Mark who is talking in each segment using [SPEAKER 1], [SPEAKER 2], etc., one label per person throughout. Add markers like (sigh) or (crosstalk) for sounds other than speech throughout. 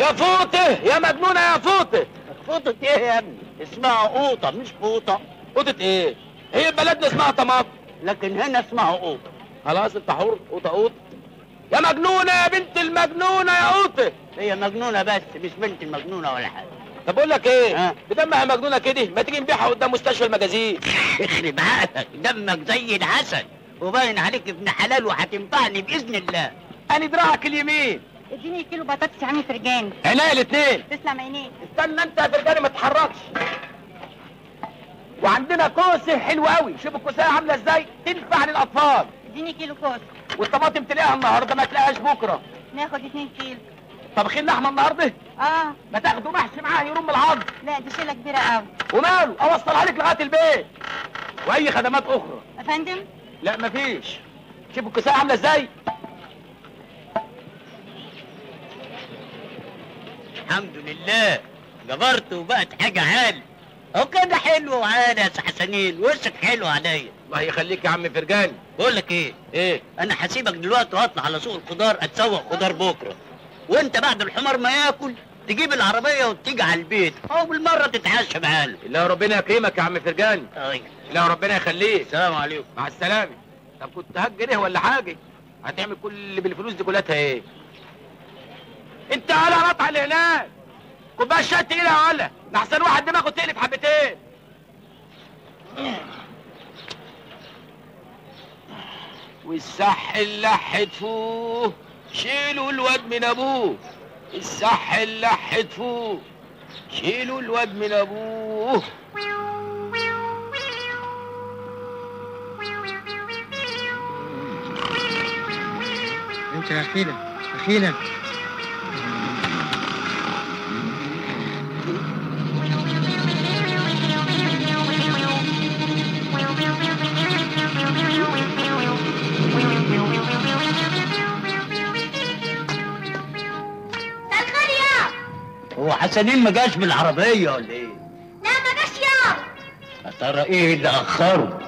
[SPEAKER 1] يا فوطة يا مجنونة يا فوطة.
[SPEAKER 2] فوطة إيه يا ابني؟ اسمها قوطة مش فوطة.
[SPEAKER 1] إيه؟ هي بلدنا اسمها طماط.
[SPEAKER 2] لكن هنا اسمها قوطة.
[SPEAKER 1] خلاص انت حر قوطة قوطه يا مجنونة يا بنت المجنونة يا قوطة.
[SPEAKER 2] هي مجنونة بس مش بنت المجنونة ولا حاجة.
[SPEAKER 1] طب بقول لك إيه؟
[SPEAKER 2] ها؟
[SPEAKER 1] بدمها مجنونة كده ما تيجي نبيعها قدام مستشفى المجازين
[SPEAKER 2] يخرب عقلك دمك زي العسل. وباين عليك ابن حلال وهتنفعني بإذن الله.
[SPEAKER 1] أنا دراعك اليمين.
[SPEAKER 3] اديني كيلو بطاطس يا عم فرجاني
[SPEAKER 1] عينيا الاثنين
[SPEAKER 3] تسلم عينيك.
[SPEAKER 1] استنى انت يا فرجاني ما تتحركش وعندنا كوسة حلوة قوي شوف الكوسة عاملة إزاي. تنفع للأطفال.
[SPEAKER 3] اديني كيلو كوس
[SPEAKER 1] والطماطم تلاقيها النهارده ما تلاقيهاش بكرة.
[SPEAKER 3] ناخد اتنين كيلو.
[SPEAKER 1] طبخين لحمة النهارده.
[SPEAKER 3] آه.
[SPEAKER 1] ما تاخدوا محشي معاه يرم العظم.
[SPEAKER 3] لا دي شيله كبيرة قوي
[SPEAKER 1] وماله؟ أوصلها لك لغاية البيت. وأي خدمات أخرى.
[SPEAKER 3] يا فندم؟
[SPEAKER 1] لا مفيش. شوف الكوسة عاملة إزاي.
[SPEAKER 2] الحمد لله. جبرت وبقت حاجة عال. هو كده حلو وعال يا حسنين وشك حلو عليا.
[SPEAKER 1] الله يخليك يا عم فرجاني
[SPEAKER 2] بقول لك إيه؟
[SPEAKER 1] إيه؟
[SPEAKER 2] أنا هسيبك دلوقتي وأطلع على سوق الخضار أتسوق خضار بكرة. وأنت بعد الحمار ما ياكل تجيب العربية وتيجي على البيت. أو بالمرة تتعشى معانا
[SPEAKER 1] الله ربنا يكرمك يا عم فرجاني
[SPEAKER 2] طيب.
[SPEAKER 1] الله ربنا يخليك.
[SPEAKER 2] السلام عليكم.
[SPEAKER 1] مع السلامة. طب كنت إيه ولا حاجة؟ هتعمل كل اللي بالفلوس دي كلها إيه؟ انت على قطع اللي هناك كوبايه شاي تقيله ولا لحسن واحد دماغه تقلب حبتين. والصح اللح تفوه شيلوا الواد من أبوه. الصح اللح تفوه شيلوا الواد من أبوه.
[SPEAKER 4] انت يا اخينا اخينا
[SPEAKER 2] هو حسنين ما جاش بالعربية ولا إيه
[SPEAKER 3] لا ما جاش يا
[SPEAKER 2] يا ترى إيه اللي اخره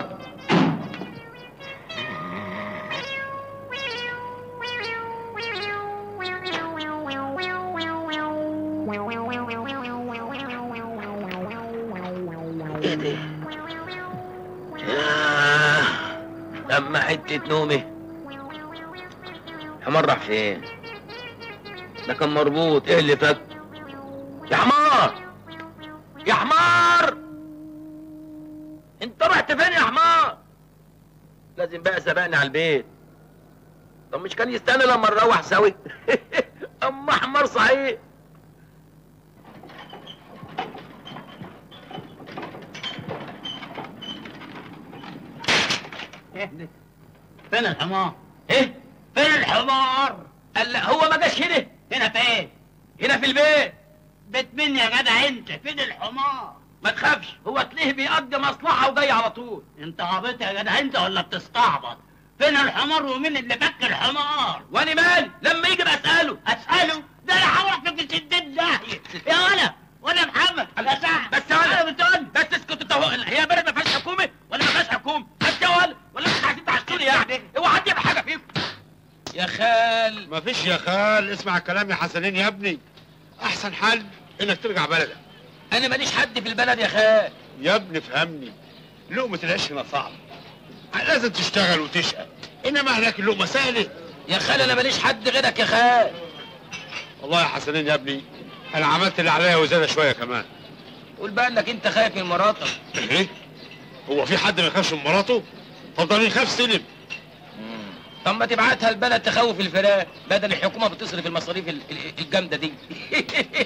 [SPEAKER 1] إيه ده؟ ياه لما حتة نومي حمار راح فين؟ ده كان مربوط إيه اللي فك؟ يا حمار! يا حمار! انت رحت فين يا حمار؟ لازم بقى سبقني على البيت. طب مش كان يستنى لما نروح سوي؟ (laughs) أما حمار صحيح.
[SPEAKER 2] فين الحمار؟
[SPEAKER 1] إيه؟
[SPEAKER 2] فين الحمار؟
[SPEAKER 1] قال هو ما جاش هنا.
[SPEAKER 2] هنا فين؟
[SPEAKER 1] هنا في البيت.
[SPEAKER 2] بيت مين يا جدع انت فين الحمار؟
[SPEAKER 1] ما تخافش هو تلاقيه بيقضي مصلحة وجاي على طول.
[SPEAKER 2] انت عبيط يا جدع انت ولا بتستعبط؟ فين الحمار ومين اللي فك الحمار؟
[SPEAKER 1] وأنا مالي لما يجي بسأله.
[SPEAKER 2] أسأله؟ ده أنا هروح في ستين داهيه يا ولا ولا محمد يا سعد.
[SPEAKER 1] بس.
[SPEAKER 2] أنا بتقول.
[SPEAKER 1] بس اسكت انت هو هي بلد ما فيهاش حكومة ولا ما فيهاش حكومة بس يا ولد ولا أنتوا عايزين تعشوني يعني؟ اوعى حد يعمل حاجة فيكم يا خال
[SPEAKER 5] مفيش يا خال اسمع كلام يا حسنين يا ابني. أحسن حل؟ إنك ترجع بلدك.
[SPEAKER 1] أنا ماليش حد في البلد يا خال.
[SPEAKER 5] يا ابني فهمني لقمة العيش هنا صعب. لازم تشتغل وتشقى إنما هناك اللقمة سهلة.
[SPEAKER 1] يا خال أنا ماليش حد غيرك يا خال.
[SPEAKER 5] والله يا حسنين يا ابني أنا عملت اللي عليا وزيادة شوية كمان.
[SPEAKER 1] قول بقى إنك أنت خايف من مراتك
[SPEAKER 5] إيه؟ هو في حد ما يخافش من مراته؟ فضل يخاف سلم.
[SPEAKER 1] طب ما تبعتها البلد تخوف الفراق بدل الحكومة بتصرف المصاريف ال- ال- الجامدة دي.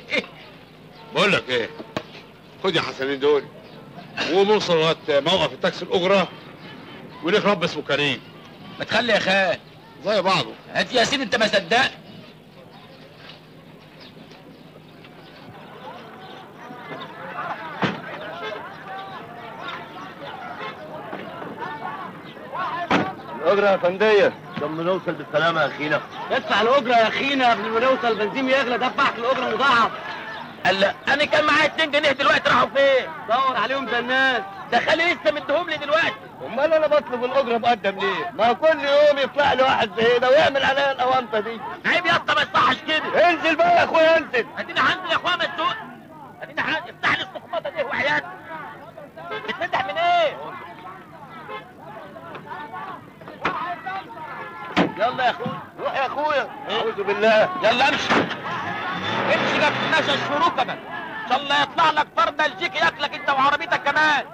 [SPEAKER 1] (laughs)
[SPEAKER 5] بقول لك إيه؟ خد يا حسنين دول ونوصل لغاية موقف التاكسي الأجرة وليك رب اسمه كريم.
[SPEAKER 1] ما تخلي يا خال.
[SPEAKER 5] زي بعضه.
[SPEAKER 1] هات يا سيدي انت ما صدقت.
[SPEAKER 6] الأجرة يا فندية. لما نوصل بالسلامة يا أخينا.
[SPEAKER 2] ادفع الأجرة يا أخينا قبل ما نوصل بنزين يغلى دفعك الأجرة مضاعف.
[SPEAKER 1] قال لا أنا كان معايا 2 جنيه دلوقتي راحوا فين؟
[SPEAKER 2] دور عليهم زناس
[SPEAKER 1] ده خالي لسه مديهم لي دلوقتي.
[SPEAKER 7] أمال أنا بطلب الأجرة مقدم ليه؟ ما كل يوم يطلع لي واحد زي ده ويعمل عليا الاونطه دي.
[SPEAKER 1] عيب يا اسطى ما يصحش كده.
[SPEAKER 7] انزل بقى يا أخويا انزل.
[SPEAKER 1] ادينا هنزل يا أخويا ما تسوق. ادينا هنزل افتح لي الصخمطه دي وحياتك بتفتح من إيه؟
[SPEAKER 7] يلا يا اخويا روح يا اخويا أعوذ بالله.
[SPEAKER 1] يلا امشي. امشي ما تتنسى الشروكه بقى إن شاء الله يطلع لك فرد بلجيكي ياكلك انت وعربيتك كمان.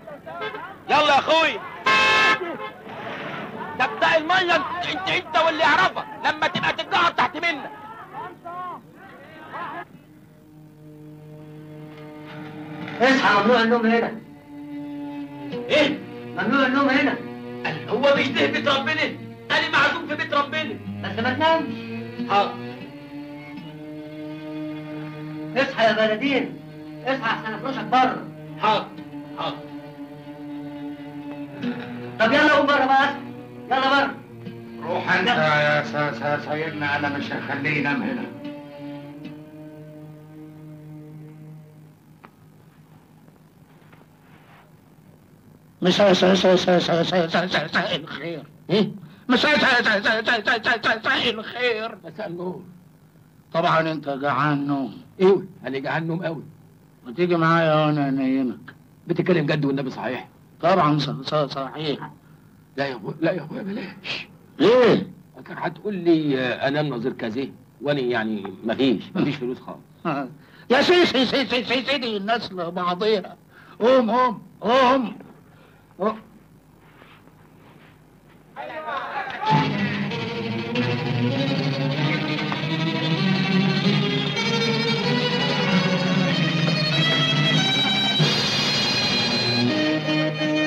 [SPEAKER 1] يلا يا اخويا بتاع المية انت انت, انت واللي يعرفك. لما تبقى تتقعد تحت منك.
[SPEAKER 8] اصحى ممنوع النوم هنا.
[SPEAKER 1] إيه؟
[SPEAKER 8] ممنوع النوم هنا.
[SPEAKER 1] هو ده بيت ربنا. قالي معزوم في بيت ربنا
[SPEAKER 8] بس ما تنامش
[SPEAKER 1] حاضر
[SPEAKER 8] اصحى يا بلدين اصحى احسن افرشك بره
[SPEAKER 1] حاضر حاضر
[SPEAKER 8] طب يلا قوم بره بقى اصحى يلا بره
[SPEAKER 9] روح انت يا سيدنا أنا مش هخليه ينام هنا مساء مساء مساء مساء مساء مساء مساء الخير إيه مساء الخير
[SPEAKER 10] مساء النور
[SPEAKER 9] طبعا انت جعان نوم
[SPEAKER 10] أيوه أنا جعان نوم قوي
[SPEAKER 9] وتيجي معايا وأنا انيمك
[SPEAKER 10] بتتكلم جد والنبي صحيح
[SPEAKER 9] طبعا صحيح
[SPEAKER 10] لا يا ابويا لا يا ابويا بلاش
[SPEAKER 9] ليه؟
[SPEAKER 10] كان هتقول لي آه، انام نظير كذا وأنا يعني مفيش مفيش فلوس خالص
[SPEAKER 9] يا سي سي سي سي سي سيدي الناس لبعضيها قوم قوم قوم 哎
[SPEAKER 11] 呀妈！哎。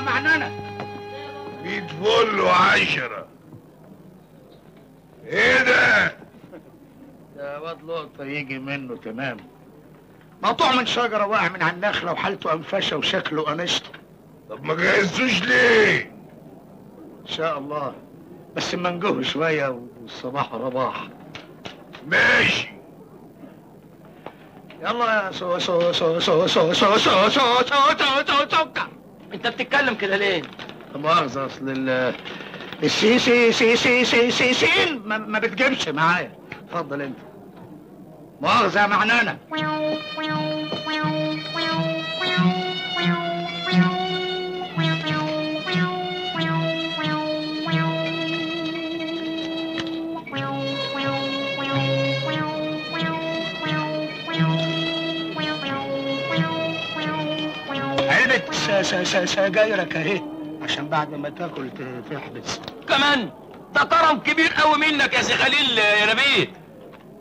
[SPEAKER 11] معنانة
[SPEAKER 12] ميت فل وعشرة إيه ده؟
[SPEAKER 9] ده واد لقطة يجي منه تمام مقطوع من شجرة واقع من على النخلة وحالته أنفشة وشكله قنشته
[SPEAKER 12] طب ما جهزتوش ليه؟
[SPEAKER 9] إن شاء الله بس منجوه شوية والصباح رباح
[SPEAKER 12] ماشي
[SPEAKER 9] يلا يا سو سو سو سو سو سو سو سو سو سو سو سكر
[SPEAKER 1] انت بتتكلم كده ليه؟
[SPEAKER 9] مؤاخذة أصل ال الشي شي شي شي شي شي شيل ما, ما بتجيبش معايا. اتفضل انت. مؤاخذة يا معنانا سجايرك أهي. عشان بعد ما تاكل تحبس.
[SPEAKER 1] كمان ده كرم كبير قوي منك يا سي خليل يا نبيل.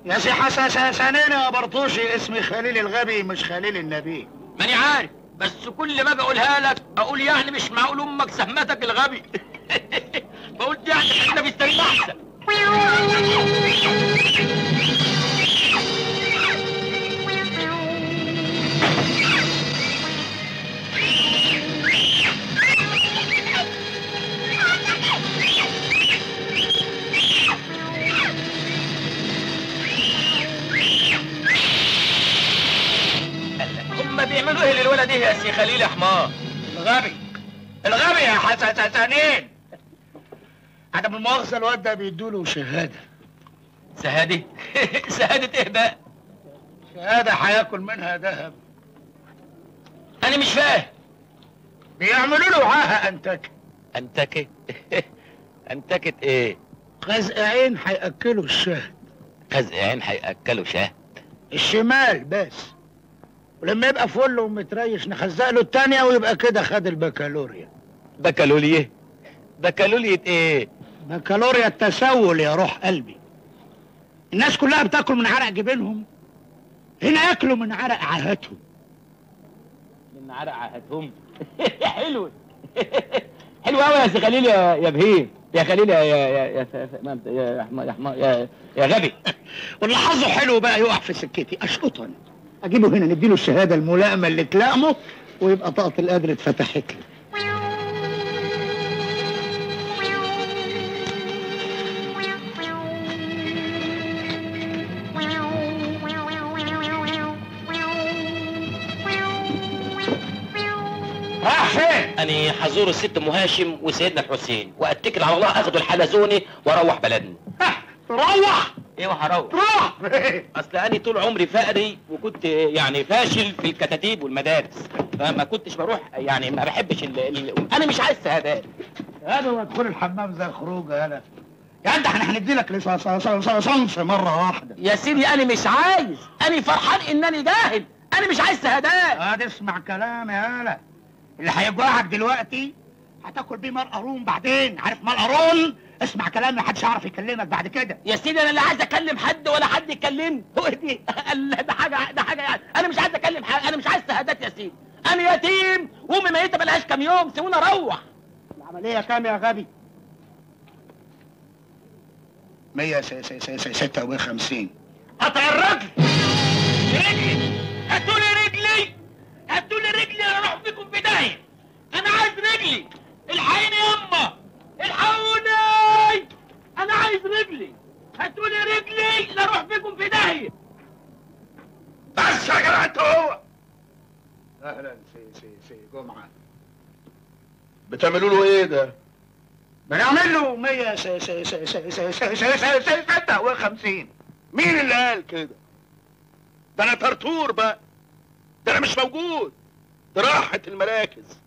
[SPEAKER 9] يا سي حسن سنين يا برطوشي اسمي خليل الغبي مش خليل النبي.
[SPEAKER 1] ماني عارف بس كل ما أجي أقولها لك أقول يعني مش معقول أمك سمتك الغبي. (laughs) بقول يعني إحنا في السرير أحسن. (laughs) هم بيعملوا إيه للولد إيه يا سي خليل يا حمار
[SPEAKER 9] الغبي. الغبي يا حسن سنين عدم المؤاخذة الواد ده بيدوله شهادة.
[SPEAKER 1] شهادة؟ (laughs) شهادة إيه بقى؟
[SPEAKER 9] شهادة هياكل منها ذهب.
[SPEAKER 1] أنا مش فاهم.
[SPEAKER 9] بيعملوا له عاهة أنتك.
[SPEAKER 1] انتكت (laughs) انتكت إيه؟
[SPEAKER 9] غزقعين هيأكلوا الشهد.
[SPEAKER 1] خزق عين هيأكلوا شهد.
[SPEAKER 9] الشمال بس. ولما يبقى فل ومتريش نخزق له التانية ويبقى كده خد البكالوريا.
[SPEAKER 1] بكالوليه بكالولية إيه؟
[SPEAKER 9] بكالوريا التسول يا روح قلبي. الناس كلها بتاكل من عرق جبينهم. هنا ياكلوا من عرق عاهاتهم
[SPEAKER 1] من عرق عهدهم (laughs) حلو. (laughs) حلو قوي يا خليل يا يا بهيم. يا خليل يا يا يا يا يا يا يا يا غبي.
[SPEAKER 9] واللي حظه حلو بقى يقع في سكتي. أشقطه أنا. أجيبه هنا نديله الشهادة الملائمة اللي تلائمه ويبقى طاقة القدر اتفتحت فين؟
[SPEAKER 13] أنا حزور الست أم هاشم وسيدنا الحسين وأتكل على الله أخذوا الحلزوني وأروح بلدنا.
[SPEAKER 9] روح
[SPEAKER 13] إيه وهروح؟
[SPEAKER 9] روح (laughs)
[SPEAKER 13] أصل أنا طول عمري فقري وكنت يعني فاشل في الكتاتيب والمدارس. فما كنتش بروح يعني ما بحبش ال... ال... أنا مش عايز شهادات
[SPEAKER 9] هذا وادخل الحمام زي الخروج هذا يا انت إحنا هندي لك لصنص مرة واحدة.
[SPEAKER 1] يا سيدي أنا مش عايز. أنا فرحان إنني جاهل. أنا مش عايز شهادات
[SPEAKER 9] هذا اسمع كلام يا هلا. اللي هيجوعك دلوقتي هتاكل بيه مال قارون بعدين. عارف مال قارون اسمع كلامي محدش يعرف يكلمك بعد كده.
[SPEAKER 1] يا سيدي أنا لا عايز أكلم حد ولا حد يكلمني. هو دي؟ لا، (laughs) ده حاجة ده حاجة يعني. أنا مش عايز أكلم حد أنا مش عايز شهادات يا سيدي. أنا يتيم وامي ميتة بقالهاش كام يوم سيبوني أروح.
[SPEAKER 9] العملية كام يا غبي؟ 156
[SPEAKER 1] قطع الرجل رجلي. هاتوا لي رجلي. هاتوا لي رجلي أنا أروح بيكم في داهية. أنا عايز رجلي. الحقيني يما الحقوني أنا عايز رجلي هاتوا لي رجلي لا أروح بيكم في داهيه
[SPEAKER 9] بس يا جدع انت هو أهلا سي سي سي جمعه
[SPEAKER 7] بتعملوا له إيه ده؟
[SPEAKER 9] بنعمل له 156
[SPEAKER 7] مين اللي قال كده؟ ده أنا طرطور بقى ده أنا مش موجود ده راحت المراكز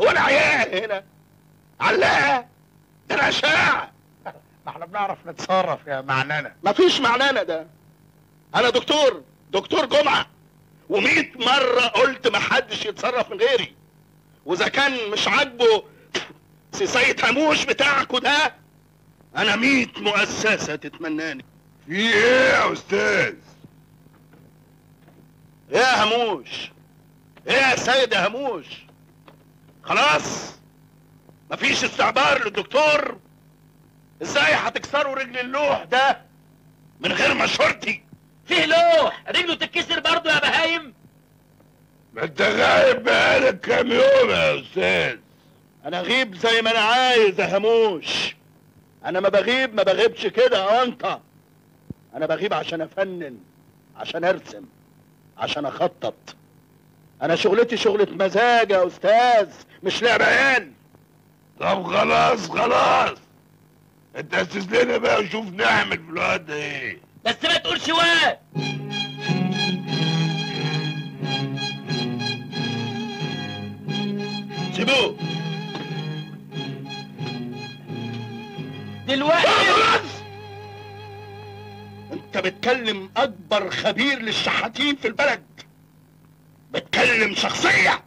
[SPEAKER 7] هو أنا عيال هنا علاقه ده اشاعه
[SPEAKER 9] ما إحنا بنعرف نتصرف يا معنانا.
[SPEAKER 7] مفيش معنانا ده. أنا دكتور دكتور جمعة. ومئة مرة قلت محدش يتصرف من غيري. وإذا كان مش عاجبه (sniffs) سيسية هموش بتاعكوا ده أنا مئة مؤسسة تتمناني.
[SPEAKER 12] في إيه يا أستاذ؟
[SPEAKER 7] إيه يا هموش إيه يا سيد يا هموش خلاص؟ مفيش استعبار للدكتور. إزاي هتكسروا رجل اللوح ده من غير مشورتي
[SPEAKER 1] فيه لوح. رجله تتكسر برضه يا بهايم.
[SPEAKER 12] ما انت غايب بقالك كام يوم يا أستاذ؟
[SPEAKER 7] أنا اغيب زي ما أنا عايز يا هموش أنا ما بغيب ما بغيبش كده يا أنت. أنا بغيب عشان أفنن عشان أرسم عشان أخطط. أنا شغلتي شغلة مزاج يا أستاذ مش لعب عيال.
[SPEAKER 12] طب خلاص خلاص. انت اسس لنا بقى وشوف نعمل في الوقت ده إيه.
[SPEAKER 1] بس ما تقولش واد.
[SPEAKER 7] سيبوه.
[SPEAKER 1] دلوقتي
[SPEAKER 7] خلاص. انت بتكلم اكبر خبير للشحاتين في البلد. بتكلم شخصية.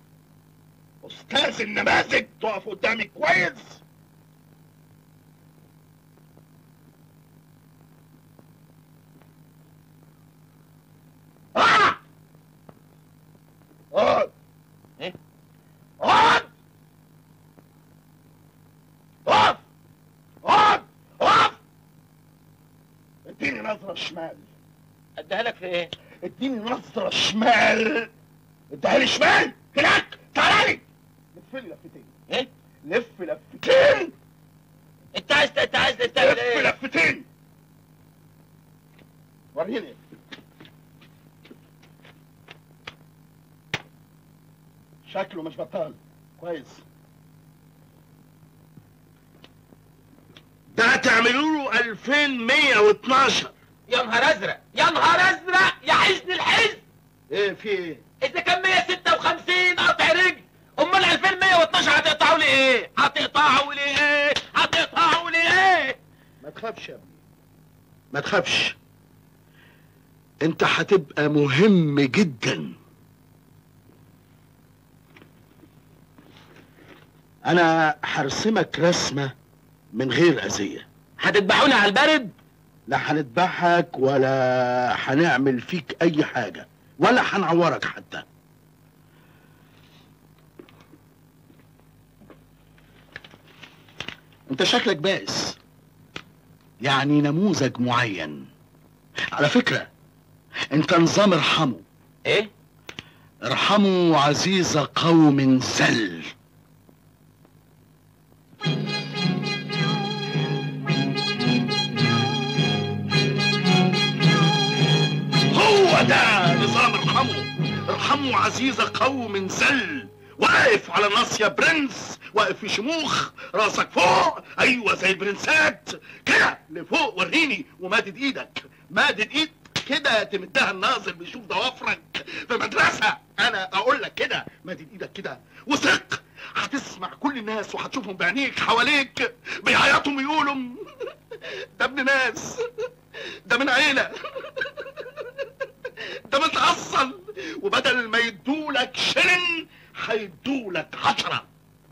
[SPEAKER 7] أستاذ النماذج. تقف قدامي كويس. آه! اقعد
[SPEAKER 1] إيه؟
[SPEAKER 7] اقعد اقف اقعد اقف اديني نظرة شمال.
[SPEAKER 1] اديها لك في إيه
[SPEAKER 7] اديني نظرة شمال. اديها لي شمال. هناك. تعالى لي لفتين
[SPEAKER 1] إيه؟
[SPEAKER 7] لف لفتين
[SPEAKER 1] انت عايز انت عايز تعمل
[SPEAKER 7] لف
[SPEAKER 1] إيه؟
[SPEAKER 7] لفتين وريني. شكله مش بطال. كويس. ده تعملوا له 2112
[SPEAKER 1] يا نهار أزرق! يا نهار أزرق! يا حزن الحزن!
[SPEAKER 7] إيه في إيه؟
[SPEAKER 1] إذا كان 156 قطع رجل. امال 2112 هتقطعوا لي إيه؟ هتقطعوا لي إيه؟ هتقطعوا لي إيه؟
[SPEAKER 7] ما تخافش يا ابني. ما تخافش. أنت هتبقى مهم جدا. أنا هرسمك رسمة من غير أذية.
[SPEAKER 1] هتذبحوني على البرد؟
[SPEAKER 7] لا هنذبحك ولا هنعمل فيك أي حاجة ولا هنعورك حتى. انت شكلك بائس يعني نموذج معين. على فكرة انت نظام ارحمه.
[SPEAKER 1] إيه؟
[SPEAKER 7] ارحموا عزيز قوم زل. هو ده نظام ارحموا ارحموا عزيز قوم زل. واقف على ناصية برنس واقف في شموخ راسك فوق. أيوه زي البرنسات. كده لفوق وريني ومادد إيدك. مادد إيد كده تمدها الناظر بيشوف ضوافرك في مدرسة. أنا أقول لك كده مادد إيدك كده. وثق. هتسمع كل الناس وهتشوفهم بعينيك حواليك بيعيطوا ويقولوا ده ابن ناس. ده من عيلة. ده متأصل. وبدل ما يدولك شلن هيدولك عشرة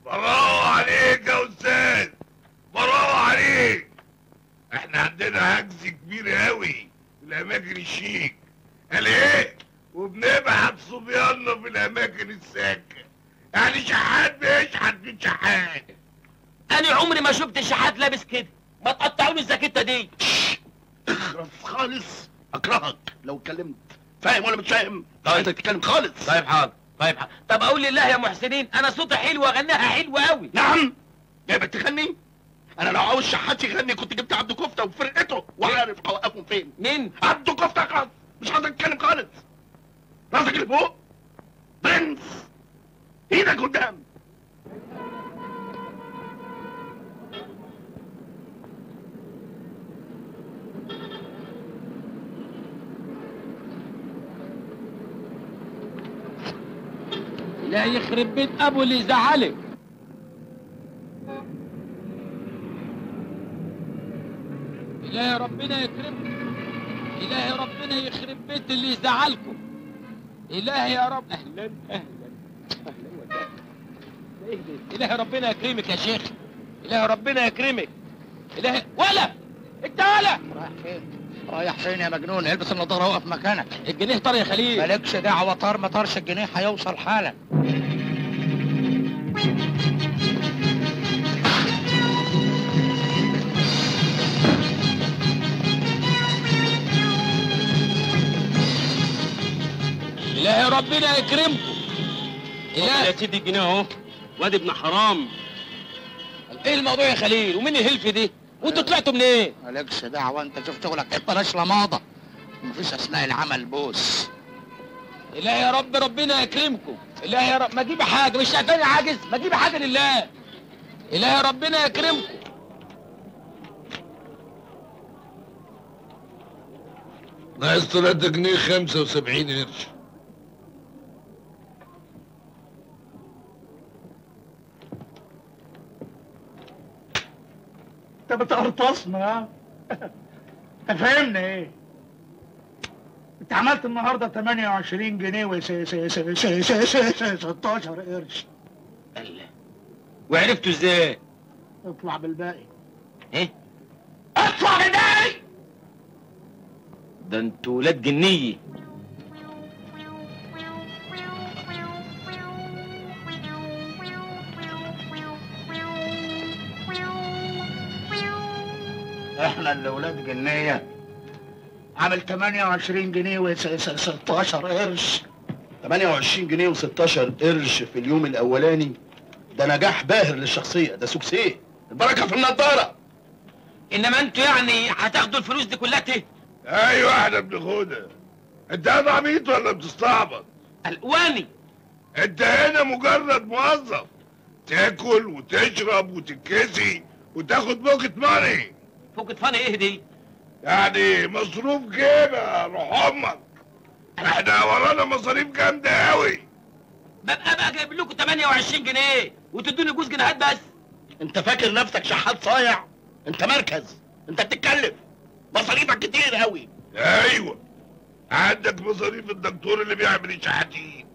[SPEAKER 12] برافو عليك يا أستاذ. برافو عليك. إحنا عندنا هجز كبير قوي في الأماكن الشيك. قال إيه؟ وبنبعت صبياننا في الأماكن الساكنة. يعني شحات بيشحت من شحات.
[SPEAKER 1] أنا عمري ما شفت شحات لابس كده. ما تقطعوني الزاكيتة دي.
[SPEAKER 7] اخرس خالص. أكرهك. لو اتكلمت. فاهم ولا مش فاهم؟
[SPEAKER 1] طيب.
[SPEAKER 7] أنت تتكلم خالص.
[SPEAKER 1] طيب حاضر. طيب حاضر طب أقول لله يا محسنين أنا صوتي حلو وأغنيها حلو قوي
[SPEAKER 7] نعم. يا تغني؟ أنا لو عاوز شحات يغني كنت جبت عبد كفتة وفرقته وعارف اوقفهم فين.
[SPEAKER 1] مين؟
[SPEAKER 7] عبد كفتة خالص مش عاوز أتكلم خالص. راسك اللي فوق برنس. إيدك قدام.
[SPEAKER 10] لا يخرب بيت أبو اللي زعلك إلهي ربنا يكرمكم إلهي ربنا يخرب بيت اللي يزعلكم إلهي يا رب. ده إيه ده؟ إلهي ربنا يكرمك يا شيخ. إلهي ربنا يكرمك. إلهي ولا أنت ولا
[SPEAKER 9] رايح فين؟ رايح فين يا مجنون؟ البس النضاره وقف مكانك.
[SPEAKER 10] الجنيه طار يا خليل.
[SPEAKER 9] مالكش دعوة طار ما طارش الجنيه هيوصل حالا.
[SPEAKER 10] إلهي ربنا يكرمكم. إلهي
[SPEAKER 11] يا سيدي الجنيه أهو. واد ابن حرام.
[SPEAKER 10] إيه الموضوع يا خليل؟ ومين الهلف دي؟ وانتوا طلعتوا منين؟
[SPEAKER 9] مالكش دعوة انت شوف شغلك. بلاش لماضة. مفيش أثناء العمل بوس.
[SPEAKER 10] إلهي يا رب ربنا يكرمكم. إلهي يا رب. ما تجيب حاجة مش شايفاني عاجز ما تجيب حاجة لله. إلهي ربنا يكرمكم.
[SPEAKER 12] ناقص 3 جنيه 75 قرش
[SPEAKER 9] انت بتقرطصنا ها (laughs) انت فاهمني إيه؟ انت عملت النهارده 28 جنيه و 16 قرش.
[SPEAKER 1] الله. وعرفتوا إزاي؟
[SPEAKER 9] اطلع بالباقي.
[SPEAKER 1] إيه؟ اطلع بداي ده أنتوا ولاد جنية.
[SPEAKER 9] إحنا اللي ولاد جنيه عامل 28 جنيه و 16 قرش.
[SPEAKER 7] 28 جنيه و16 قرش في اليوم الأولاني. ده نجاح باهر للشخصية. ده سوكسيه البركة في النضارة.
[SPEAKER 1] إنما أنتوا يعني هتاخدوا الفلوس دي كلها ته
[SPEAKER 12] أيوه إحنا بناخدها أنت قاعد عبيط ولا بتستعبط؟
[SPEAKER 1] ألواني.
[SPEAKER 12] أنت هنا مجرد موظف. تاكل وتشرب وتتكسي وتاخد بوكت ماني
[SPEAKER 1] فوق فاني إيه دي
[SPEAKER 12] يعني مصروف جيبه روح أمك إحنا ورانا مصاريف جامدة قوي
[SPEAKER 1] ببقى بقى جايب لكم 28 جنيه وتدوني جوز جنيهات بس.
[SPEAKER 7] انت فاكر نفسك شحات صايع؟ انت مركز انت بتتكلف. مصاريفك كتير قوي
[SPEAKER 12] أيوه. عندك مصاريف الدكتور اللي بيعمل الشحاتين.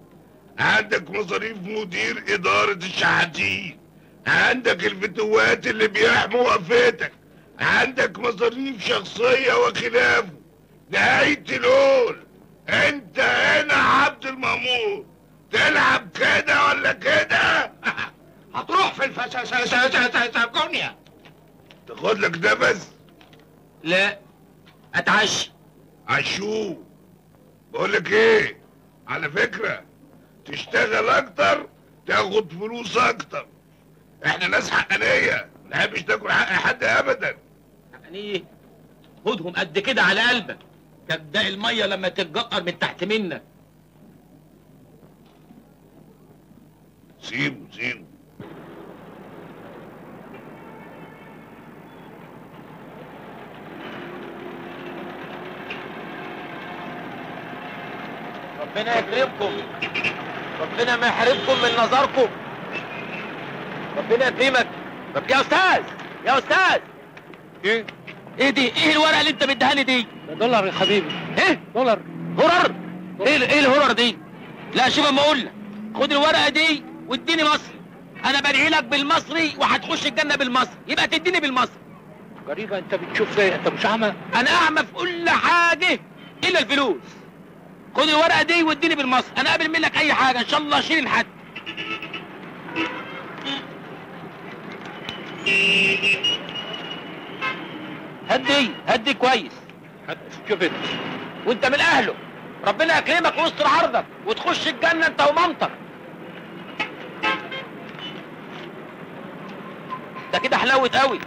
[SPEAKER 12] عندك مصاريف مدير إدارة الشحاتين. عندك الفتوات اللي بيحموا وقفتك. عندك مصاريف شخصية وخلافه. نهاية الهول أنت هنا عبد المأمور تلعب كده ولا كده؟ (laughs)
[SPEAKER 9] هتروح في الفسكونيا
[SPEAKER 12] تاخد لك نفس
[SPEAKER 9] لا. أتعشى.
[SPEAKER 12] عشو بقول لك إيه؟ على فكرة تشتغل أكتر تاخد فلوس أكتر. إحنا ناس حقانية ما نحبش تاكل حق حد ابدا.
[SPEAKER 9] يعني إيه خدهم قد كده على قلبك. كبداء المية لما تتجقر من تحت منك.
[SPEAKER 12] سيبه سيبه
[SPEAKER 1] ربنا يكرمكم. ربنا ما يحرمكم من نظركم. ربنا يكرمك. طب يا أستاذ يا أستاذ.
[SPEAKER 9] إيه؟
[SPEAKER 1] إيه دي؟ إيه الورقة اللي انت مديها لي دي
[SPEAKER 5] دولار يا حبيبي.
[SPEAKER 1] إيه؟
[SPEAKER 5] دولار.
[SPEAKER 1] هرر إيه إيه الهرر دي؟ لا شوف اما أقول لك. خد الورقة دي واديني مصري. أنا بدعي لك بالمصري وهتخش الجنة بالمصري. يبقى تديني بالمصري.
[SPEAKER 5] غريبة انت بتشوف زي انت مش اعمى
[SPEAKER 1] أنا أعمى في كل حاجة إلا الفلوس. خد الورقة دي واديني بالمصري. أنا قابل منك أي حاجة. إن شاء الله اشيل حد. هدي هدي كويس.
[SPEAKER 5] شوف انت.
[SPEAKER 1] وانت من اهله. ربنا يكرمك ويستر عرضك وتخش الجنة انت ومامتك. ده كده حلاوة قوي.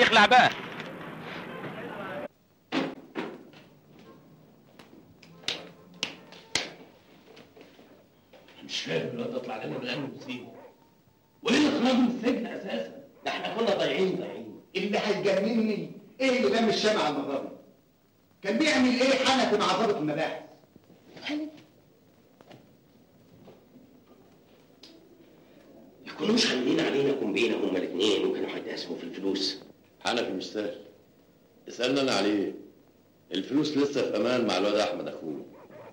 [SPEAKER 1] نخلع بقى.
[SPEAKER 9] مش فاهم الواد تطلع لنا بالامن وتسيبه. وايه اللي خرجه من السجن أساسا؟ ده إحنا كنا ضايعين ضايعين.
[SPEAKER 14] اللي هيجنني إيه اللي لم الشمع المره دي؟ كان بيعمل إيه حنفي مع ضابط المباحث؟
[SPEAKER 15] يكونوش خانقين علينا كومبينة هما الاثنين وكانوا هيتقاسموا في الفلوس
[SPEAKER 16] حنفي مش سهل اسألنا أنا عليه الفلوس لسه في أمان مع الواد أحمد أخوه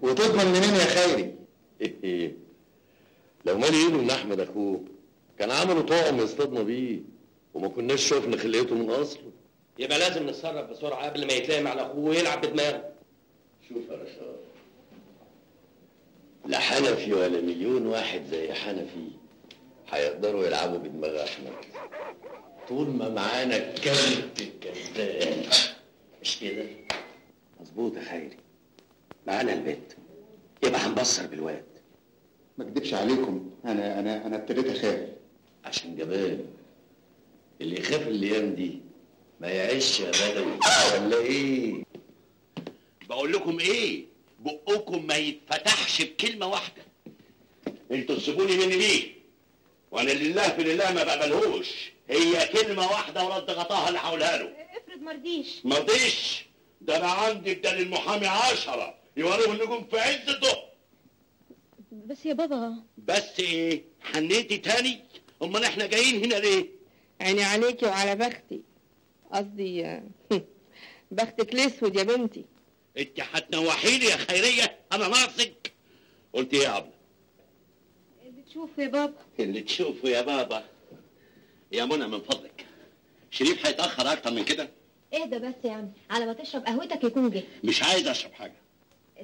[SPEAKER 14] وتضمن منين يا خيري؟
[SPEAKER 16] إيه (laughs) لو مالي إيده من أحمد أخوه كان عملوا طعم يصطادنا بيه وما كناش شفنا خلقته من أصله.
[SPEAKER 15] يبقى لازم نتصرف بسرعة قبل ما يتلاقي على أخوه ويلعب بدماغه.
[SPEAKER 16] شوف يا رشاد. لا حنفي ولا مليون واحد زي حنفي هيقدروا يلعبوا بدماغ أحمد. طول ما معانا الكلب الكذاب.
[SPEAKER 15] مش كده؟ مظبوط يا خيري. معانا البيت يبقى هنبصر بالواد.
[SPEAKER 14] ما اكدبش عليكم أنا أنا أنا ابتديت أخاف.
[SPEAKER 16] عشان جبان اللي يخاف الأيام دي ما يعيش يا بدوي ولا إيه؟
[SPEAKER 11] بقول لكم إيه؟ بقكم ما يتفتحش بكلمة واحدة. أنتوا تسيبوني مني ليه؟ وأنا لله في لله ما بقبلهوش. هي كلمة واحدة ورد غطاها اللي هقولها له.
[SPEAKER 17] افرض مرضيش.
[SPEAKER 11] ما رضيش ده أنا عندي بدل المحامي عشرة. يوروا النجوم في عز الضوء.
[SPEAKER 17] بس يا بابا.
[SPEAKER 11] بس إيه؟ حنيتي تاني؟ أمال إحنا جايين هنا ليه؟
[SPEAKER 3] عيني عليكي وعلى بختي. قصدي (laughs) بختك الأسود يا بنتي.
[SPEAKER 11] انت هتنوحيني يا خيرية أنا ناقصك. قلت إيه يا عبله
[SPEAKER 17] اللي تشوفه يا بابا.
[SPEAKER 11] اللي تشوفه يا بابا. يا منى من فضلك. شريف هيتأخر أكتر من كده.
[SPEAKER 17] اهدى بس يا عم؟ على ما تشرب قهوتك يكون جه.
[SPEAKER 11] مش عايز أشرب حاجة.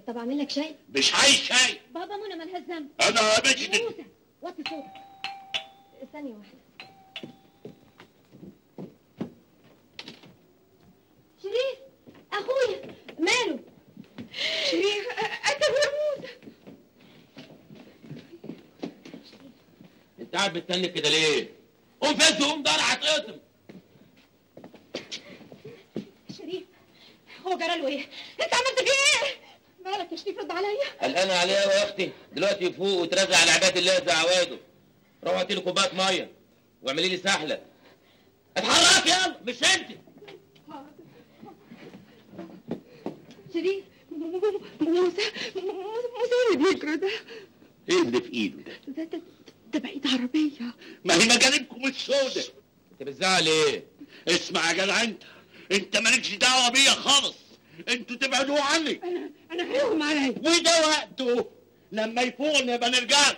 [SPEAKER 17] طب أعمل لك شاي؟
[SPEAKER 11] مش عايز شاي.
[SPEAKER 17] بابا منى مالهاش ذنب.
[SPEAKER 11] أنا بجد
[SPEAKER 17] موسى وطي صوتك. ثانية واحدة شريف أخويا ماله؟
[SPEAKER 3] شريف قتل يا موسى
[SPEAKER 9] انت قاعد بتتنك كده ليه؟ قوم فز قوم ده هتقطم
[SPEAKER 17] شريف هو جرى له إيه؟ أنت عملت فيه إيه؟ مالك يا شريف رد عليا.
[SPEAKER 9] قلقانه عليها يا أختي. دلوقتي يفوق وترزع على عباد الله زي عواده. روح هاتي لي كوباية مية واعملي لي سحلة. اتحرك يلا مش انت
[SPEAKER 17] شريف
[SPEAKER 3] موسى موسى اللي بيجرى ده
[SPEAKER 11] إيه اللي في إيده ده؟
[SPEAKER 3] ده ده, ده بقيت عربية.
[SPEAKER 11] ما هي مجانبكم السودة
[SPEAKER 9] أنت بتزعل إيه؟
[SPEAKER 11] اسمع يا جدع أنت. أنت مالكش دعوة بيا خالص. أنتوا تبعدوا عني.
[SPEAKER 3] أنا أنا هيغم عليا.
[SPEAKER 11] وده وقته. لما يفوق نبقى نرجع له.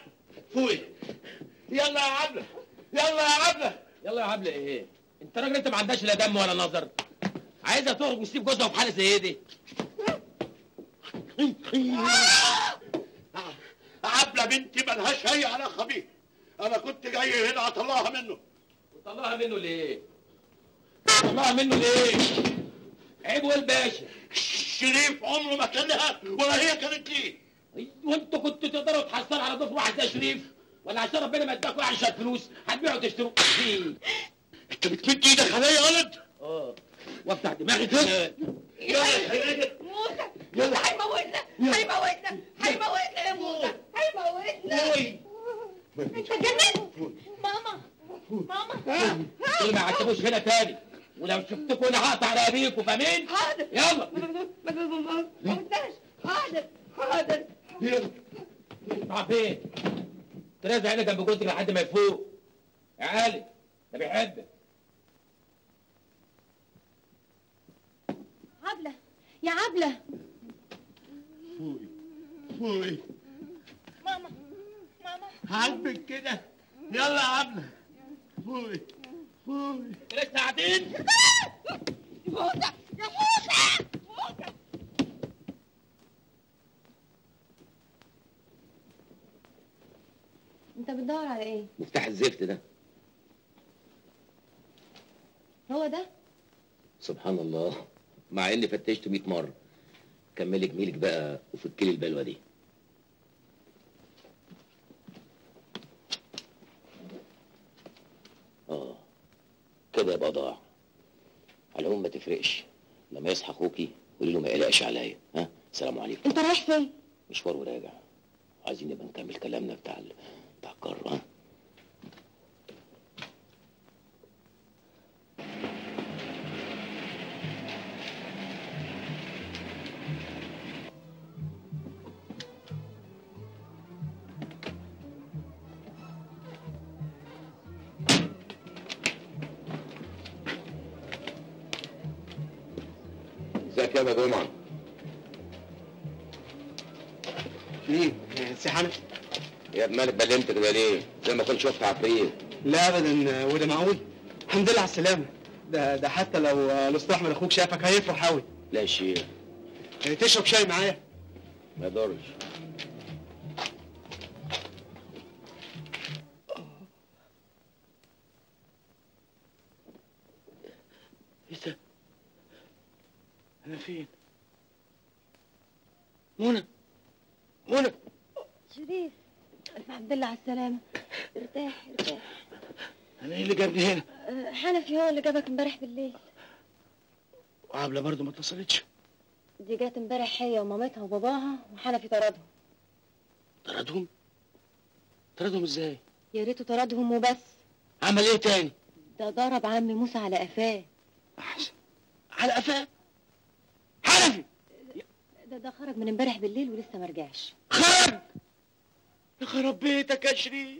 [SPEAKER 11] فوقي يلا يا عبلة.
[SPEAKER 18] يلا يا عبلة. يلا يا عبلة إيه؟ أنت راجل أنت ما عندكش لا دم ولا نظر. عايزها تخرج وتسيب جوزها في حالة زي دي.
[SPEAKER 19] عبله بنتي ملهاش أي علاقة بيه أنا كنت جاي هنا أطلعها منه.
[SPEAKER 18] طلعها منه ليه؟ طلعها منه ليه؟ عيب والباشا
[SPEAKER 19] شريف عمره ما كان لها ولا هي كانت ليه.
[SPEAKER 18] وانتوا كنتوا تقدروا تحصلوا على ضيف واحد زي شريف؟ ولا عشان ربنا ما اداكوا عشان فلوس هتبيعوا تشتروا
[SPEAKER 19] أنت بتمد إيدك عليا يا ولد؟
[SPEAKER 18] آه. وافتح دماغي. كده
[SPEAKER 3] موسى. موسى هيموتنا. هيموتنا. هيموتنا يا موسى. هيموتنا. انت اتجننت ماما. ماما.
[SPEAKER 18] دول ما يعتبوش هنا تاني. ولو شفتكم أنا هقطع رقابيكم فاهمين؟
[SPEAKER 3] حاضر.
[SPEAKER 18] يلا.
[SPEAKER 3] ما قلتهاش. حاضر. حاضر.
[SPEAKER 18] راح فين؟ ترازع هنا جنب جوزك لحد ما يفوق. يا علي ده بيحبك.
[SPEAKER 3] يا عبلة.
[SPEAKER 19] فوقي
[SPEAKER 3] ماما ماما.
[SPEAKER 19] عاجبك كده. يلا يا عبلة. فوقي فوقي.
[SPEAKER 18] لسه قاعدين
[SPEAKER 3] موسى يا موسى موسى
[SPEAKER 17] انت بتدور على إيه؟
[SPEAKER 1] مفتاح الزفت ده.
[SPEAKER 17] هو ده؟
[SPEAKER 1] سبحان الله. مع إني فتشته 100 مرة. كملي جميلك بقى وفكلي البلوه دي؟ آه كده يبقى ضاع. على العموم ما تفرقش. لما يصحى أخوكي قولي له ما يقلقش عليا. ها؟ سلام عليكم.
[SPEAKER 17] أنت رايح فين؟
[SPEAKER 1] مشوار وراجع. عايزين نبقى نكمل كلامنا بتاع. بتاع القاره ها؟ مالك بلمت كده ليه؟ زي ما كنت شفت عفريت.
[SPEAKER 7] لا ابدا وده معقول؟ الحمد لله على السلامة. ده ده حتى لو الأستاذ أحمد أخوك شافك هيفرح قوي
[SPEAKER 1] لا شيء
[SPEAKER 7] تشرب شاي معايا؟
[SPEAKER 1] ما يضرش.
[SPEAKER 17] على السلامة. ارتاح ارتاح.
[SPEAKER 7] أنا إيه اللي جابني هنا؟
[SPEAKER 17] أه، حنفي هو اللي جابك امبارح بالليل.
[SPEAKER 7] وعبلة برضه ما اتصلتش.
[SPEAKER 17] دي جات امبارح هي ومامتها وباباها وحنفي طردهم.
[SPEAKER 7] طردهم؟ طردهم إزاي؟
[SPEAKER 17] يا ريته طردهم وبس.
[SPEAKER 7] عمل إيه تاني؟
[SPEAKER 17] ده ضرب عم موسى على قفاه.
[SPEAKER 7] أحسن. على قفاه؟ حنفي!
[SPEAKER 17] ده ده خرج من امبارح بالليل ولسه ما رجعش.
[SPEAKER 7] خرج! يا بيتك يا شريف.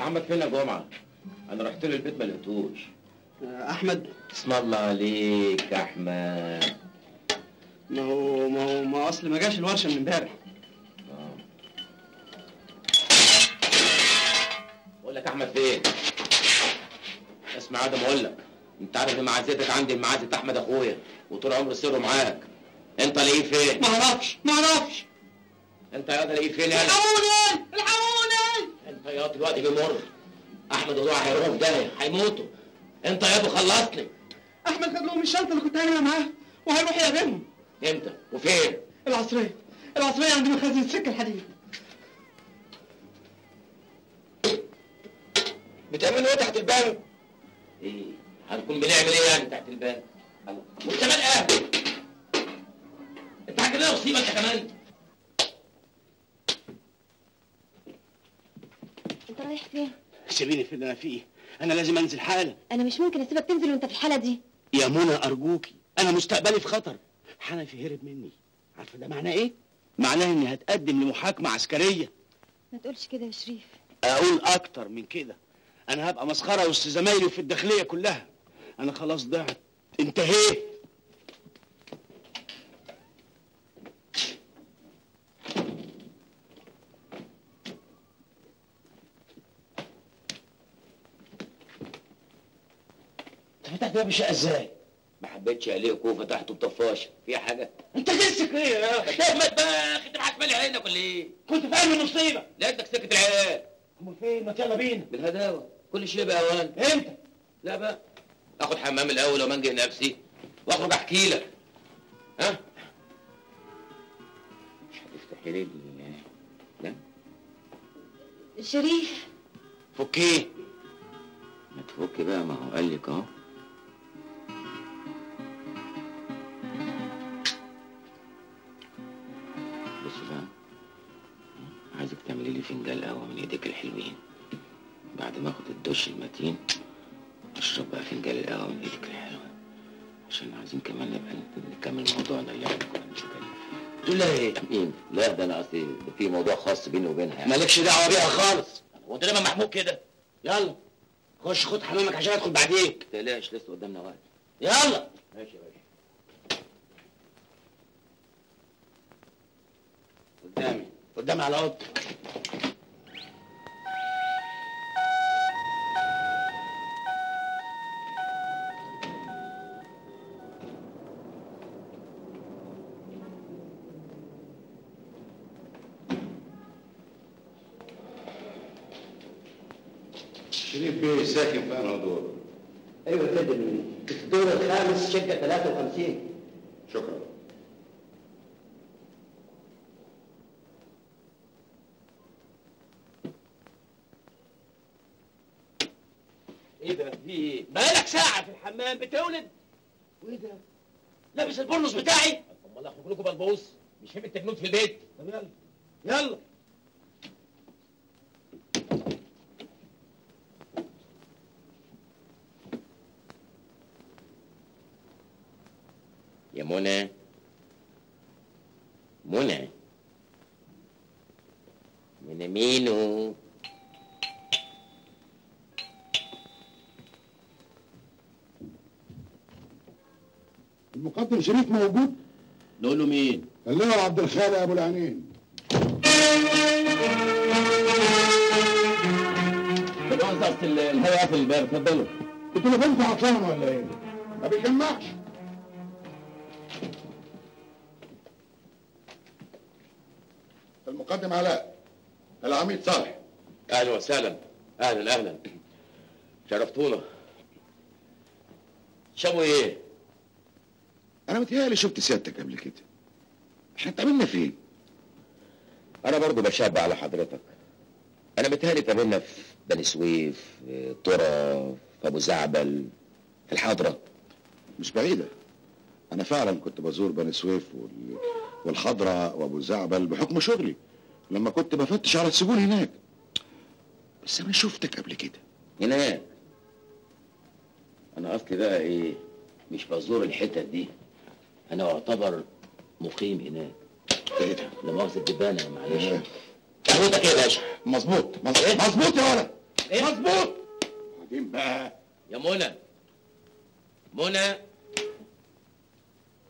[SPEAKER 1] احمد فين يا جمعة؟ أنا رحت له البيت ما لقيتوش
[SPEAKER 7] أحمد.
[SPEAKER 1] اسم الله عليك يا أحمد.
[SPEAKER 7] ما هو ما هو ما أصل ما جاش الورشة من امبارح.
[SPEAKER 1] بقول لك أحمد فين؟ اسمع يا آدم أقول لك. أنت عارف إن معزتك عندي معزة أحمد أخويا وطول عمري سره معاك. أنت لاقيه فين؟
[SPEAKER 7] ما أعرفش ما أعرفش.
[SPEAKER 1] أنت يا لاقيه فين يا
[SPEAKER 7] الحقوني الحقوني
[SPEAKER 1] أنت يا دلوقتي بيمر أحمد وضوع هيروحوا في داهيه هيموتوا أنت يا أبو خلصني
[SPEAKER 7] أحمد خد لهم الشنطة اللي كنت هاجي معاه وهيروح يقابلهم
[SPEAKER 1] إمتى وفين؟
[SPEAKER 7] العصرية العصرية عند مخازن السكه الحديد
[SPEAKER 1] بتعملوا إيه تحت الباب؟ إيه؟ هنكون بنعمل إيه يعني تحت الباب؟ الله. وانت مال أهلي؟ انت عندنا مصيبه أنت كمان؟
[SPEAKER 17] انت رايح فين؟
[SPEAKER 7] سيبيني في اللي أنا فيه. أنا لازم أنزل حالا.
[SPEAKER 17] أنا مش ممكن أسيبك تنزل وأنت في الحالة دي.
[SPEAKER 7] يا منى أرجوكي. أنا مستقبلي في خطر. حنفي هرب مني. عارفة ده معناه إيه؟ معناه إني هتقدم لمحاكمة عسكرية.
[SPEAKER 17] ما تقولش كده يا شريف.
[SPEAKER 7] أقول أكتر من كده. أنا هبقى مسخرة وسط زمايلي في الداخلية كلها. أنا خلاص ضعت. انتهيت. باب الشقه إزاي؟
[SPEAKER 1] ما حبيتش عليك وفتحته بطفاشه فيها حاجة؟
[SPEAKER 7] أنت جنسك إيه يا أخي؟
[SPEAKER 1] تهمت بقى انت معاك مالي عينك ولا إيه؟
[SPEAKER 7] كنت في قلب المصيبه
[SPEAKER 1] لقيتك سكت العيال.
[SPEAKER 7] أمال فين؟ ما يلا بينا.
[SPEAKER 1] بالهداوة. كل شيء بقى اوان
[SPEAKER 7] إمتى؟
[SPEAKER 1] لا بقى. آخد حمام الأول ومنجي نفسي. وأخرج أحكي لك. ها؟ مش هتفتحي لي لا؟
[SPEAKER 20] شريف.
[SPEAKER 1] فكيه ما تفكي بقى ما هو قال لك أهو. فنجان قهوه من ايديك الحلوين. بعد ما اخد الدش المتين أشرب بقى فنجان القهوه من إيدك الحلوه عشان عايزين كمان نبقى نكمل موضوعنا اللي إحنا كنا بنتكلم
[SPEAKER 7] تقول لها إيه؟
[SPEAKER 1] مين؟ لا ده أنا قصدي في موضوع خاص بيني وبينها يعني.
[SPEAKER 7] مالكش دعوة بيها خالص. وانت دايما محمود كده؟ يلا. خش خد حمامك عشان أدخل بعديك.
[SPEAKER 1] ما تقلقش لسه قدامنا وقت.
[SPEAKER 7] يلا.
[SPEAKER 1] ماشي يا باشا. قدامي.
[SPEAKER 7] قدامي على اوضتك
[SPEAKER 14] شريف بيه ساكن في انهي دور؟
[SPEAKER 21] أيوه كده الدور الخامس شقة 53
[SPEAKER 14] شكرا
[SPEAKER 7] إيه ده؟ في إيه؟ بقالك ساعة في الحمام بتولد. وإيه ده؟ لابس البرنس بتاعي؟
[SPEAKER 1] امال اخرج لكم بلبوس مش فاهم التجنود في البيت.
[SPEAKER 7] طب يلا. يلا
[SPEAKER 1] يا منى منى منى مينو
[SPEAKER 22] شريف موجود؟
[SPEAKER 7] نقول له مين؟
[SPEAKER 22] اللواء عبد الخالق أبو العينين
[SPEAKER 7] وزارة الهيئة في الباب اتفضلوا.
[SPEAKER 22] اللي بنتوا عطلان ولا إيه؟ ما بيجمعش. المقدم علاء العميد صالح.
[SPEAKER 1] أهلا وسهلا. أهلا أهلا. شرفتونا. شابوا إيه؟
[SPEAKER 14] أنا متهيألي شفت سيادتك قبل كده. إحنا اتقابلنا فين؟
[SPEAKER 1] أنا برضو بشاب على حضرتك. أنا متهيألي اتقابلنا في بني سويف في طرة في أبو زعبل في الحضرة.
[SPEAKER 14] مش بعيدة. أنا فعلا كنت بزور بني سويف وال... والحضرة وأبو زعبل بحكم شغلي. لما كنت بفتش على السجون هناك. بس أنا شفتك قبل كده.
[SPEAKER 1] هناك. أنا اصلي بقى إيه؟ مش بزور الحتت دي. أنا أعتبر مقيم هناك
[SPEAKER 14] إيه ده؟
[SPEAKER 1] لا مؤاخذة الدبانة معلش
[SPEAKER 14] إيه؟
[SPEAKER 1] قهوتك إيه يا باشا؟
[SPEAKER 14] مظبوط مظبوط مظبوط يا ولد
[SPEAKER 1] إيه؟
[SPEAKER 14] مظبوط بعدين بقى
[SPEAKER 1] يا منى منى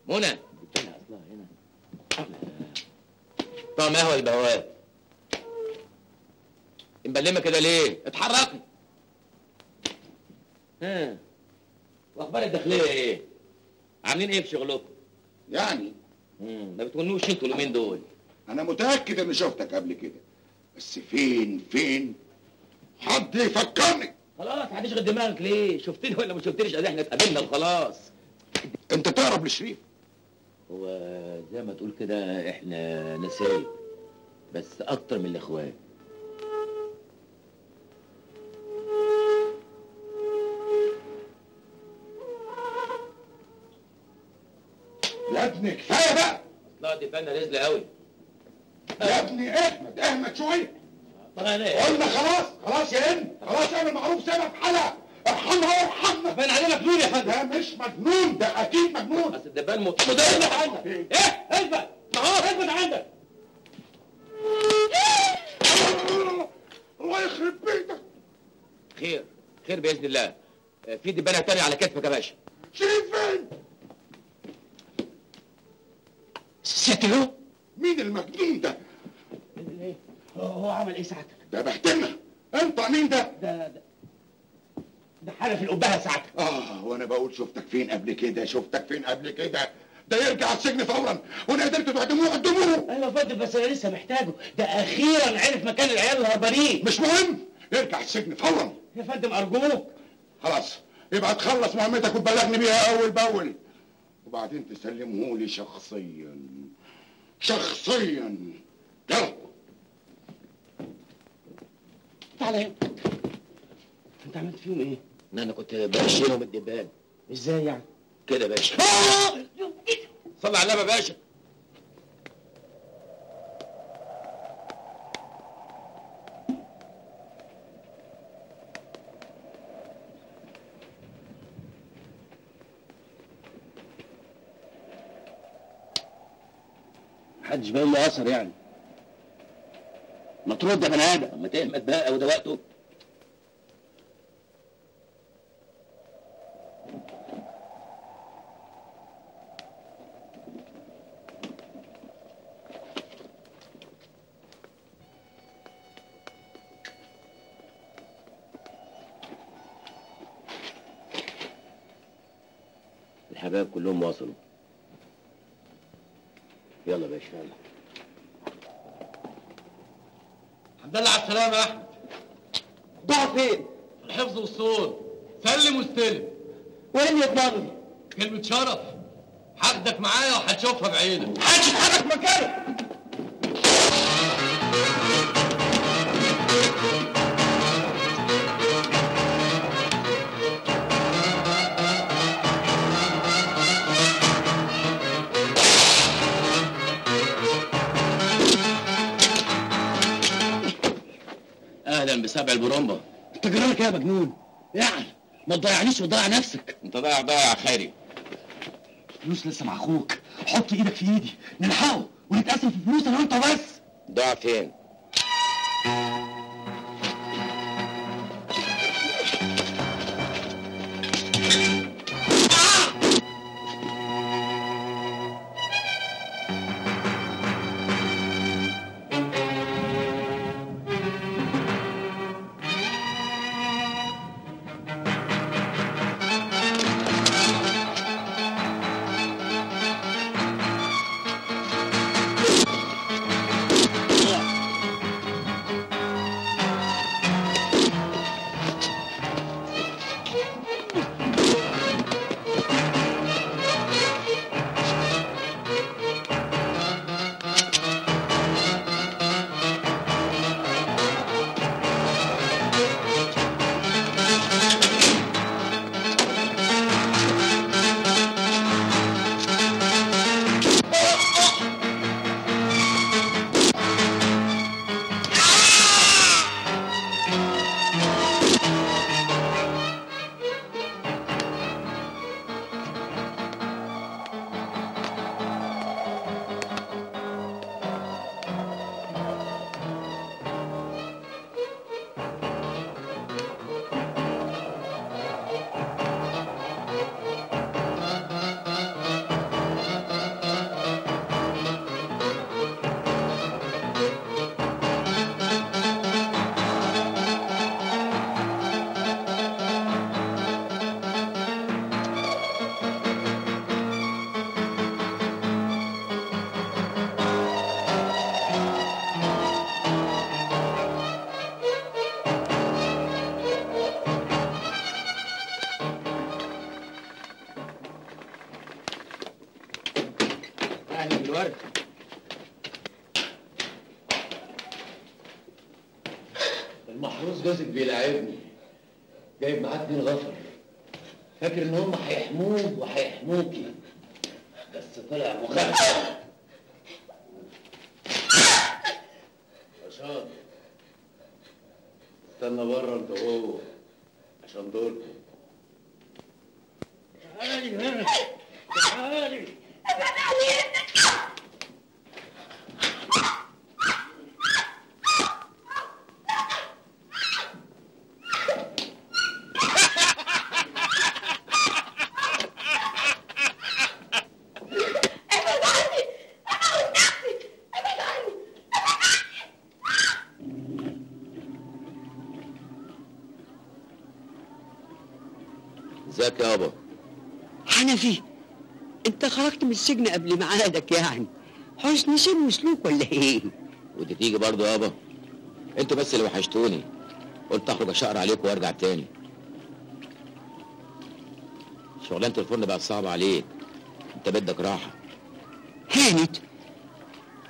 [SPEAKER 1] منى لها اصلها هنا طعم قهوة البهوات مبلمة كده ليه؟ اتحركي ها وأخبار الداخلية إيه؟ عاملين إيه في شغلكم؟
[SPEAKER 14] يعني.
[SPEAKER 1] مم، ما بتكونوش أنتوا اليومين دول.
[SPEAKER 14] أنا متأكد إني شفتك قبل كده. بس فين فين؟ حد يفكرني.
[SPEAKER 1] خلاص هتشغل دماغك. ليه؟ شفتني ولا ما شفتنيش؟ إحنا اتقابلنا وخلاص.
[SPEAKER 14] أنت تقرب لشريف
[SPEAKER 1] هو زي ما تقول كده إحنا نسايب بس أكتر من الاخوات دي فنة رزلة قوي.
[SPEAKER 14] يا ابني احمد احمد
[SPEAKER 1] أنا إيه؟
[SPEAKER 14] قلنا خلاص خلاص يا ابني خلاص اعمل معروف سيبها في حالها ارحمها وارحمنا.
[SPEAKER 7] باين عليه مجنون يا فندم.
[SPEAKER 14] ده مش مجنون ده أكيد مجنون.
[SPEAKER 1] بس الدبان مت...
[SPEAKER 7] اثبت عندك إيه؟ اثبت ما هو اثبت عندك
[SPEAKER 14] الله يخرب بيتك.
[SPEAKER 1] خير خير بإذن الله. في دبانة تانية على كتفك يا باشا.
[SPEAKER 14] شريف فين؟
[SPEAKER 7] له
[SPEAKER 14] مين المجنون ده؟
[SPEAKER 7] هو عمل إيه ساعتك
[SPEAKER 14] ده بهدلنا انت مين ده؟
[SPEAKER 7] ده ده ده حنفي القبهة ساعتها.
[SPEAKER 14] آه وأنا بقول شفتك فين قبل كده؟ شفتك فين قبل كده؟ ده يرجع السجن فورا. وأنا قدرت تعدموه قدموه.
[SPEAKER 7] أيوه يا فندم بس أنا لسه محتاجه. ده أخيرا عرف مكان العيال الهربانين.
[SPEAKER 14] مش مهم. يرجع السجن فورا.
[SPEAKER 7] يا فندم أرجوك.
[SPEAKER 14] خلاص. يبقى تخلص مهمتك وتبلغني بيها أول بأول. وبعدين تسلمه لي شخصيا شخصيا يلا.
[SPEAKER 7] تعالى. هنا انت عملت فيهم إيه؟
[SPEAKER 1] ان أنا كنت بشيلهم الدبان.
[SPEAKER 7] إزاي يعني؟
[SPEAKER 1] كده يا باشا. صلي على النبي يا باشا.
[SPEAKER 7] محدش باين له أثر يعني. ما ترد يا بني آدم.
[SPEAKER 1] ما تهمت بقى وده وقته الحبايب كلهم وصلوا يلا يا باشا يلا
[SPEAKER 23] الحمد لله على السلامة. يا
[SPEAKER 7] ضاع فين؟
[SPEAKER 23] الحفظ والصون. سلم واستلم.
[SPEAKER 7] وين يضمنني؟
[SPEAKER 23] كلمة شرف. هاخدك معايا وهتشوفها بعينك.
[SPEAKER 7] محدش يتحرك مكانه
[SPEAKER 1] بسبع البرومبا.
[SPEAKER 7] انت جرالك إيه يا مجنون؟ يعني ما تضيعنيش وتضيع نفسك.
[SPEAKER 1] انت ضايع ضايع خيري.
[SPEAKER 7] فلوس لسه مع أخوك. حط إيدك في ايدي. نلحقه ونتقاسم في فلوس أنا وانت بس.
[SPEAKER 1] ضاع فين؟
[SPEAKER 24] السجن قبل ميعادك يعني. حسن سن وسلوك ولا إيه؟
[SPEAKER 1] ودي تيجي برضه يابا أنتوا بس اللي وحشتوني. قلت أخرج أشقر عليكم وأرجع تاني. شغلانة الفرن بقت صعبة عليك. انت بدك راحة.
[SPEAKER 24] هانت.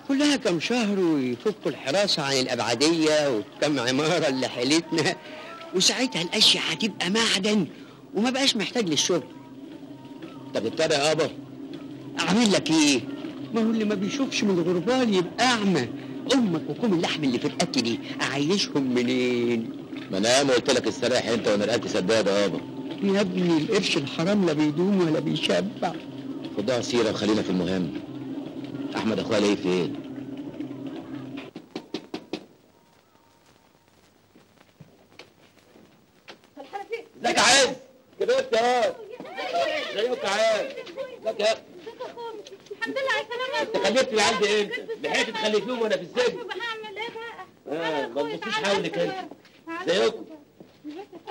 [SPEAKER 24] كلها كم شهر ويفكوا الحراسة عن الأبعدية وكم عمارة اللي حيلتنا. وساعتها الأشياء هتبقى معدن وما بقاش محتاج للشغل.
[SPEAKER 1] انت بتتابع يابا
[SPEAKER 24] أعمل لك إيه؟ ما هو اللي ما بيشوفش من الغربال يبقى أعمى. أمك وكم اللحم اللي في الأكل دي أعيشهم منين؟
[SPEAKER 1] ما أنا ياما قلت لك استريح أنت وأنا رقبتي سداده يابا.
[SPEAKER 24] يا ابني القرش الحرام لا بيدوم ولا بيشبع.
[SPEAKER 1] خدها سيرة وخلينا في المهم. أحمد أخويا ليه فين ازيك يا عز كبرت يا ازيك يا عز ازيك يا
[SPEAKER 25] الحمد لله على السلامة
[SPEAKER 1] أنت؟ عندي إمتى؟ لحقت تخلفيهم وأنا في السجن.
[SPEAKER 25] هعمل إيه بقى؟
[SPEAKER 1] آه ما تبصيش حولك انت ازيكم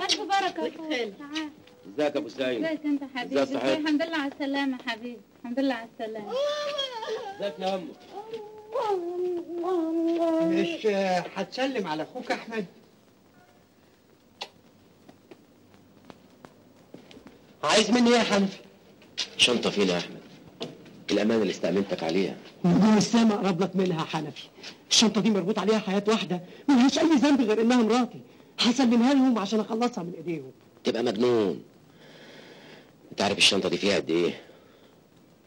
[SPEAKER 25] ألف بركة يا
[SPEAKER 1] ازيك يا أبو سعيد؟
[SPEAKER 25] ازيك أنت حبيبي؟
[SPEAKER 1] ازيك صحيح؟
[SPEAKER 25] الحمد لله على السلامة حبيبي. الحمد لله على السلامة.
[SPEAKER 1] ازيك يا أمه؟
[SPEAKER 24] مش هتسلم على أخوك أحمد؟ عايز مني إيه يا حنفي؟
[SPEAKER 1] شنطة فينا يا أحمد. الامانه اللي استأمنتك عليها.
[SPEAKER 26] نجوم السما قرب لك منها حنفي. الشنطة دي مربوط عليها حياة واحدة. ملهاش أي ذنب غير إنها مراتي. هسلمها لهم عشان أخلصها من إيديهم.
[SPEAKER 1] تبقى مجنون. أنت عارف الشنطة دي فيها قد إيه؟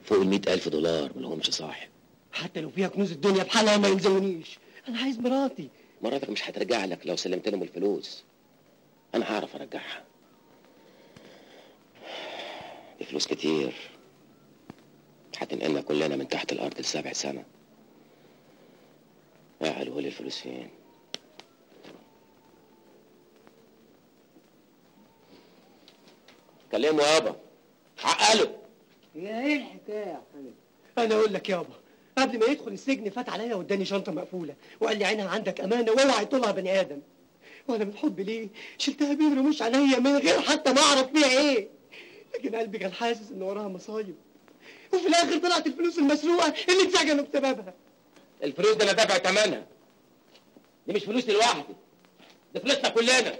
[SPEAKER 1] فوق ال ألف دولار ملهمش صاحب.
[SPEAKER 26] حتى لو فيها كنوز الدنيا بحالها ما يلزمونيش. أنا عايز مراتي.
[SPEAKER 1] مراتك مش هترجع لك لو سلمت لهم الفلوس. أنا هعرف أرجعها. دي فلوس كتير. هتنقلنا كلنا من تحت الأرض لسبع سنة. يا قالوا لي الفلوس فين؟ كلموا يابا. عقلوا
[SPEAKER 26] يا إيه الحكاية يا حنفي؟ أنا أقول لك يابا قبل ما يدخل السجن فات عليا واداني شنطة مقفولة وقال لي عينها عندك أمانة واوعى يطولها بني آدم. وأنا من حب ليه؟ شلتها بين رموش عليا من غير حتى ما أعرف فيها إيه. لكن قلبي كان حاسس إن وراها مصايب. وفي الآخر طلعت الفلوس المسروقة اللي اتسجنوا بسببها.
[SPEAKER 1] الفلوس دي أنا دافع ثمنها دي مش فلوسي لوحدي. دي فلوسنا كلنا.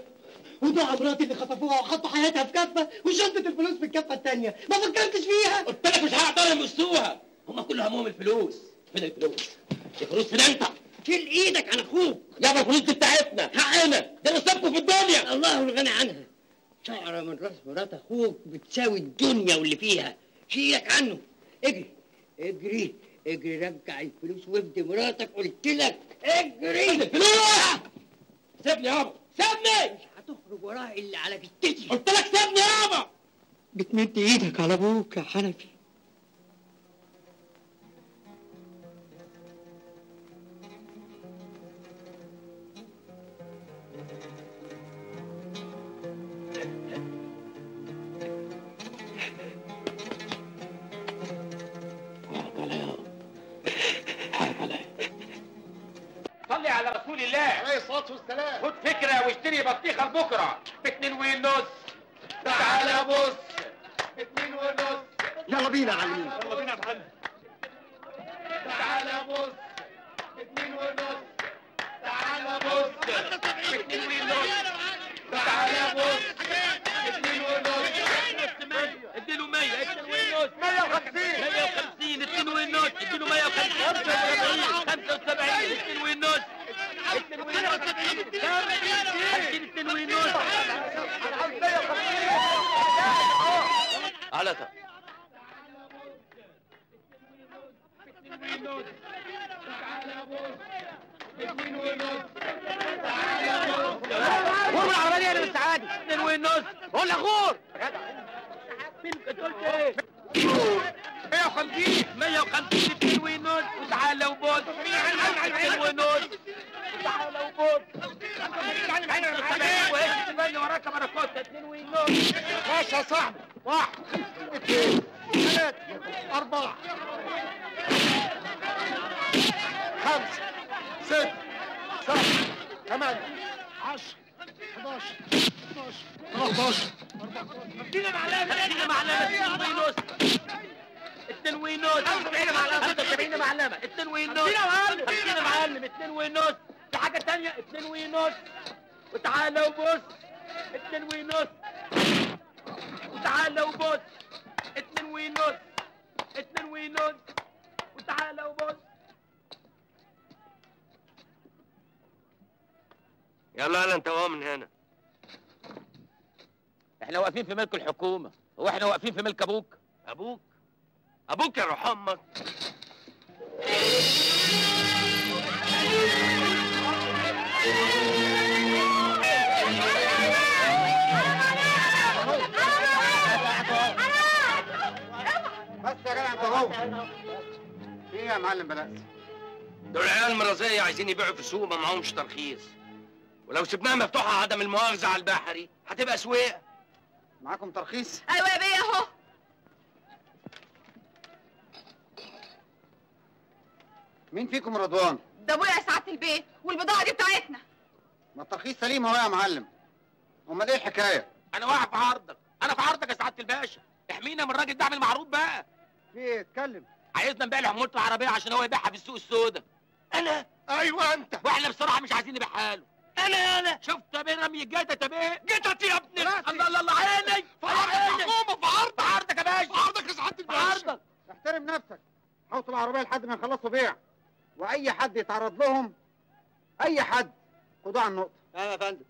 [SPEAKER 26] ودعا مراتي اللي خطفوها وحطوا حياتها في كفة وشنطة الفلوس في الكفة التانية. ما فكرتش فيها؟
[SPEAKER 1] قلت لك مش هقدر يمسوها هم كل همهم الفلوس. فين الفلوس؟ الفلوس فين انت
[SPEAKER 24] شيل إيدك عن أخوك.
[SPEAKER 1] يابا الفلوس دي بتاعتنا. حقنا. ده نصيبكم في الدنيا.
[SPEAKER 24] الله الغني عنها. شعرة من رأس مرات أخوك بتساوي الدنيا واللي فيها. شيلك عنه. اجري اجري اجري رجع الفلوس وابدي مراتك قلت لك اجري.
[SPEAKER 1] الفلوس؟ سيبني يابا سيبني!
[SPEAKER 24] مش هتخرج وراها إلا على جتتي
[SPEAKER 1] قلت لك سيبني يابا
[SPEAKER 26] بتمد إيدك على أبوك يا حنفي.
[SPEAKER 10] رسول الله عليه الصلاة والسلام خد فكرة واشتري بطيخة لبكرة باتنين ونص تعالى بص باتنين ونص
[SPEAKER 26] يلا بينا يا علمين
[SPEAKER 10] يلا بينا يا معلم تعالى بص باتنين ونص تعالى بص باتنين ونص تعالى بص باتنين ونص اديله 100 اتنين ونص 150 150 اتنين ونص اديله 150 75 اتنين ونص اتنين ونص اديله اتنين ونص
[SPEAKER 1] على طب
[SPEAKER 10] غور العربية أنا لسه عادي اتنين ونص قول غور مين انت قلت إيه 150 150 اتنين ونص وتعالى وبص اتنين ونص تعالى وبص وهيك تبني وراك بركات اتنين ونص ماشي يا صاحبي واحد اثنين ثلاثة أربعة خمسة ستة سبعة ثمانية عشرة 11 13
[SPEAKER 1] ادينا معلمه ادينا معلمه اتنين ونص اتنين ونص 75 معلمه 75 معلمه اتنين ونص ادينا معلم اتنين ونص في حاجة تانية؟ اتنين ونص وتعالى وبص. اتنين ونص وتعالى وبص. اتنين ونص اتنين ونص وتعالى وبص.
[SPEAKER 15] يلا يلا انت من هنا.
[SPEAKER 1] إحنا واقفين في ملك الحكومة. هو إحنا واقفين في ملك أبوك؟
[SPEAKER 15] أبوك؟ أبوك يا روح أمك.
[SPEAKER 27] بس يا جدع انت اهو في إيه يا معلم بلاس
[SPEAKER 15] دول عيال مرازية عايزين يبيعوا في السوق ما معهمش ترخيص. ولو سبناها مفتوحة عدم المؤاخذة على البحري هتبقى سويقة
[SPEAKER 27] معاكم ترخيص؟
[SPEAKER 3] أيوه يا بيه أهو.
[SPEAKER 27] مين فيكم رضوان؟
[SPEAKER 3] ده ابويا يا سعادة البيه والبضاعة دي بتاعتنا.
[SPEAKER 27] ما الترخيص سليم اهو يا معلم. امال إيه الحكاية؟
[SPEAKER 1] أنا واقف في عرضك. أنا في عرضك يا سعادة الباشا. احمينا من الراجل ده اعمل معروف بقى.
[SPEAKER 27] في إيه؟ اتكلم.
[SPEAKER 1] عايزنا نبيع له حمولة العربية عشان هو يبيعها في السوق السوداء. أنا؟
[SPEAKER 10] أيوه انت.
[SPEAKER 1] وإحنا بصراحة مش عايزين نبيعها له. أنا أنا. شفت يا بيه رمي الجيتة يا بيه جيتت يا ابني. الله الله الله عيني. في
[SPEAKER 10] الحكومة في عرضك.
[SPEAKER 1] في عرضك يا باشا.
[SPEAKER 10] في عرضك يا سعادة
[SPEAKER 1] في
[SPEAKER 10] الباشا.
[SPEAKER 1] عرضك.
[SPEAKER 27] احترم نفسك. حوطوا العربية لحد ما يخلصوا بيع. وأي حد يتعرض لهم أي حد. خدوه على النقطة.
[SPEAKER 1] أيوه يا فندم.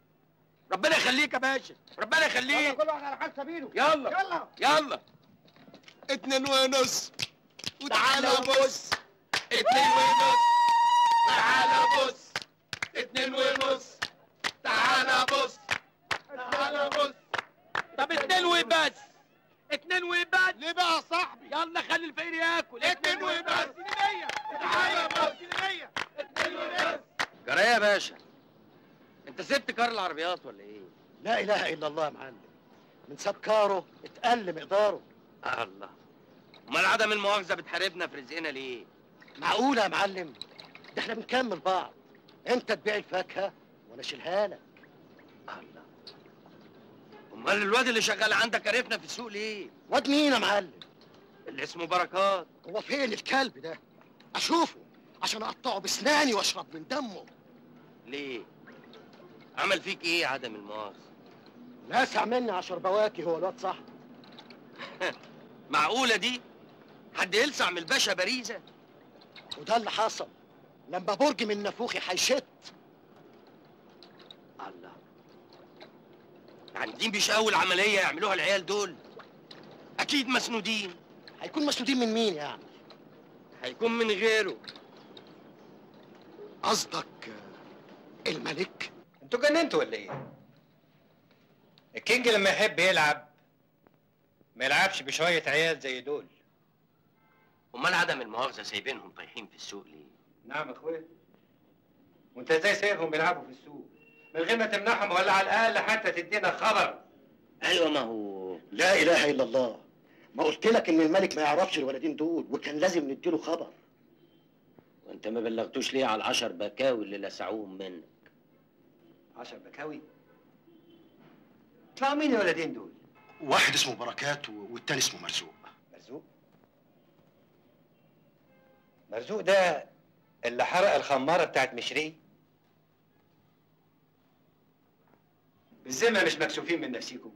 [SPEAKER 1] ربنا يخليك يا باشا. ربنا يخليك.
[SPEAKER 27] كل واحد على حال سبيله.
[SPEAKER 1] يلا.
[SPEAKER 27] يلا.
[SPEAKER 1] يلا.
[SPEAKER 10] اتنين ونص.
[SPEAKER 1] تعالى
[SPEAKER 10] بص.
[SPEAKER 1] اتنين ونص.
[SPEAKER 10] تعالى بص. اتنين ونص. تعالى بص. تعالى بص.
[SPEAKER 1] طب اتنين وبس. اتنين وبس
[SPEAKER 10] ليه بقى يا صاحبي؟
[SPEAKER 1] يلا خلي الفقير ياكل.
[SPEAKER 10] اتنين وبس تعالى بص
[SPEAKER 1] اتنين وبس
[SPEAKER 15] جرايه يا باشا. انت سبت كار العربيات ولا إيه؟
[SPEAKER 10] لا إله إلا الله يا معلم. من سبكاره اتقل مقداره.
[SPEAKER 15] الله. امال عدم المؤاخذة بتحاربنا في رزقنا ليه؟
[SPEAKER 10] معقوله يا معلم؟ ده إحنا بنكمل بعض. انت تبيع الفاكهة وأنا اشيلها لك.
[SPEAKER 15] الله. أمال الواد اللي شغال عندك عرفنا في السوق ليه؟
[SPEAKER 10] واد مين يا معلم
[SPEAKER 15] اللي اسمه بركات
[SPEAKER 10] هو فين الكلب ده أشوفه عشان أقطعه بسناني وأشرب من دمه
[SPEAKER 15] ليه؟ عمل فيك إيه عدم المؤاخذة؟
[SPEAKER 10] لاسع مني عشر بواكي هو الواد صح (laughs)
[SPEAKER 15] معقولة دي؟ حد يلسع من الباشا باريزة؟
[SPEAKER 10] وده اللي حصل لما برج من نافوخي هيشت
[SPEAKER 15] الله يعني دي مش أول عملية يعملوها العيال دول. أكيد مسنودين.
[SPEAKER 10] هيكون مسنودين من مين يعني
[SPEAKER 15] هيكون من غيره.
[SPEAKER 10] قصدك الملك؟
[SPEAKER 28] أنتوا جننتوا ولا إيه؟ الكينج لما يحب يلعب ما يلعبش بشوية عيال زي دول.
[SPEAKER 15] أمال عدم المؤاخذة سايبينهم طايحين في السوق ليه؟
[SPEAKER 28] نعم يا اخويا. وانت إزاي سايبهم بيلعبوا في السوق؟ من غير ما تمنعهم ولا على الأقل حتى تدينا خبر.
[SPEAKER 15] أيوة ما هو؟
[SPEAKER 10] لا إله إلا الله. ما قلت لك إن الملك ما يعرفش الولدين دول وكان لازم نديله خبر.
[SPEAKER 15] وأنت ما بلغتوش ليه على العشر بكاوي اللي لسعوهم منك؟
[SPEAKER 28] عشر بكاوي؟ طلعوا مين الولدين دول؟
[SPEAKER 10] واحد اسمه بركات والتاني اسمه مرزوق.
[SPEAKER 28] مرزوق؟ مرزوق ده اللي حرق الخمارة بتاعت مشري بالذمة مش مكسوفين من نفسيكم.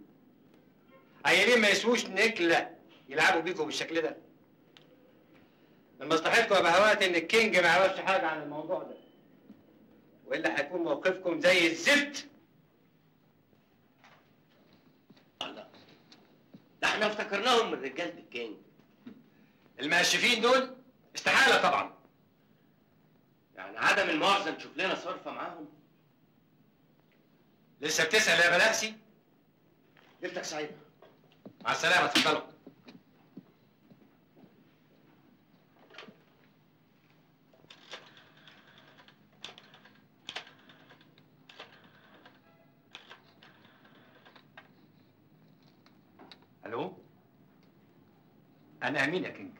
[SPEAKER 28] عيالين ما يسووش نكلة يلعبوا بيكم بالشكل ده. من مصلحتكم يا بهوات إن الكينج ما يعرفش حاجة عن الموضوع ده. وإلا هيكون موقفكم زي الزفت.
[SPEAKER 15] ده إحنا افتكرناهم من رجالة الكينج.
[SPEAKER 28] المقشفين دول استحالة طبعا.
[SPEAKER 15] يعني عدم المؤاخذة نشوف لنا صرفة معاهم.
[SPEAKER 28] لسه بتسأل يا بلاسي
[SPEAKER 10] ليلتك سعيدة
[SPEAKER 28] مع السلامة اتفضلوا ألو؟ أنا أمين يا كينج.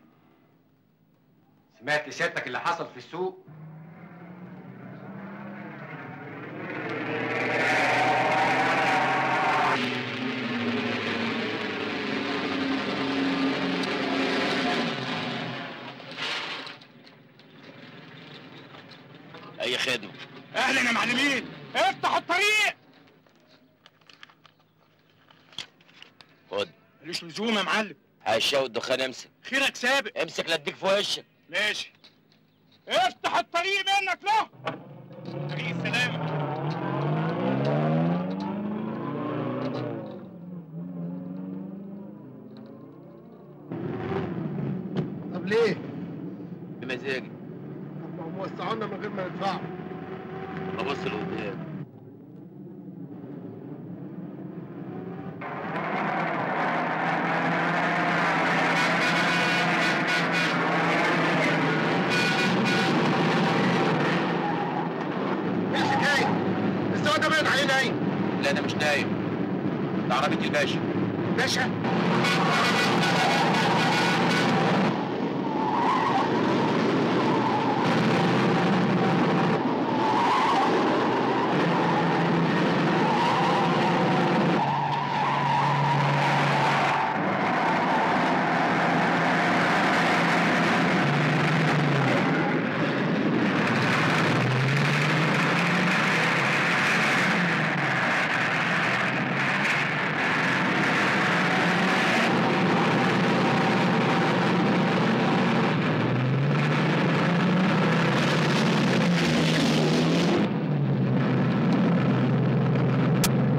[SPEAKER 28] سمعت سيادتك اللي حصل في السوق
[SPEAKER 1] اي خدمه
[SPEAKER 10] أهلا يا معلمين افتحوا الطريق
[SPEAKER 1] خد
[SPEAKER 10] ملوش لزوم يا معلم.
[SPEAKER 1] هشاو الدخان امسك.
[SPEAKER 10] خيرك سابق
[SPEAKER 1] امسك لا اديك في وشك
[SPEAKER 10] ماشي. افتح الطريق منك له طريق السلامة
[SPEAKER 29] طب ليه؟
[SPEAKER 1] بمزاجي.
[SPEAKER 29] طب ما هم وسعونا من غير ما يدفعوا.
[SPEAKER 1] ابص لقدام
[SPEAKER 29] إيه الحكاية؟ السواق ده باين عليه نايم
[SPEAKER 1] لا ده مش نايم ده عربيه الباشا
[SPEAKER 29] باشا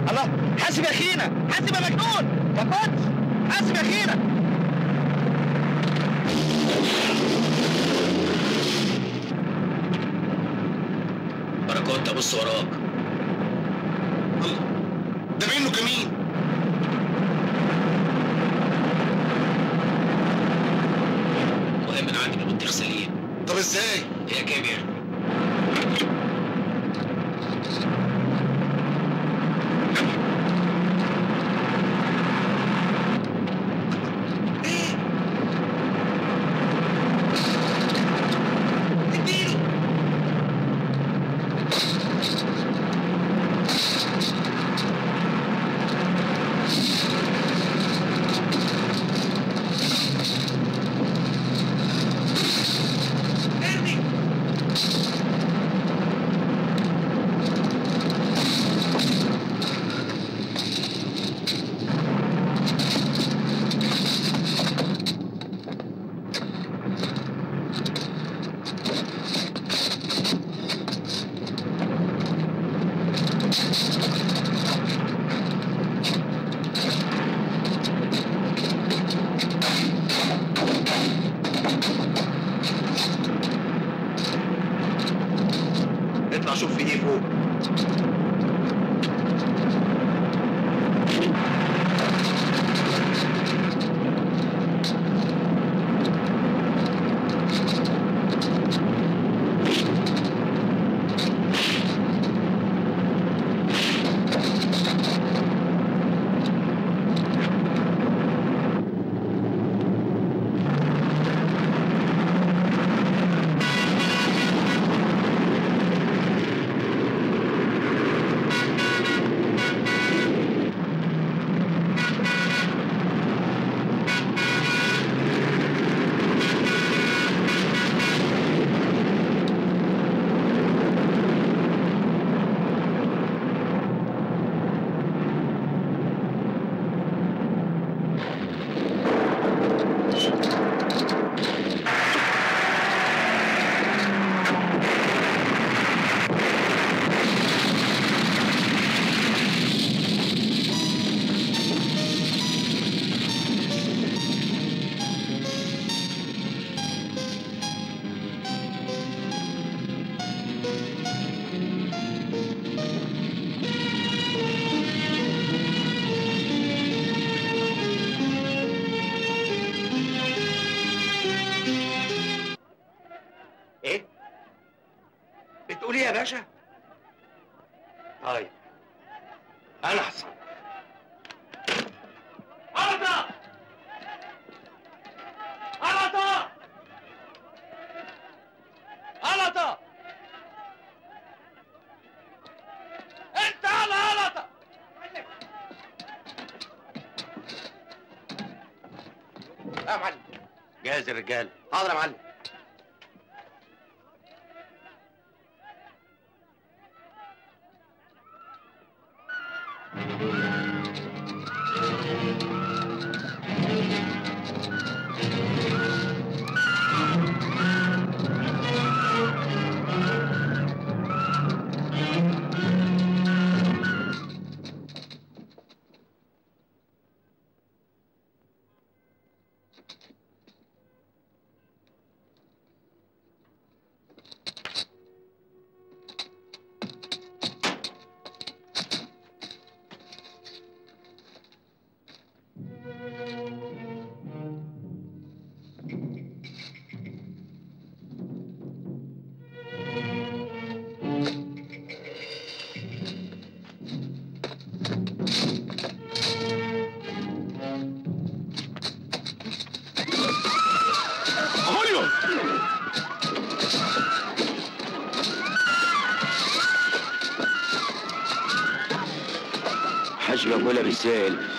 [SPEAKER 10] الله حاسب يا اخينا حاسب يا مجنون ما كنتش حاسب يا اخينا
[SPEAKER 1] بركات ابص وراك
[SPEAKER 29] ده منه كمين؟
[SPEAKER 1] أنا عندي بالبطيخ سليم.
[SPEAKER 29] طب إزاي؟
[SPEAKER 1] هي كام يعني؟
[SPEAKER 10] باشا؟ طيب. أنا حصل غلطة غلطة غلطة أنت على يا معلم. جاهز الرجال حاضر يا معلم.
[SPEAKER 1] abuela Bisel,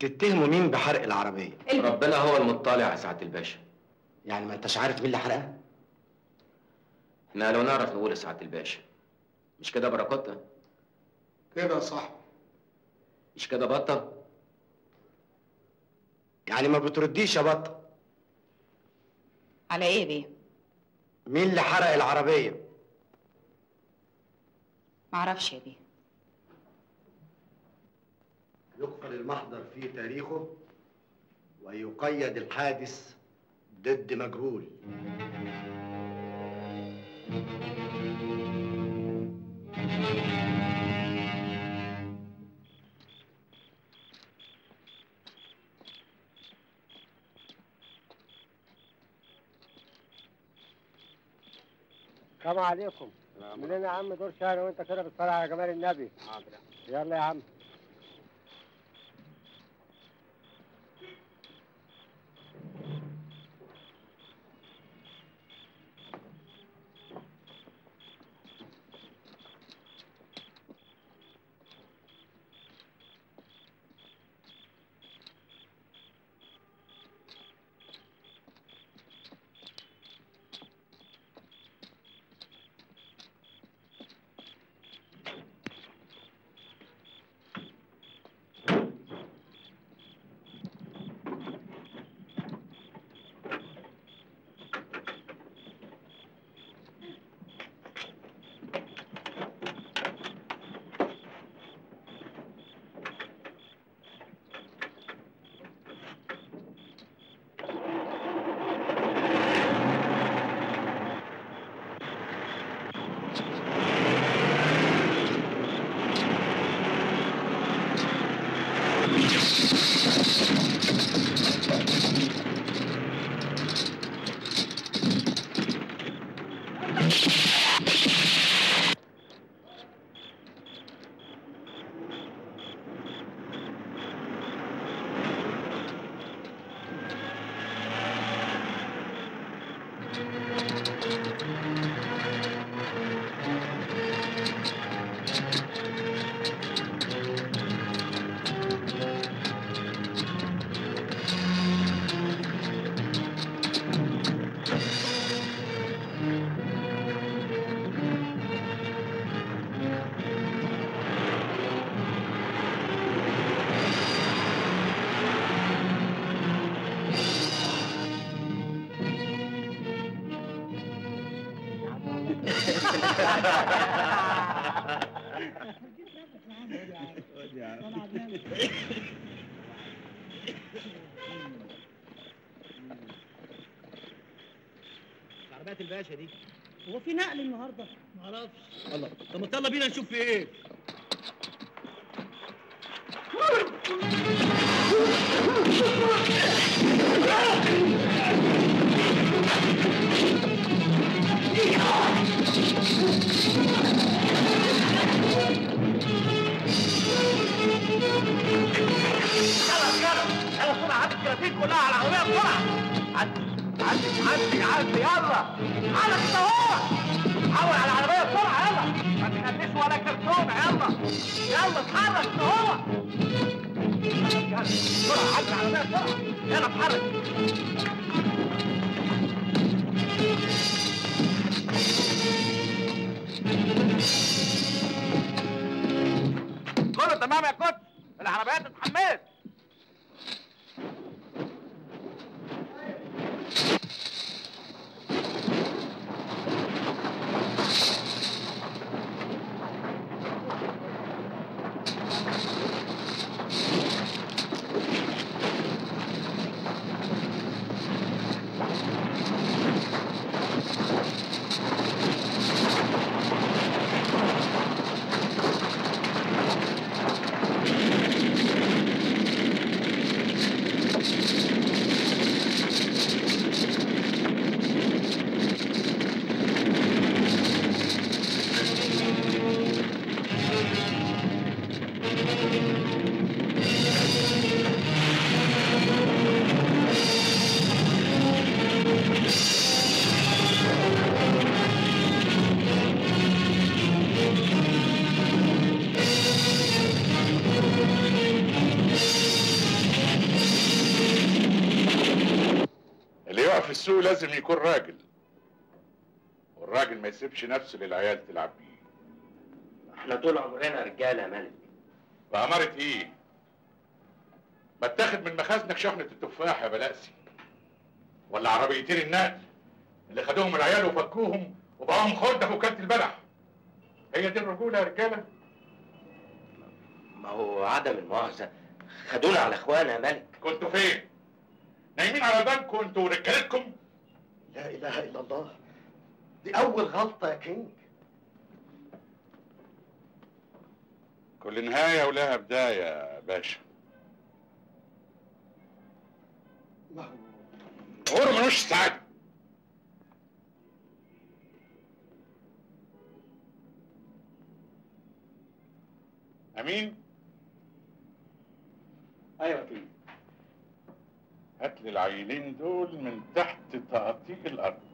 [SPEAKER 7] تتهموا مين بحرق العربية؟
[SPEAKER 1] ربنا هو المطلع يا سعادة الباشا
[SPEAKER 7] يعني ما انتش عارف مين اللي حرقها؟
[SPEAKER 1] إحنا لو نعرف نقول يا سعادة الباشا مش كده بركاتة
[SPEAKER 30] كده صح
[SPEAKER 1] مش كده بطة
[SPEAKER 7] يعني ما بترديش يا بطة
[SPEAKER 3] على إيه دي؟
[SPEAKER 7] مين اللي حرق العربية؟
[SPEAKER 3] معرفش يا بيه
[SPEAKER 7] يقفل المحضر في تاريخه ويقيد الحادث ضد مجهول
[SPEAKER 31] السلام عليكم. من يا عم؟ دور شهر وانت كده بتصلي على جمال النبي. يلا يا عم.
[SPEAKER 32] النهارده؟
[SPEAKER 33] معرفش الله طب يلا بينا نشوف في إيه
[SPEAKER 32] كلها على العربيه بسرعة
[SPEAKER 28] عدي عدي عدي عدي يلا على الطوارئ حول على العربية بسرعة يلا. ما تخليش ولا كرتونه يلا. يلا اتحرك هو يلا بسرعة على العربية بسرعة. يلا اتحرك. كله تمام يا كوتش؟ العربيات اتحملت.
[SPEAKER 29] يكون راجل. والراجل ما يسيبش نفسه للعيال تلعب بيه.
[SPEAKER 15] إحنا طول عمرنا رجاله يا ملك.
[SPEAKER 29] بأمارة إيه؟ ما من مخازنك شحنة التفاح يا بلاسي ولا عربيتين النقل اللي خدوهم العيال وفكوهم وبقاهم خردة في وكالة البلح. هي دي الرجولة يا رجالة؟
[SPEAKER 15] ما هو عدم المؤاخذة. خدونا على اخوانا يا ملك.
[SPEAKER 29] كنتوا فين؟ نايمين على البنك وانتوا ورجالتكم؟
[SPEAKER 7] لا إله إلا الله. دي أول غلطة يا كينج.
[SPEAKER 29] كل نهاية ولها بداية يا باشا. عمره ملوش سعادة أمين؟
[SPEAKER 7] أيوه كينج.
[SPEAKER 29] لي العيلين دول من تحت تقطيع الأرض.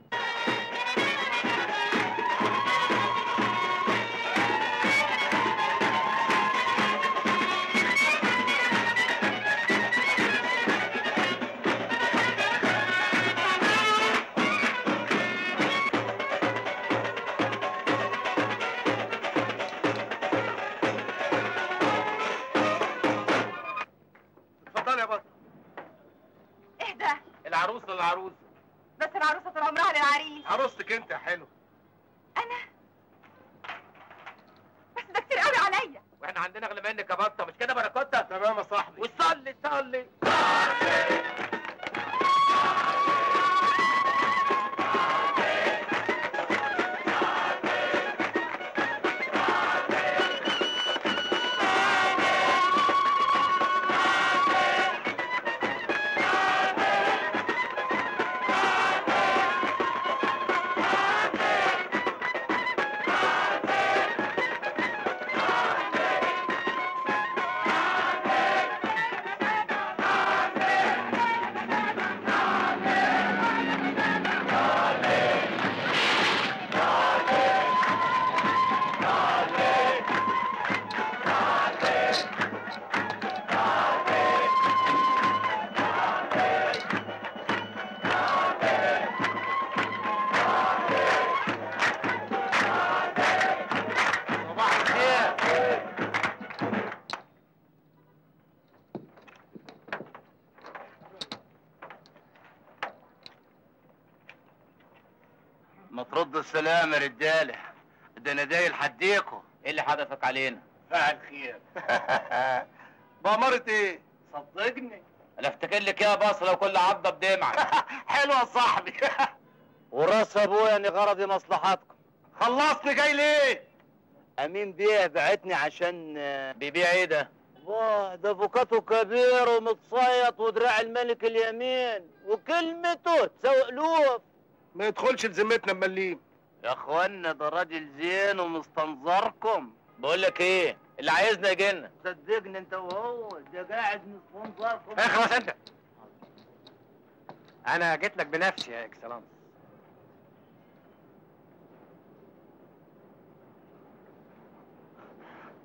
[SPEAKER 6] تردوا السلام يا رجالة. ده أنا دايل حديكوا إيه اللي حدفك علينا؟
[SPEAKER 28] فعل خير (laughs) بأمارة إيه؟ صدقني.
[SPEAKER 6] أنا أفتكر لك يا بصره وكل عضة بدمعك (laughs)
[SPEAKER 28] حلو يا صاحبي. (laughs)
[SPEAKER 6] ورأس أبويا إني غرضي مصلحتكم.
[SPEAKER 28] خلصني جاي ليه؟
[SPEAKER 6] أمين بيه بعتني عشان بيبيع إيه ده؟ واه ده فوكاته كبير ومتصيط ودراع الملك اليمين. وكلمته تساوي الوف
[SPEAKER 28] ما يدخلش لذمتنا مليم
[SPEAKER 6] يا اخوانا ده راجل زين ومستنظركم. بقول لك إيه؟ اللي عايزنا يجينا. صدقني انت وهو ده قاعد مستنظركم.
[SPEAKER 28] اخلص انت. أنا جيت لك بنفسي يا اكسلانس.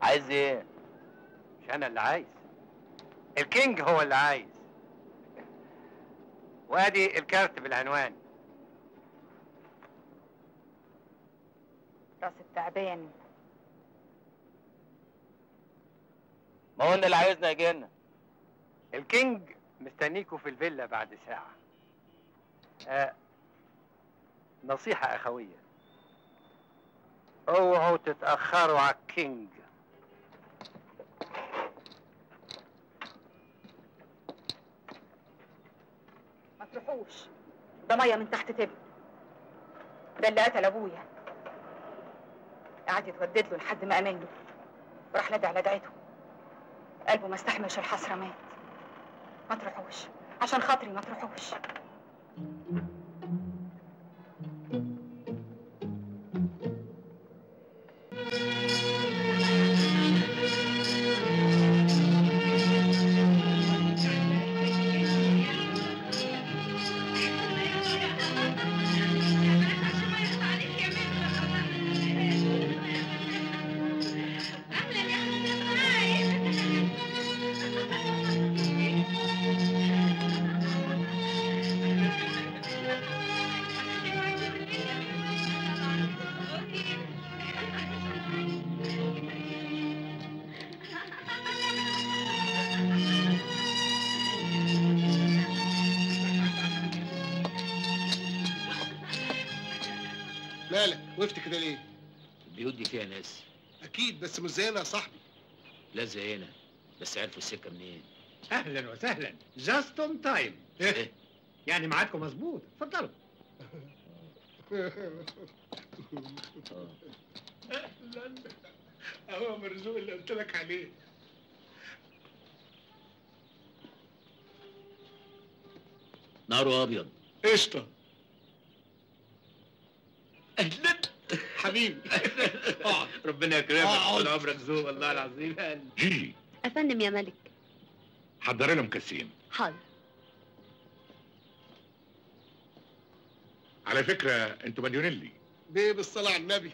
[SPEAKER 6] عايز إيه؟
[SPEAKER 28] مش أنا اللي عايز. الكينج هو اللي عايز. وادي الكارت بالعنوان.
[SPEAKER 3] راس التعبان
[SPEAKER 6] ما هو اللي عايزنا يجي لنا؟
[SPEAKER 28] الكينج مستنيكوا في الفيلا بعد ساعة. آه نصيحة أخوية. اوعوا تتأخروا على الكينج.
[SPEAKER 3] ما تروحوش. ده مية من تحت تبن ده اللي قتل أبويا. قعد يتودد له لحد ما امن له راح لدع لدعته قلبه ما استحملش الحسرة مات. ما تروحوش. عشان خاطري ما تروحوش.
[SPEAKER 34] يا صاحبي.
[SPEAKER 1] لا زينا بس عرفوا السكة منين.
[SPEAKER 5] أهلا وسهلا. just on time
[SPEAKER 1] إيه؟ (laughs)
[SPEAKER 5] يعني ميعادكم مظبوط. اتفضلوا.
[SPEAKER 34] أهلا (laughs) أهو مرزوق اللي قلت لك عليه.
[SPEAKER 1] ناره أبيض.
[SPEAKER 34] قشطة. أهلا. حبيبي. (laughs) اقعد
[SPEAKER 5] ربنا يكرمك.
[SPEAKER 34] اقعد.
[SPEAKER 5] طول عمرك ذوق والله العظيم.
[SPEAKER 29] جيجي
[SPEAKER 35] أفندم يا ملك.
[SPEAKER 29] حضري لهم كاسين.
[SPEAKER 35] حاضر.
[SPEAKER 29] على فكرة أنتوا مديونين لي
[SPEAKER 34] بيه بالصلاة على النبي؟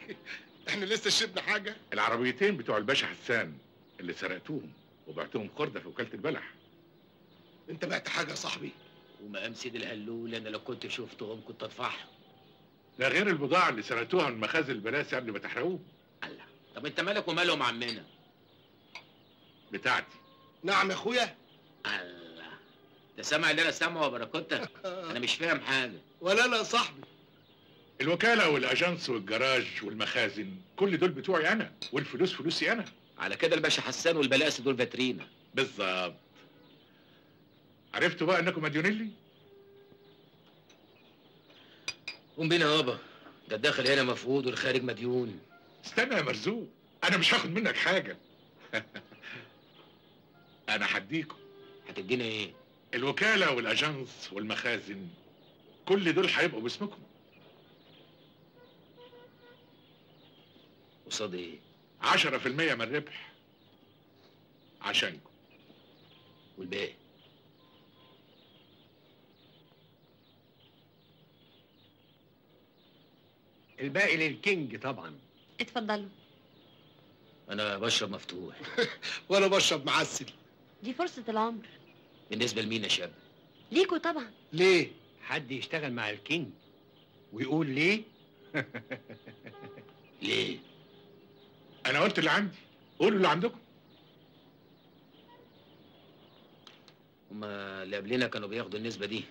[SPEAKER 34] إحنا لسه شربنا حاجة.
[SPEAKER 29] العربيتين بتوع الباشا حسان اللي سرقتوهم وبعتهم خردة في وكالة البلح.
[SPEAKER 34] انت بعت حاجة يا صاحبي؟
[SPEAKER 1] ومقام سيد الهلول أنا لو كنت شفتهم كنت ادفعهم
[SPEAKER 29] ده غير البضاعة اللي سرقتوها من مخازن البلاسي قبل ما تحرقوه.
[SPEAKER 1] طب انت مالك ومالهم عمنا؟
[SPEAKER 29] بتاعتي.
[SPEAKER 34] نعم يا اخويا.
[SPEAKER 1] الله. انت سامع اللي أنا سامعه يا باراكوتا أنا مش فاهم حاجة.
[SPEAKER 34] ولا أنا يا صاحبي.
[SPEAKER 29] الوكالة والأجانس والجراج والمخازن كل دول بتوعي أنا والفلوس فلوسي أنا.
[SPEAKER 1] على كده الباشا حسان والبلاسي دول فاترينا.
[SPEAKER 29] بالظبط. عرفتوا بقى إنكم مديونين لي
[SPEAKER 1] قوم بينا يابا. ده الداخل هنا مفقود والخارج مديون.
[SPEAKER 29] استنى يا مرزوق أنا مش هاخد منك حاجة. (laughs) أنا هديكم.
[SPEAKER 1] هتدينا إيه؟
[SPEAKER 29] الوكالة والاجانس والمخازن كل دول هيبقوا باسمكم.
[SPEAKER 1] قصاد إيه؟
[SPEAKER 29] 10% من الربح عشانكم.
[SPEAKER 1] والباقي؟
[SPEAKER 5] الباقي للكينج طبعا.
[SPEAKER 35] اتفضلوا.
[SPEAKER 1] أنا بشرب مفتوح. (laughs)
[SPEAKER 34] وأنا بشرب معسل.
[SPEAKER 35] دي فرصة العمر
[SPEAKER 1] بالنسبة لمين يا شاب؟
[SPEAKER 35] ليكوا طبعا.
[SPEAKER 34] ليه؟
[SPEAKER 5] حد يشتغل مع الكينج ويقول ليه؟ (laughs)
[SPEAKER 1] ليه؟
[SPEAKER 29] أنا قلت اللي عندي. قولوا اللي عندكم.
[SPEAKER 1] هما اللي قبلنا كانوا بياخدوا النسبة دي.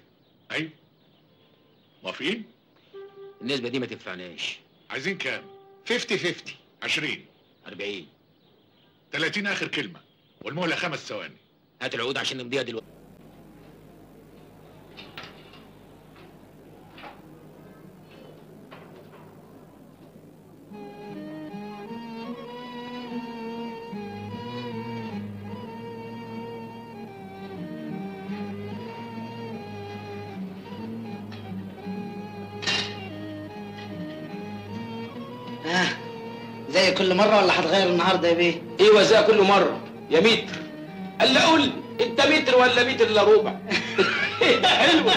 [SPEAKER 29] أيوه. موافقين؟
[SPEAKER 1] النسبة دي ما تنفعناش.
[SPEAKER 29] عايزين كام؟
[SPEAKER 34] 50 50
[SPEAKER 29] 20
[SPEAKER 1] 40
[SPEAKER 29] 30 آخر كلمة والمهلة خمس ثواني.
[SPEAKER 1] هات العقود عشان نمضيها دلوقتي.
[SPEAKER 2] مرة ولا هتغير النهاردة يا بيه؟
[SPEAKER 6] أيوه زي كل مرة. يا متر. قال لي قول أنت متر ولا متر إلا ربع. (laughs)
[SPEAKER 1] حلوة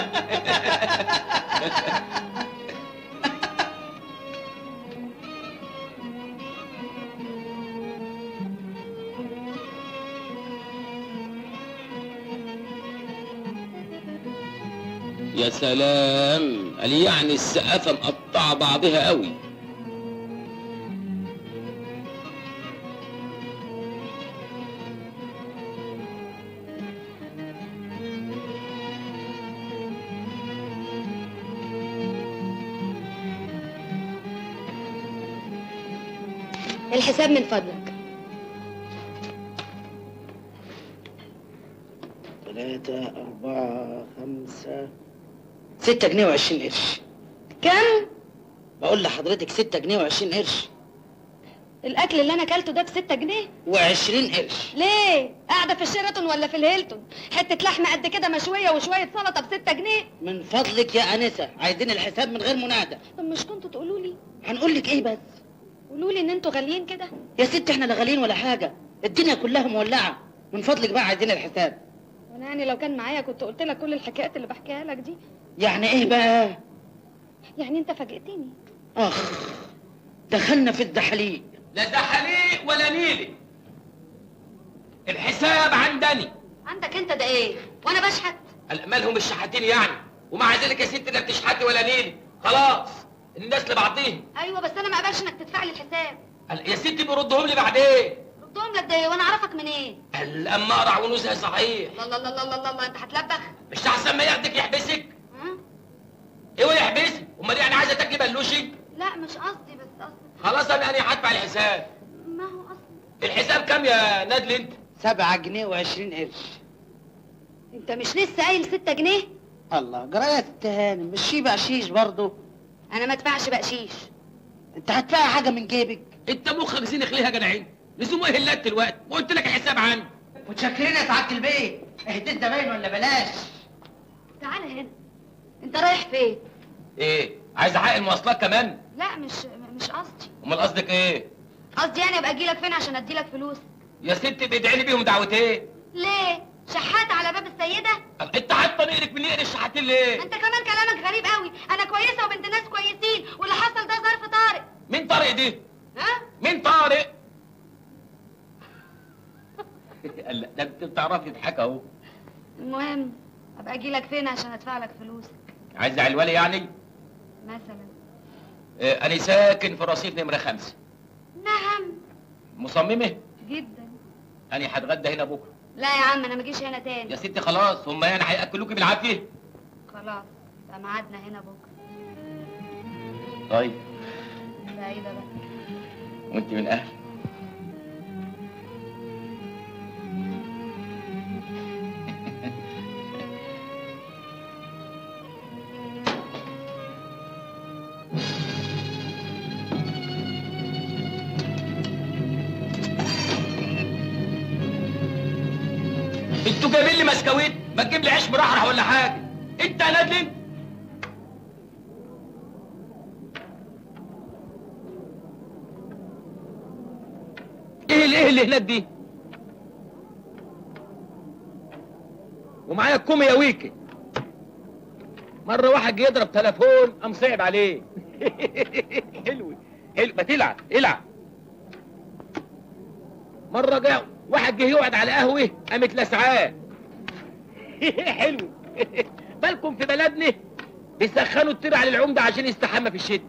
[SPEAKER 36] يا سلام قال يعني السقافة مقطعة بعضها قوي.
[SPEAKER 4] الحساب من فضلك.
[SPEAKER 2] ثلاثة أربعة خمسة. ستة جنيه وعشرين قرش.
[SPEAKER 4] كم؟
[SPEAKER 2] بقول لحضرتك ستة جنيه وعشرين قرش.
[SPEAKER 4] الأكل اللي أنا أكلته ده بستة جنيه؟
[SPEAKER 2] وعشرين قرش.
[SPEAKER 4] ليه؟ قاعدة في الشيراتون ولا في الهيلتون؟ حتة لحمة قد كده مشوية وشوية سلطة بستة جنيه؟
[SPEAKER 2] من فضلك يا أنسة. عايزين الحساب من غير منادى
[SPEAKER 4] طب مش كنتوا تقولوا لي
[SPEAKER 2] هنقول لك إيه بس؟
[SPEAKER 4] قولوا لي إن أنتوا غاليين كده.
[SPEAKER 2] يا ست إحنا لا غاليين ولا حاجة. الدنيا كلها مولعة. من فضلك بقى عايزين الحساب.
[SPEAKER 4] وأنا يعني لو كان معايا كنت قلت لك كل الحكايات اللي بحكيها لك دي.
[SPEAKER 2] يعني إيه بقى؟
[SPEAKER 4] يعني أنت فاجئتني.
[SPEAKER 2] أخ دخلنا في الدحليق.
[SPEAKER 1] لا ده حليق ولا نيلي. الحساب عندني.
[SPEAKER 4] عندك أنت ده إيه؟ وأنا بشحت.
[SPEAKER 1] مالهم الشحاتين يعني؟ ومع ذلك يا ست لا بتشحتي ولا نيلي. خلاص. الناس لبعضيهم
[SPEAKER 4] أيوه بس أنا ما اقبلش إنك تدفع لي الحساب.
[SPEAKER 1] قال يا ستي بيردهم لي بعدين
[SPEAKER 4] ردهم لك ده إيه؟ وأنا أعرفك منين
[SPEAKER 1] قال اما اقرع ونوزها صحيح.
[SPEAKER 4] الله الله الله الله الله, أنت هتلبخ.
[SPEAKER 1] مش أحسن ما ياخدك يحبسك. إيوه يحبسك. أمال يعني عايزة تاكلي بلوشي؟
[SPEAKER 4] لا مش قصدي بس قصدي.
[SPEAKER 1] خلاص أنا أنا هدفع الحساب.
[SPEAKER 4] ما هو قصدي.
[SPEAKER 1] الحساب كام يا نادل أنت؟
[SPEAKER 2] سبعة جنيه وعشرين قرش.
[SPEAKER 4] أنت مش لسه قايل ستة جنيه؟
[SPEAKER 2] الله جراية التهانم مش شي بقشيش برضه
[SPEAKER 4] أنا ما أدفعش بقشيش.
[SPEAKER 2] أنت هتدفعي حاجة من جيبك.
[SPEAKER 1] أنت مخك زينخ ليه يا جدعين. لزوم إيه اللات دلوقتي. وقلت لك الحساب عندي
[SPEAKER 2] متشكرين يا سعادة البيت. اهديت زباين ولا بلاش؟
[SPEAKER 4] تعالى هنا. أنت رايح فين؟
[SPEAKER 1] إيه عايز أحقق المواصلات كمان؟
[SPEAKER 4] لا مش مش قصدي.
[SPEAKER 1] أمال قصدك إيه؟
[SPEAKER 4] قصدي يعني أبقى أجي لك فين عشان ادي لك فلوس؟
[SPEAKER 1] يا ست بادعي لي بيهم دعوتين.
[SPEAKER 4] ليه؟ شحات على باب السيدة؟
[SPEAKER 1] طب انت حاطة نقرك من نقر الشحاتين ليه؟
[SPEAKER 4] انت كمان كلامك غريب قوي. أنا كويسة وبنت ناس كويسين واللي حصل ده ظرف طارئ.
[SPEAKER 1] مين طارق دي؟
[SPEAKER 4] ها؟
[SPEAKER 1] مين طارق (laughs) لا ده انت بتعرفي تضحك اهو.
[SPEAKER 4] المهم أبقى أجي لك فين عشان أدفع لك فلوسك؟
[SPEAKER 1] عايز علوالي يعني؟
[SPEAKER 4] مثلا.
[SPEAKER 1] آه أنا ساكن في رصيف نمرة خمسة.
[SPEAKER 4] نعم.
[SPEAKER 1] مصممة؟
[SPEAKER 4] جدا.
[SPEAKER 1] أنا هتغدى هنا بكرة.
[SPEAKER 4] لا يا عم أنا ما اجيش هنا تاني.
[SPEAKER 1] يا ستي خلاص هم يعني هيأكلوكي بالعافية.
[SPEAKER 4] خلاص يبقى ميعادنا هنا بكرة.
[SPEAKER 1] طيب.
[SPEAKER 4] بعيدة بقى.
[SPEAKER 1] وانت من أهل. هناك دي. ومعايا الكومي يا ويكي. مرة واحد جه يضرب تليفون قام صعب عليه. (laughs) حلو حلو. ما تلعب العب. مرة جه واحد جه يقعد على قهوة قامت لسعاه (laughs) حلو. (laughs) بالكم في بلدنا بيسخنوا الطير على العمدة عشان يستحمى في الشتاء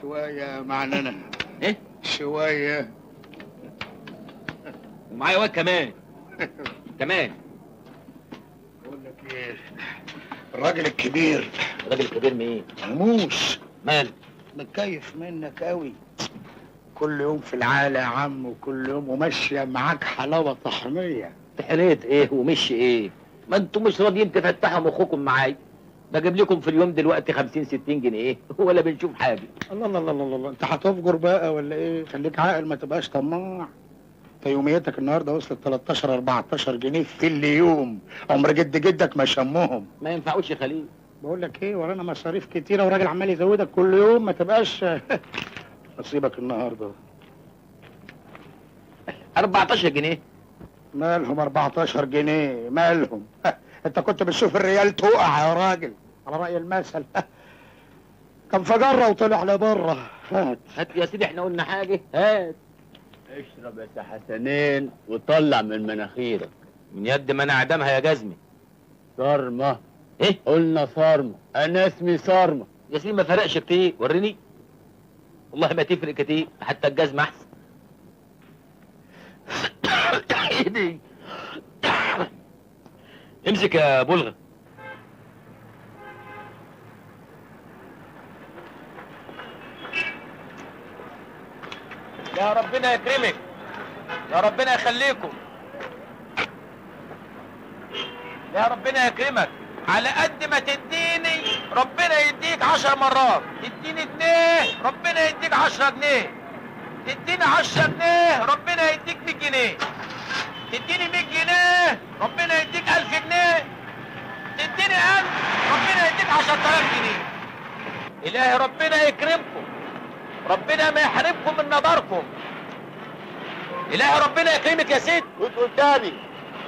[SPEAKER 9] شوية معننا
[SPEAKER 1] إيه؟
[SPEAKER 9] شوية.
[SPEAKER 1] ومعايا واد كمان. (laughs) كمان.
[SPEAKER 9] بقول لك إيه؟ الراجل الكبير.
[SPEAKER 1] الراجل الكبير مين؟
[SPEAKER 9] موش
[SPEAKER 1] مال؟
[SPEAKER 9] متكيف منك قوي كل يوم في العالة يا عم وكل يوم وماشية معاك حلاوة طحنية.
[SPEAKER 1] تحريت إيه ومش إيه؟ ما أنتم مش راضيين تفتحوا مخكم معايا. بجيب لكم في اليوم دلوقتي 50 60 جنيه. (laughs) ولا بنشوف حاجة.
[SPEAKER 9] الله الله الله الله, الله. انت هتفجر بقى ولا إيه؟ خليك عاقل ما تبقاش طماع. انت يوميتك النهارده وصلت 13 14 جنيه في اليوم. عمر جد جدك ما شمهم.
[SPEAKER 1] ما ينفعوش يا خليل.
[SPEAKER 9] بقول لك إيه؟ ورانا مصاريف كتيرة وراجل عمال يزودك كل يوم ما تبقاش (laughs) نصيبك النهارده.
[SPEAKER 1] 14 جنيه.
[SPEAKER 9] مالهم 14 جنيه؟ مالهم. (laughs) انت كنت بتشوف الريال تقع يا راجل على رأي المثل. (laughs) كان فجره وطلع لبره. هات
[SPEAKER 1] هات يا سيدي إحنا قلنا حاجة. هات.
[SPEAKER 7] اشرب يا حسنين وطلع من مناخيرك.
[SPEAKER 1] من يد ما أنا عدمها يا جزمي.
[SPEAKER 7] صارمة.
[SPEAKER 1] إيه؟
[SPEAKER 7] قلنا صارمة. أنا اسمي صارمة.
[SPEAKER 1] يا سيدي ما فرقش كتير. وريني. والله ما تفرق كتير. حتى الجزمة أحسن. (coughs) إيدي. امسك يا بلغة يا ربنا يكرمك. يا ربنا يخليكم. يا ربنا يكرمك. على قد ما تديني ربنا يديك عشر مرات. تديني جنيه ربنا يديك عشرة جنيه. تديني عشرة جنيه ربنا يديك مية جنيه. تديني مية جنيه ربنا يديك ألف جنيه. تديني ألف ربنا يديك عشرة آلاف جنيه. إلهي ربنا يكرمكم. ربنا ما يحرمكم من نظركم. إلهي ربنا يكرمك يا سيد.
[SPEAKER 10] فوت قدامي.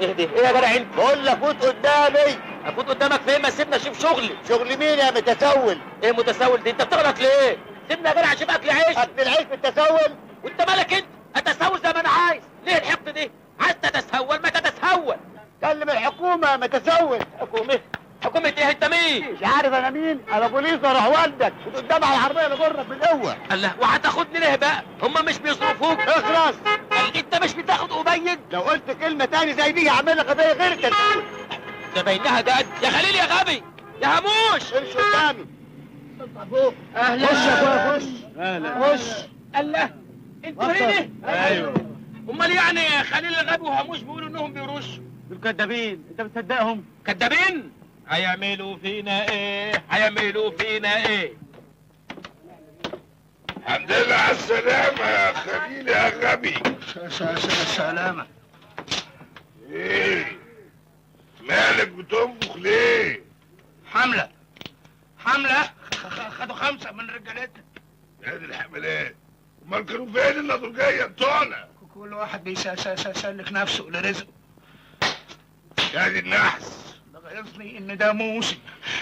[SPEAKER 1] اهدي. إيه يا جدع انت
[SPEAKER 10] بقول لك فوت قدامي.
[SPEAKER 1] أفوت قدامك فين؟ ما سيبنا أشوف شغلي.
[SPEAKER 10] شغل مين يا متسول؟
[SPEAKER 1] إيه متسول؟ دي أنت بتغلط ليه؟ سيبنا يا جدع أشوف أكل عيش.
[SPEAKER 10] أكل العيش بالتسول
[SPEAKER 1] وأنت مالك أنت؟ أتسول زي ما أنا عايز. ليه الحقد دي؟ عايز تتسول ما تتسول.
[SPEAKER 10] كلم الحكومة متسول
[SPEAKER 1] حكومة؟ حكومة إيه أنت مين؟
[SPEAKER 10] مش عارف أنا مين. أنا بوليس أروح والدك. قدام على العربية اللي جرك بالقوه
[SPEAKER 1] الله وهتاخدني ليه بقى؟ هم مش بيصرفوك؟
[SPEAKER 10] اخرس.
[SPEAKER 1] قال أنت مش بتاخد قبيد
[SPEAKER 10] لو قلت كلمة تاني زي دي هعمل لك قضيه غير التسول
[SPEAKER 1] ده بينها جد يا خليل يا غبي يا هموش.
[SPEAKER 10] امشي قدامي.
[SPEAKER 1] أهلا.
[SPEAKER 10] خش يا أخويا خش.
[SPEAKER 7] أهلا.
[SPEAKER 10] خش.
[SPEAKER 1] الله أنتوا هنا؟
[SPEAKER 7] أيوه.
[SPEAKER 1] امال يعني خليل الغبي وهموش بيقولوا انهم بيرشوا؟
[SPEAKER 7] دول كدابين انت بتصدقهم.
[SPEAKER 1] كدابين هيعملوا فينا إيه؟ هيعملوا فينا إيه؟
[SPEAKER 12] الحمد لله على السلامة يا خليل يا غبي.
[SPEAKER 9] سلامة.
[SPEAKER 12] إيه؟ مالك بتنفخ ليه؟
[SPEAKER 9] حملة. حملة. خدوا خمسة من رجالتنا
[SPEAKER 12] يا دي الحملات. امال كانوا فين الناضورجية بتوعنا؟
[SPEAKER 9] كل واحد بيسلك نفسه لرزقه.
[SPEAKER 12] يا دي النحس.
[SPEAKER 9] ده غايظني إن ده موسم.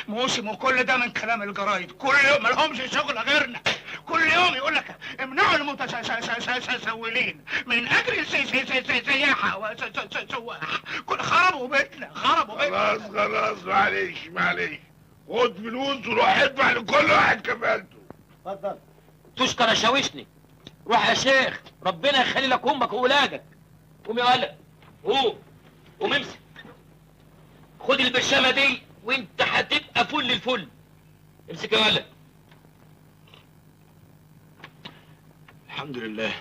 [SPEAKER 9] موسم وكل ده من كلام الجرايد. كل يوم مالهمش شغل غيرنا. كل يوم يقول لك امنعوا المتسولين من أجل السي- سي- سي- سي- سياحة وسواح كل خربوا بيتنا خربوا بيتنا.
[SPEAKER 12] خلاص خلاص معلش معلش. خد فلوس وروح ادفع لكل واحد كفالته.
[SPEAKER 10] اتفضل
[SPEAKER 1] تشكر شاوشني روح يا شيخ. ربنا يخلي لك أمك واولادك قوم يا ولد. قوم. قوم امسك. خد البرشامة دي وانت هتبقى فل الفل. امسك يا ولد.
[SPEAKER 7] الحمد لله.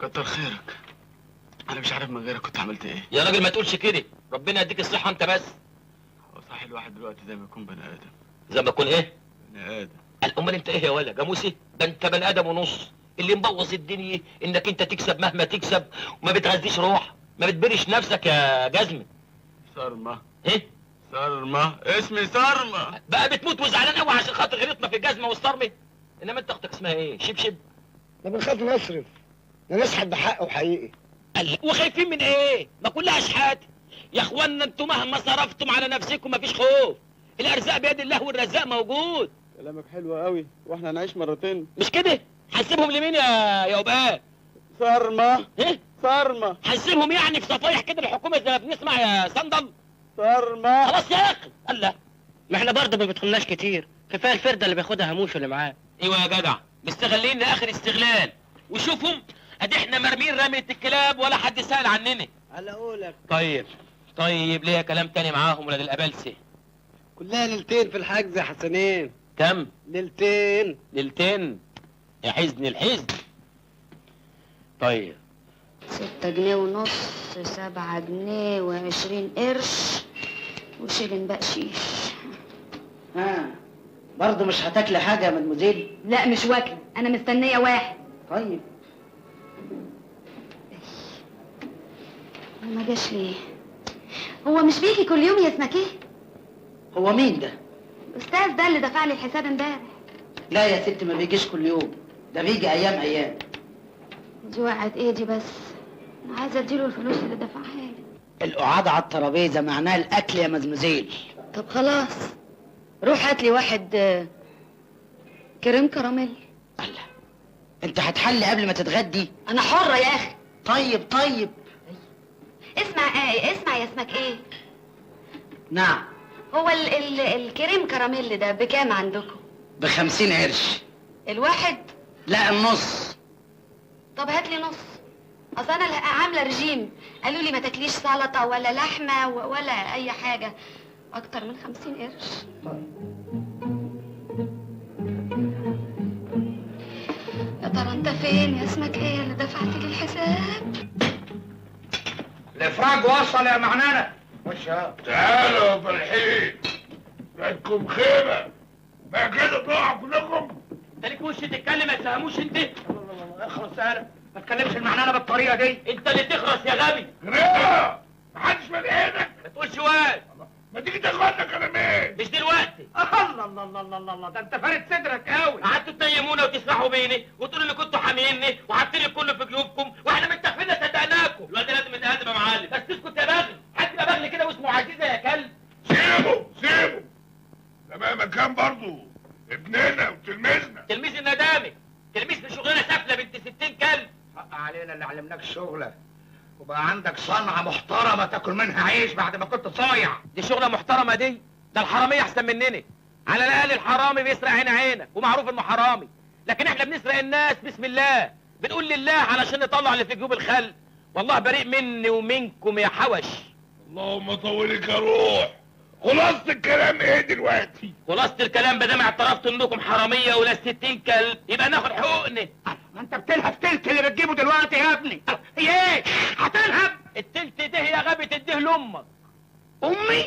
[SPEAKER 7] كتر خيرك. أنا مش عارف من غيرك كنت عملت إيه.
[SPEAKER 1] يا راجل ما تقولش كده. ربنا يديك الصحة أنت بس.
[SPEAKER 7] هو صح الواحد دلوقتي زي ما يكون بني آدم.
[SPEAKER 1] زي ما تكون إيه؟
[SPEAKER 7] بني
[SPEAKER 1] آدم. امال أنت إيه يا ولد؟ جاموسي؟ ده أنت بني آدم ونص. اللي مبوظ الدنيا إنك أنت تكسب مهما تكسب وما بتغذيش روح ما بتبرش نفسك يا جزمه
[SPEAKER 7] صرمة
[SPEAKER 1] إيه؟
[SPEAKER 7] صرمة اسمي صرمة
[SPEAKER 1] بقى بتموت وزعلان قوي عشان خاطر غلطنا في الجزمة والصرمه إنما أنت أختك اسمها إيه؟ شبشب
[SPEAKER 9] ده بنخاف نصرف. ده نسحب بحقه حقيقي.
[SPEAKER 1] قال وخايفين من إيه؟ ما كلها اشحات يا إخوانا أنتوا مهما صرفتم على نفسكم مفيش خوف. الأرزاق بيد الله والرزاق موجود.
[SPEAKER 7] كلامك حلو قوي وإحنا هنعيش مرتين.
[SPEAKER 1] مش كده؟ هنسيبهم لمين يا يا وباء
[SPEAKER 7] صرمة
[SPEAKER 1] إيه؟
[SPEAKER 7] صرمة
[SPEAKER 1] هنسيبهم يعني في صفايح كده الحكومة زي ما بنسمع يا صندل؟
[SPEAKER 7] صرمة
[SPEAKER 1] خلاص يا أخي الله.
[SPEAKER 2] ما إحنا برضه ما بيدخلناش كتير. كفاية الفرده اللي بياخدها هموش اللي معاه.
[SPEAKER 1] أيوه يا جدع. مستغلين لآخر استغلال. وشوفهم. أدي إحنا مرمين رمية الكلاب ولا حد سأل عننا.
[SPEAKER 37] على قولك.
[SPEAKER 1] طيب. طيب ليا كلام تاني معاهم ولاد الابلسه
[SPEAKER 37] كلها ليلتين في الحجز يا حسنين.
[SPEAKER 1] كم
[SPEAKER 37] ليلتين.
[SPEAKER 1] ليلتين. يا حزن الحزن. طيب.
[SPEAKER 4] ستة جنيه ونص سبعة جنيه وعشرين قرش وشيلن بقشيش
[SPEAKER 2] ها برضه مش هتاكلي حاجة يا مدموزيل؟
[SPEAKER 4] لا مش واكلة أنا مستنية واحد.
[SPEAKER 2] طيب.
[SPEAKER 4] هو ما جاش ليه؟ هو مش بيجي كل يوم يا اسمك إيه
[SPEAKER 2] هو مين ده؟
[SPEAKER 4] الاستاذ ده اللي دفع لي الحساب امبارح.
[SPEAKER 2] لا يا ست ما بيجيش كل يوم. ده بيجي أيام أيام.
[SPEAKER 4] دي وقعت ايدي بس؟ أنا عايزة أديله الفلوس اللي دفعها لي.
[SPEAKER 2] القعاد على الترابيزة معناها الأكل يا مزمزيل.
[SPEAKER 4] طب خلاص. روح هات لي واحد آه، كريم كراميل.
[SPEAKER 2] أنت هتحلي قبل ما تتغدي؟
[SPEAKER 4] أنا حرة يا أخي.
[SPEAKER 2] طيب طيب.
[SPEAKER 4] اسمع إيه اسمع يا اسمك إيه؟
[SPEAKER 2] نعم.
[SPEAKER 4] هو ال ال الكريم كراميل ده بكام عندكم؟
[SPEAKER 2] بخمسين قرش.
[SPEAKER 4] الواحد؟
[SPEAKER 2] لا النص.
[SPEAKER 4] طب هات لي نص. أصل أنا عاملة رجيم. قالوا لي ما تاكليش سلطة ولا لحمة ولا أي حاجة. أكتر من خمسين قرش. يا ترى أنت فين؟ يا اسمك إيه؟ اللي دفعت لي الحساب.
[SPEAKER 9] الإفراج وصل يا معنانة وش
[SPEAKER 12] تعالوا يا فرحين بقتكم خيمة ما كده تقعوا كلكم.
[SPEAKER 1] انت ليك وش تتكلم ما تفهموش انت. اخرس أنا ما تكلمش المعنانة بالطريقة دي. انت اللي تخرس يا غبي.
[SPEAKER 12] غريبة محدش ملحقك
[SPEAKER 1] ما تقولش واد
[SPEAKER 12] ما تيجي تاخدنا كلامين
[SPEAKER 1] مش دلوقتي. الله الله الله الله الله الله. ده انت فارد صدرك قوي قعدتوا تنيمونا وتسرحوا بيني وتقولوا ان كنتوا حاميني وحاطين الكل في جيوبكم وإحنا متفقين صدقناكم. الواد ده لازم يتقدم يا معلم. بس اسكت يا بغل حد بغل كده واسمه عزيزه يا كلب.
[SPEAKER 12] سيبه سيبه. ده مهما كان برضه ابننا وتلميذنا.
[SPEAKER 1] تلميذ الندامي تلميذ في شغلانة سافله بنت 60 كلب.
[SPEAKER 9] حق علينا اللي علمناك الشغلة وبقى عندك صنعة محترمة تاكل منها عيش بعد ما كنت صايع.
[SPEAKER 1] دي شغلة محترمة دي. ده الحرامية أحسن مننا. على الأقل الحرامي بيسرق عين عينك ومعروف إنه حرامي. لكن إحنا بنسرق الناس بسم الله. بنقول لله علشان نطلع اللي في جيوب الخلق. والله بريء مني ومنكم يا حوش.
[SPEAKER 12] اللهم طولك يا روح. خلاصة الكلام إيه دلوقتي؟
[SPEAKER 1] خلاصة الكلام بدل ما اعترفت انكم حرامية ولا ستين كلب يبقى ناخد حقوقنا.
[SPEAKER 9] ما انت بتلهب تلت اللي بتجيبه دلوقتي يا ابني. هي إيه؟ هتلهب؟
[SPEAKER 1] التلت ده يا غبي تديه لأمك.
[SPEAKER 9] أمي؟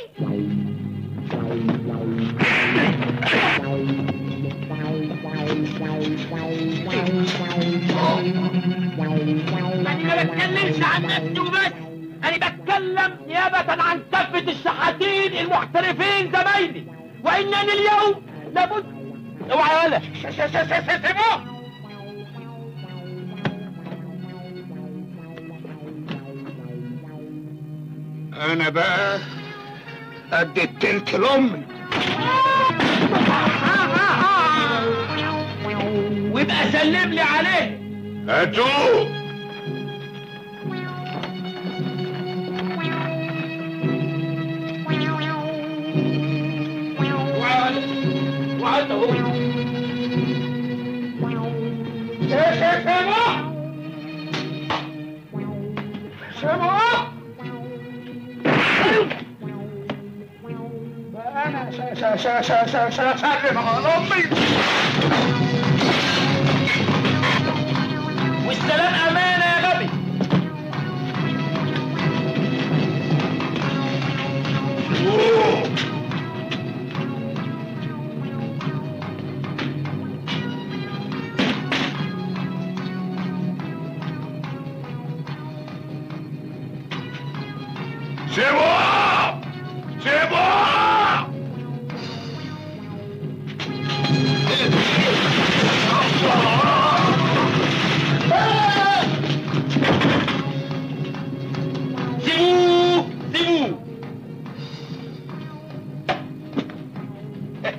[SPEAKER 1] أنا ما بتكلمش عن نفسي وبس أنا بتكلم نيابة عن كافة الشحاتين المحترفين زمايلي. وإنني اليوم لابد أوعى يا ولا سيبوه.
[SPEAKER 9] أنا بقى قد التلت لأمي. (laughs)
[SPEAKER 1] ويبقى سلم لي عليه.
[SPEAKER 12] هاتوه.
[SPEAKER 1] وعد اهو
[SPEAKER 9] سيبوه أنا س- س- س- س- س- س- سلم على امي
[SPEAKER 1] والسلام امانه يا غبي
[SPEAKER 12] سيبوه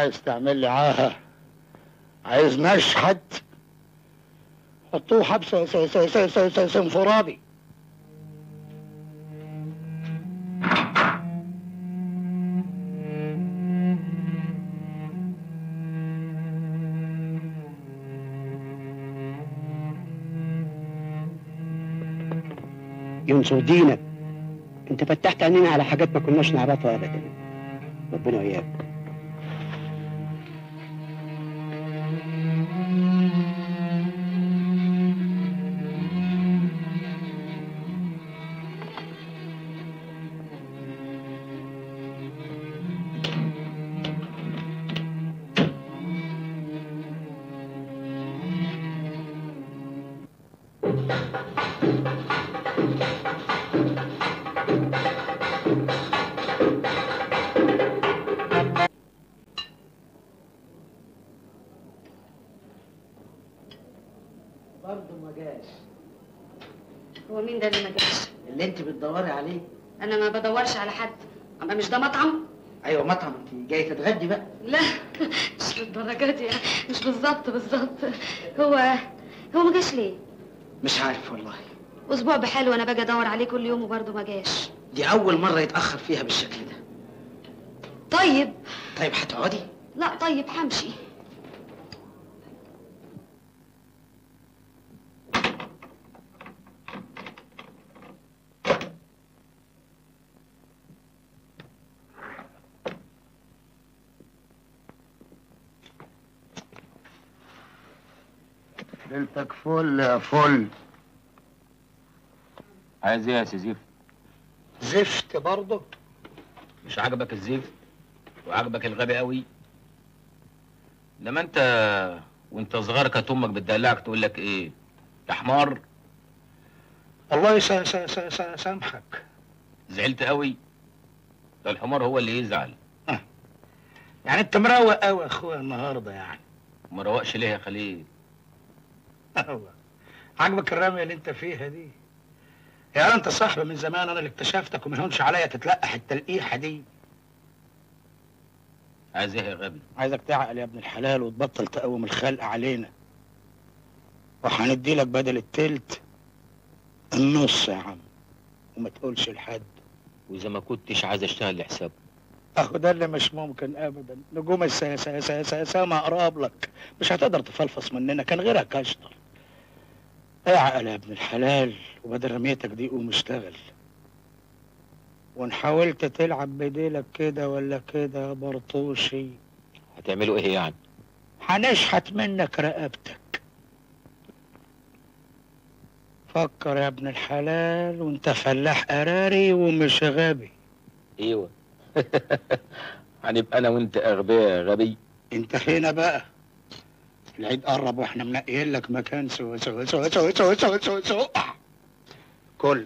[SPEAKER 9] عايز تعمل لي عاهة. عايز نشحت حطوه حبس سنفرادي
[SPEAKER 38] ينصر دينك. انت فتحت عينينا على حاجات ما كناش نعرفها ابدا. ربنا وياك
[SPEAKER 10] مش
[SPEAKER 39] عارف والله.
[SPEAKER 10] أسبوع بحاله وأنا باجي أدور عليه كل يوم وبرضه ما جاش.
[SPEAKER 39] دي أول مرة يتأخر فيها بالشكل ده.
[SPEAKER 10] طيب.
[SPEAKER 39] طيب هتقعدي؟
[SPEAKER 10] لا طيب همشي.
[SPEAKER 9] ليلتك فل يا فل.
[SPEAKER 1] عايز إيه يا سي زفت؟
[SPEAKER 9] زفت برضه.
[SPEAKER 1] مش عاجبك الزفت؟ وعاجبك الغبي قوي؟ لما انت وانت صغير كانت أمك بتدلعك تقول لك إيه؟ يا حمار.
[SPEAKER 9] الله يس- س- س- س- سامحك.
[SPEAKER 1] زعلت قوي؟ ده الحمار هو اللي يزعل.
[SPEAKER 9] يعني انت مروق قوي يا اخويا النهارده يعني.
[SPEAKER 1] ما روقش ليه يا خليل؟ (laughs)
[SPEAKER 9] أيوة. عاجبك الرمية اللي انت فيها دي؟ يا انت صاحبي من زمان أنا اللي اكتشفتك وما يهونش عليا تتلقح التلقيحة دي.
[SPEAKER 1] عايز إيه يا غبي.
[SPEAKER 9] عايزك تعقل يا ابن الحلال وتبطل تقوم الخلق علينا. وهندي لك بدل التلت النص يا عم وما تقولش لحد.
[SPEAKER 1] وإذا ما كنتش عايز أشتغل لحسابه
[SPEAKER 9] أخو ده اللي مش ممكن ابدا. نجوم السما اقرب لك. مش هتقدر تفلفص مننا كان غيرك أشطر. اعقل يا ابن الحلال وبدل رميتك دي قوم اشتغل. وان حاولت تلعب بديلك كده ولا كده يا برطوشي.
[SPEAKER 1] هتعملوا إيه يعني؟
[SPEAKER 9] هنشحت منك رقبتك. فكر يا ابن الحلال وانت فلاح قراري ومش غبي.
[SPEAKER 1] أيوه. (laughs) هنبقى أنا وانت اغبياء يا غبي.
[SPEAKER 9] انت هنا بقى. العيد قرب وإحنا منقيين لك مكان
[SPEAKER 10] سو سو سو سو سو سو سو
[SPEAKER 4] سو آه. كل.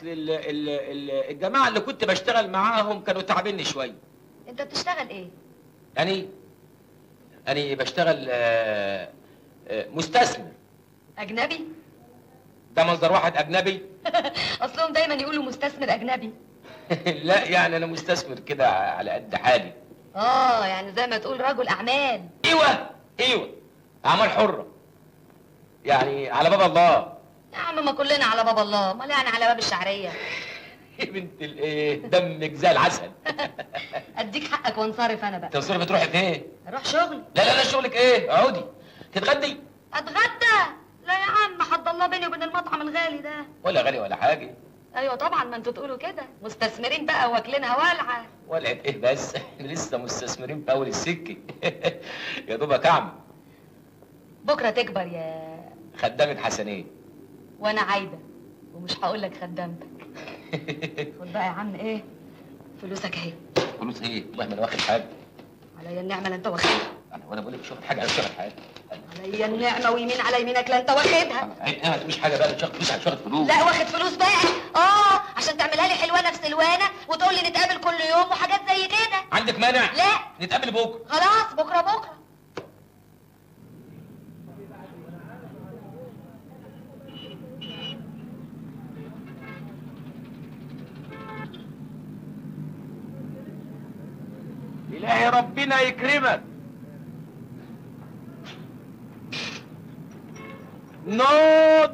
[SPEAKER 4] اصل ال ال ال الجماعة اللي كنت بشتغل معاهم كانوا تعبني شوية.
[SPEAKER 10] انت بتشتغل إيه؟
[SPEAKER 4] يعني أنا بشتغل آه، آه، مستثمر.
[SPEAKER 10] أجنبي؟
[SPEAKER 4] ده مصدر واحد أجنبي. (laughs)
[SPEAKER 10] أصلهم دايما يقولوا مستثمر أجنبي. (laughs)
[SPEAKER 4] لا يعني أنا مستثمر كده على قد حالي.
[SPEAKER 10] آه يعني زي ما تقول رجل أعمال.
[SPEAKER 4] إيوه إيوه أعمال حرة. يعني على باب الله. يا عم ما كلنا على باب الله امال يعني على باب الشعرية. (laughs)
[SPEAKER 40] يا بنت الايه دمك زي العسل. (laughs)
[SPEAKER 4] أديك حقك وانصرف أنا بقى.
[SPEAKER 40] تصرفي تروحي فين؟
[SPEAKER 4] أروح شغلي
[SPEAKER 40] لا لا لا شغلك إيه؟ اقعدي. تتغدي؟
[SPEAKER 4] أتغدى؟ لا يا عم حد الله بيني وبين المطعم الغالي ده.
[SPEAKER 40] ولا غالي ولا حاجة.
[SPEAKER 4] أيوه طبعا ما أنتوا تقولوا كده. مستثمرين بقى واكلينها والعة.
[SPEAKER 40] ولعت إيه بس؟ (laughs) لسه مستثمرين في أول السكة. يا دوبك اعمى
[SPEAKER 4] بكرة تكبر يا
[SPEAKER 40] خدامة حسنين.
[SPEAKER 4] وأنا عايدة ومش هقول لك خدامتك (laughs) خد بقى يا عم إيه فلوسك اهي.
[SPEAKER 40] فلوس إيه؟ والله ما أنا واخد حاجة.
[SPEAKER 4] عليا النعمة لا انت واخدها.
[SPEAKER 40] أنا وأنا بقول لك مش واخد حاجة مش واخد حاجة
[SPEAKER 4] عليا النعمة ويمين على يمينك لا انت واخدها.
[SPEAKER 40] عيب إيه ما تقوليش حاجة بقى مش واخد فلوس مش واخد فلوس.
[SPEAKER 4] لا واخد فلوس بقى. آه عشان تعملها لي حلوانه في سلوانه وتقول لي نتقابل كل يوم وحاجات زي كده.
[SPEAKER 40] عندك مانع؟
[SPEAKER 4] لا.
[SPEAKER 40] نتقابل بكره
[SPEAKER 4] خلاص بكرة بكرة.
[SPEAKER 1] إلهي ربنا يكرمك. no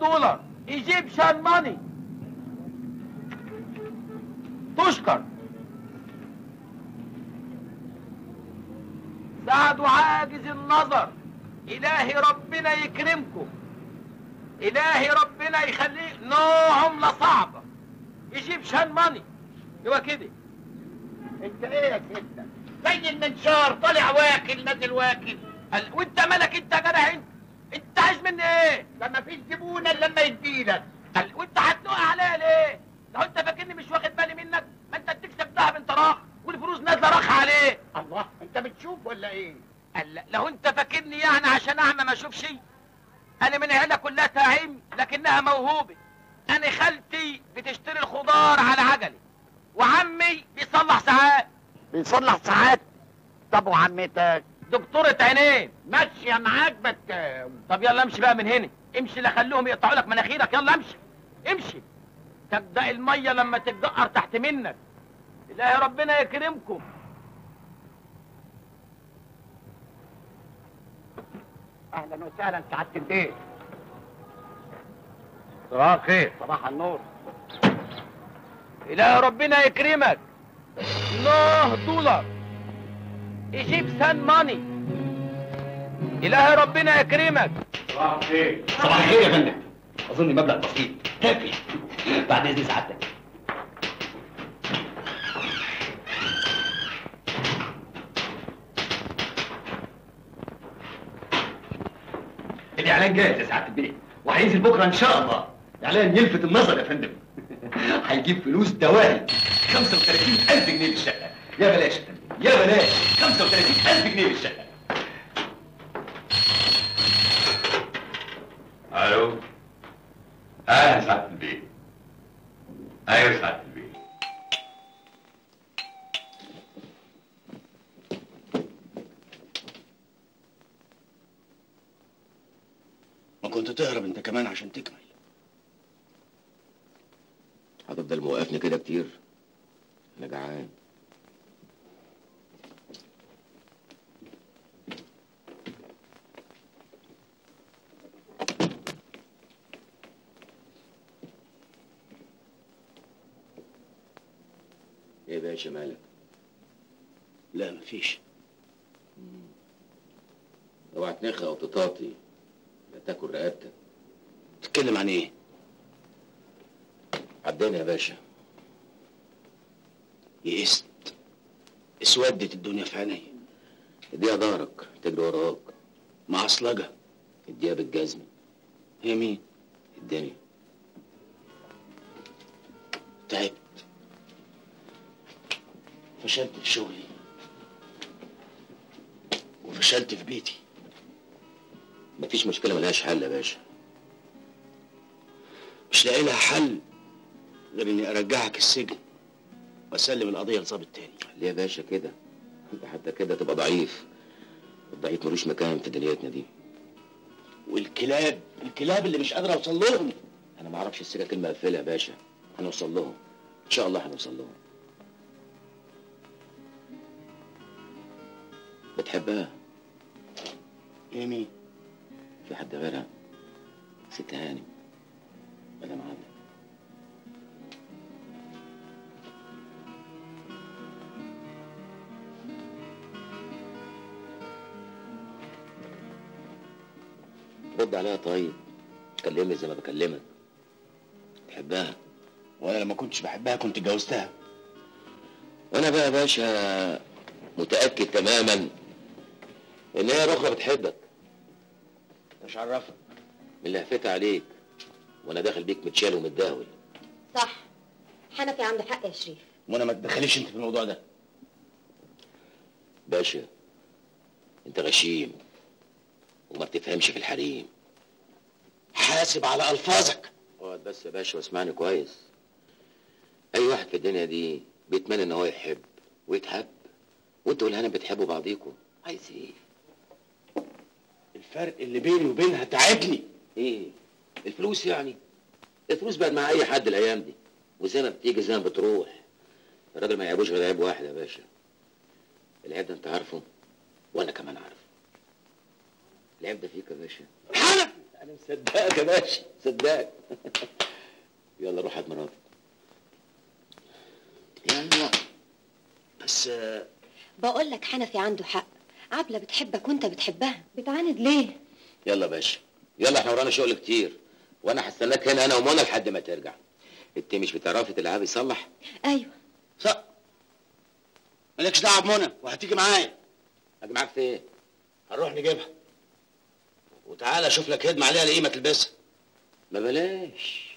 [SPEAKER 1] dollar Egyptian money تشكر سعد عاجز النظر إلهي ربنا يكرمكم. إلهي ربنا يخليه no عملة صعبة Egyptian money هو كده. انت إيه يا ستة زي المنشار طالع واكل نازل واكل. قال وانت مالك انت جدع انت انت عايز مني إيه؟ ده مفيش زبون الا لما يديلك. قال وانت هتنقع عليا ليه؟ لو انت فاكرني مش واخد بالي منك ما انت بتكسب دهب انت راخ والفلوس نازلة راخ عليه. الله انت بتشوف ولا إيه؟ قال لا، لو انت فاكرني يعني عشان اعمى ما اشوفش. أنا من عيله كلها تعيم لكنها موهوبة. أنا خالتي بتشتري الخضار على عجلي وعمي بيصلح ساعات. بيصلح ساعات. طب وعمتك دكتورة عينين ماشية معاك بت طب يلا امشي بقى من هنا. امشي لا خلوهم يقطعوا لك مناخيرك. يلا امشي. امشي. تبدأ المية لما تتجقر تحت منك. إلهي ربنا يكرمكم. أهلا وسهلا سعادة البيت. صباح الخير. صباح النور. إلهي ربنا يكرمك. نوه دولار. ايجيبسان ماني إلهي ربنا يكرمك
[SPEAKER 7] صباح الخير صباح الخير يا فندم اظن مبلغ بسيط كافي بعد اذن سعادتك الاعلان جاهز يا سعاده البيه وهينزل بكره ان شاء الله اعلان يلفت النظر يا فندم هيجيب فلوس دواهي 35000 جنيه للشقه يا بلاش. يا بلاش. 35000 جنيه للشقه
[SPEAKER 41] ألو؟ أهلا سعادة البيت. أيوه سعادة البيت.
[SPEAKER 7] ما كنت تهرب انت كمان عشان تكمل.
[SPEAKER 42] هتفضل موقفني كده كتير. أنا جعان. إيه يا باشا مالك
[SPEAKER 7] لا مفيش.
[SPEAKER 42] اوعى تنخى أو تطاطي. لا تاكل رقبتك.
[SPEAKER 7] تتكلم عن إيه؟
[SPEAKER 42] عدينا يا باشا.
[SPEAKER 7] يئست اسودت الدنيا في عيني.
[SPEAKER 42] اديها ظهرك تجري وراك.
[SPEAKER 7] معصلجه
[SPEAKER 42] اديها بالجزمة
[SPEAKER 7] هي مين؟
[SPEAKER 42] الدنيا.
[SPEAKER 7] تعبت. فشلت في شغلي. وفشلت في بيتي.
[SPEAKER 42] مفيش مشكلة ملهاش حل يا باشا.
[SPEAKER 7] مش لاقي لها حل غير إني أرجعك السجن. واسلم القضية لظابط تاني
[SPEAKER 42] ليه يا باشا كده؟ انت حتى كده تبقى ضعيف. الضعيف ملوش مكان في دنيتنا دي.
[SPEAKER 7] والكلاب الكلاب اللي مش قادر أوصل لهم.
[SPEAKER 42] أنا ما أعرفش السكه كلمه مقفله يا باشا. هنوصل لهم. إن شاء الله هنوصل لهم. بتحبها؟
[SPEAKER 7] إيه مين؟
[SPEAKER 42] في حد غيرها؟ ست هاني
[SPEAKER 1] مدام عبلة رد عليها طيب. كلمني زي ما بكلمك. تحبها
[SPEAKER 7] وأنا لما كنتش بحبها كنت اتجوزتها.
[SPEAKER 1] وأنا بقى يا باشا متأكد تماما إن هي رخرة بتحبك.
[SPEAKER 7] مش عرفك
[SPEAKER 1] من لهفتها عليك. وأنا داخل بيك متشال ومتداول
[SPEAKER 17] صح. حنفي عنده حق يا شريف.
[SPEAKER 7] وأنا ما تدخليش أنت في الموضوع ده.
[SPEAKER 1] باشا أنت غشيم وما بتفهمش في الحريم.
[SPEAKER 7] حاسب على ألفاظك.
[SPEAKER 1] اقعد بس يا باشا واسمعني كويس. أي واحد في الدنيا دي بيتمنى إن هو يحب ويتحب؟ وانتوا والهنا بتحبوا بعضيكوا. عايز إيه
[SPEAKER 7] الفرق اللي بيني وبينها تعبني.
[SPEAKER 1] إيه؟ الفلوس يعني. الفلوس بقت مع أي حد الأيام دي. وزي ما بتيجي زي ما بتروح. الراجل ما يعيبوش غير عيب واحد يا باشا. العيب ده أنت عارفه؟ وأنا كمان عارفه. العيب ده فيك يا باشا. أنا مصدقك يا باشا مصدقك. (laughs) يلا روح هات مراتك
[SPEAKER 7] يلا. بس
[SPEAKER 17] بقول لك حنفي عنده حق. عبلة بتحبك وأنت بتحبها. بتعاند ليه؟
[SPEAKER 1] يلا يا باشا. يلا إحنا ورانا شغل كتير. وأنا هستناك هنا أنا ومنى لحد ما ترجع. أنت مش بتعرفي تلعبي يصلح
[SPEAKER 17] أيوه.
[SPEAKER 7] صح مالكش دعوة بمنى وهتيجي معايا.
[SPEAKER 1] أجي معاك في إيه؟
[SPEAKER 7] هنروح نجيبها. وتعالى أشوف لك هدمه عليها القيمه تلبسها
[SPEAKER 1] ما بلاش.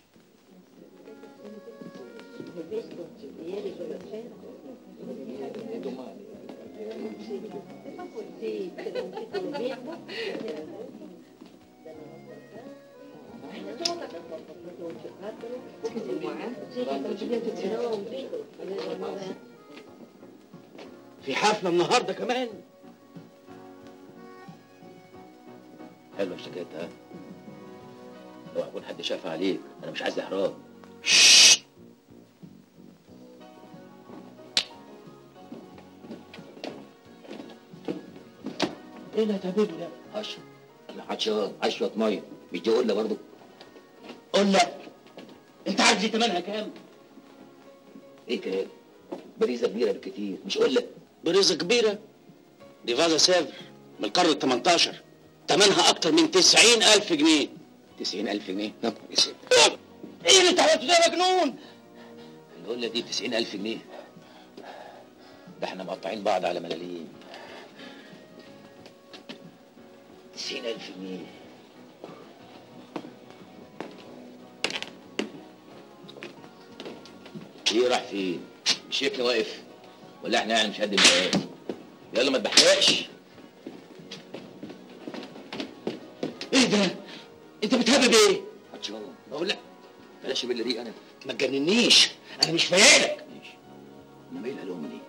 [SPEAKER 7] في حفلة النهارده كمان.
[SPEAKER 1] حلوة الشكاية ها؟ اوعى يكون حد شاف عليك أنا مش عايز إحراج.
[SPEAKER 7] إيه اللي هتعمله ده؟
[SPEAKER 1] اشرب أنا عطشان عايز شوية مية. مش دي قلة برضه؟
[SPEAKER 7] لك أنت عارف دي تمنها كام؟
[SPEAKER 1] إيه كده؟ بريزة كبيرة بالكتير مش قلة.
[SPEAKER 7] بريزة كبيرة؟ دي فازا سافر من القرن ال 18 تمنها أكتر من 90000 جنيه.
[SPEAKER 1] 90000 جنيه؟ نعم
[SPEAKER 7] إيه اللي أنت عملته ده يا مجنون؟
[SPEAKER 1] القله دي 90000 جنيه. ده إحنا مقطعين بعض على ملاليم. 90000 جنيه. إيه راح فين؟ مش شايفني واقف؟ ولا إحنا يعني مش قد المقاس يلا ما تبحرقش
[SPEAKER 7] ده؟ انت بتهبب إيه؟
[SPEAKER 1] عطشان بقول لك بلاش بالله دي أنا.
[SPEAKER 7] ما تجننيش. أنا مش فايقلك
[SPEAKER 1] أنا مايل على أمي. دي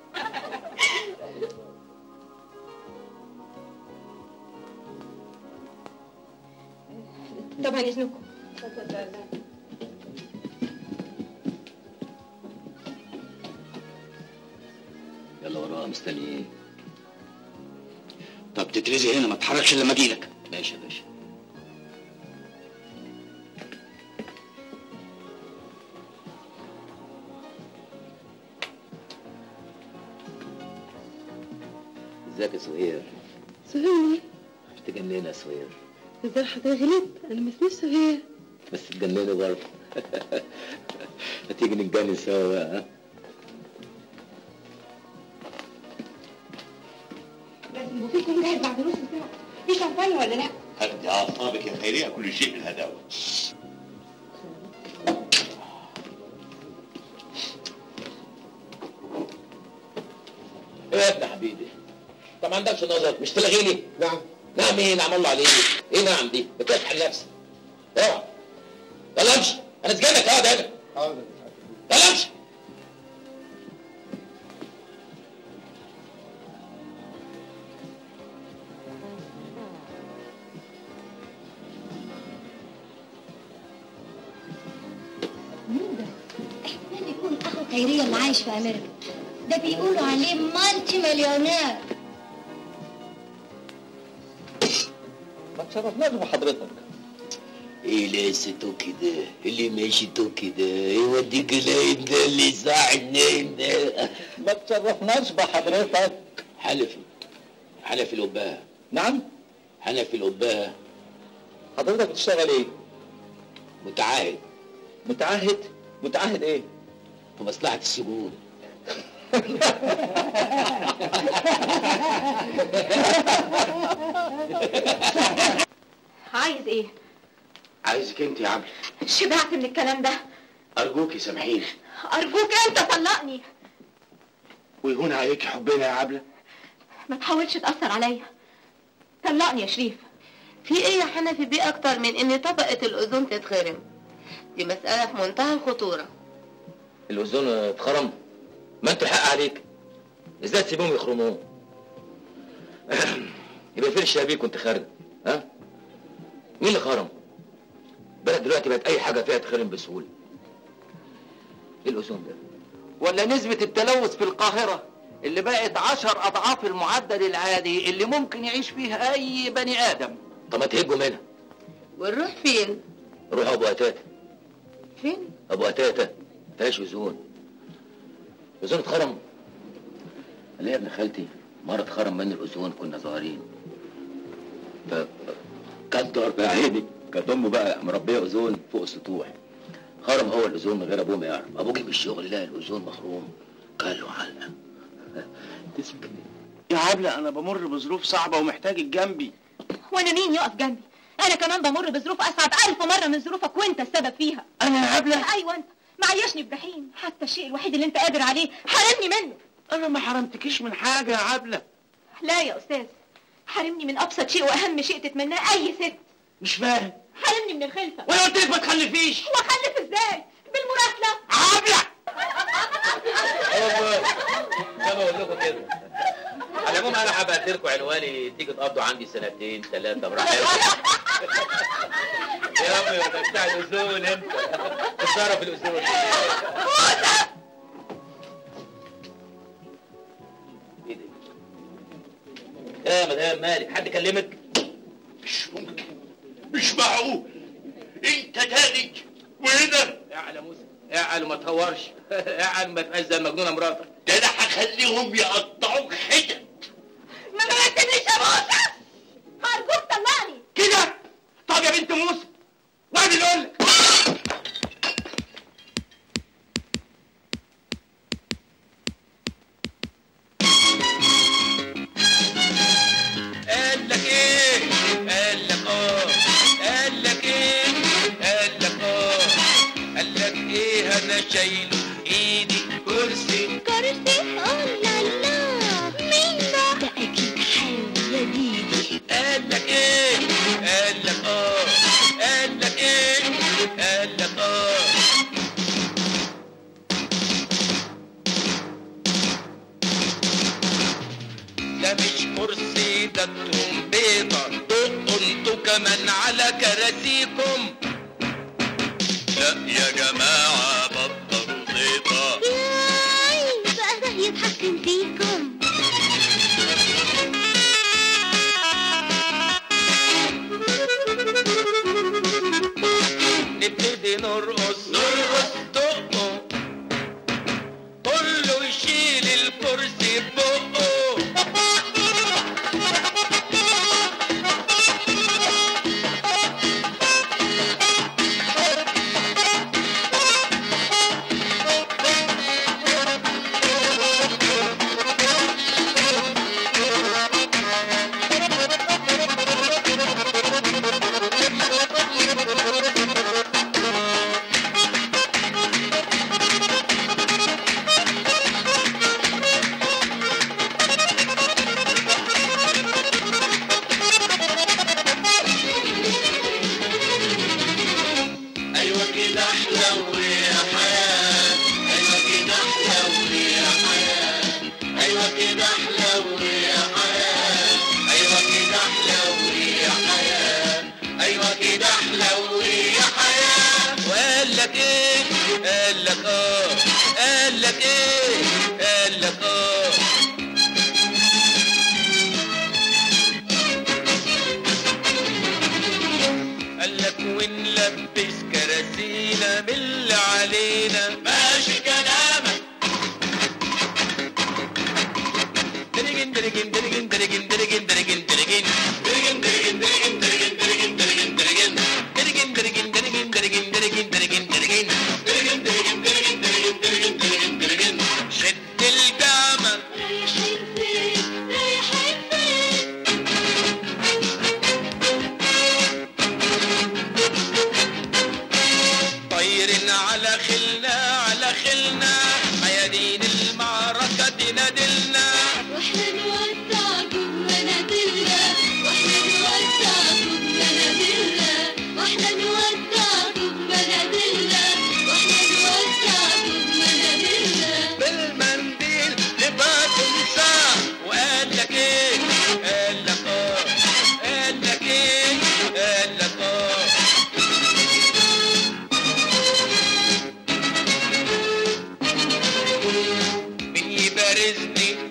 [SPEAKER 17] طبعا إذنكم.
[SPEAKER 1] يلا وراها مستني إيه؟
[SPEAKER 7] طب تترزي هنا ما تتحركش إلا لما اجيلك
[SPEAKER 1] ماشي يا باشا. ازيك يا سهير؟
[SPEAKER 3] سهير
[SPEAKER 1] تجنني يا سهير
[SPEAKER 3] إزاي حضرتك غلطت أنا ما اسميش سهير
[SPEAKER 1] بس تجنني برضه هتيجي نتجنن سوا بقى ها؟
[SPEAKER 3] لازم البوفيه يكون جاهز بعد نص ساعة في شمبانيا ولا لا؟
[SPEAKER 11] هدي أعصابك يا خيريه كل شيء بالهداوه
[SPEAKER 1] إيه عندكش نظر مش تلغيني؟ نعم. نعم إيه نعم الله عليك. إيه نعم دي؟ بتفتح نفسك اوعى يلا أمشي. أنا سجنك. أقعد هنا.
[SPEAKER 11] حاضر
[SPEAKER 1] يلا أمشي.
[SPEAKER 4] مين ده؟ احتمال يكون أخو خيرية اللي عايش في أمريكا. ده بيقولوا عليه مالتي مليونير.
[SPEAKER 1] ما تشرفناش بحضرتك. إيه لقيته كده اللي ماشيته كده يوديك نايم ده اللي صاحي نايم ده
[SPEAKER 10] ما تصرفناش بحضرتك.
[SPEAKER 1] حلفي حنفي القباه
[SPEAKER 10] نعم؟
[SPEAKER 1] حنفي القباه
[SPEAKER 10] حضرتك بتشتغل إيه؟
[SPEAKER 1] متعاهد
[SPEAKER 10] متعهد؟ متعهد إيه؟
[SPEAKER 1] في مصلحة السجون.
[SPEAKER 3] عايز إيه؟
[SPEAKER 1] عايزك انت يا عبل
[SPEAKER 3] شبعت من الكلام ده.
[SPEAKER 1] أرجوكي سامحيني.
[SPEAKER 3] أرجوك أنت طلقني.
[SPEAKER 1] ويهون عليكي حبنا يا عبلة.
[SPEAKER 3] ما تحاولش تأثر عليا. طلقني يا شريف.
[SPEAKER 43] في إيه يا حنفي؟ بيه أكتر من إن طبقة الاوزون تتخرم. دي مسألة في منتهى الخطورة.
[SPEAKER 1] الاوزون اتخرم؟ ما أنتوا الحق عليك؟ إزاي تسيبهم يخرموه؟ (clears throat) يبقى فين الشبابيك وانت خارج؟ ها؟ مين اللي خرم؟ بلد دلوقتي بقت أي حاجة فيها تخرم بسهولة. إيه الأوزون ده؟
[SPEAKER 10] ولا نسبة التلوث في القاهرة اللي بقت عشر أضعاف المعدل العادي اللي ممكن يعيش فيها أي بني آدم.
[SPEAKER 1] طب ما تهجوا منها.
[SPEAKER 43] ونروح فين؟
[SPEAKER 1] روحوا أبو أتاتا.
[SPEAKER 43] فين؟
[SPEAKER 1] أبو أتاتا. فيهاش أوزون. اوزون اتخرم ليه يا ابن خالتي مرة اتخرم من الاوزون كنا صغيرين ف كانت ضرب يا عيني. كانت أمه بقى مربية اوزون فوق السطوح. خرم هو الاوزون من غير أبوه ما يعرف. أبوه جه بالشغل لقى الاوزون مخروم. قال له علقة. (laughs)
[SPEAKER 7] يا عبلة أنا بمر بظروف صعبة ومحتاجك جنبي
[SPEAKER 3] وأنا مين يقف جنبي؟ أنا كمان بمر بظروف أصعب ألف مرة من ظروفك وأنت السبب فيها.
[SPEAKER 7] أنا يا عبلة.
[SPEAKER 3] أيوه أنت. معيشني بجحيم حتى الشيء الوحيد اللي انت قادر عليه حرمني منه.
[SPEAKER 7] أنا ما حرمتكيش من حاجة يا عبلة.
[SPEAKER 3] لا يا أستاذ حرمني من أبسط شيء وأهم شيء تتمناه أي ست.
[SPEAKER 7] مش فاهم.
[SPEAKER 3] حرمني من الخلفة.
[SPEAKER 7] وأنا قلت لك ما تخلفيش.
[SPEAKER 3] واخلف إزاي؟ بالمراسله
[SPEAKER 7] عبلة
[SPEAKER 1] زي ما لكم كده على العموم أنا هبعت لكم عنواني تيجي تقضوا عندي سنتين ثلاثة براحتكم يا ده بتاع الاذون انت بتصرف الاذون؟ يا مدام مالك حد كلمك؟
[SPEAKER 14] مش ممكن مش معقول إنت تالج وهنا
[SPEAKER 1] اعلى موسى اعلى ما تهورش. (laughs) اعلى ما تبقاش زي المجنونة مراتك
[SPEAKER 14] ده أنا هخليهم يقطعوك حتت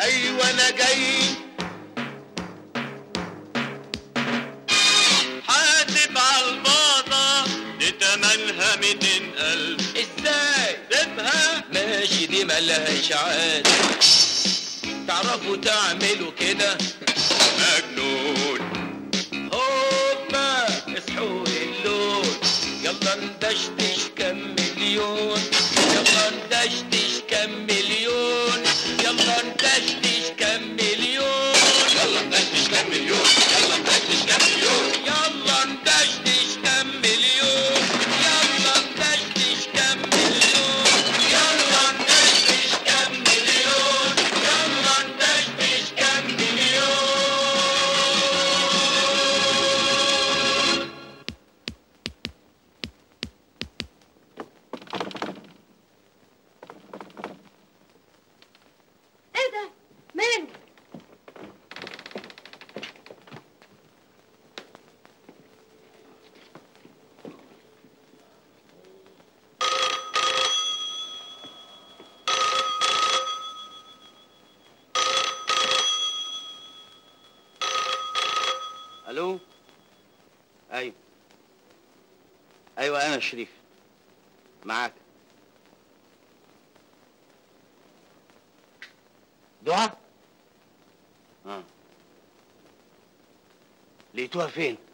[SPEAKER 1] أيوه أنا جاي حاسب على الباطة دي تمنها ميتين ألف. إزاي؟ سيبها ماشي دي ملهاش عاد تعرفوا تعملوا كده؟ مجنون. هوبا اصحوا اللون. يلا ندشتش كم مليون.
[SPEAKER 7] tu à.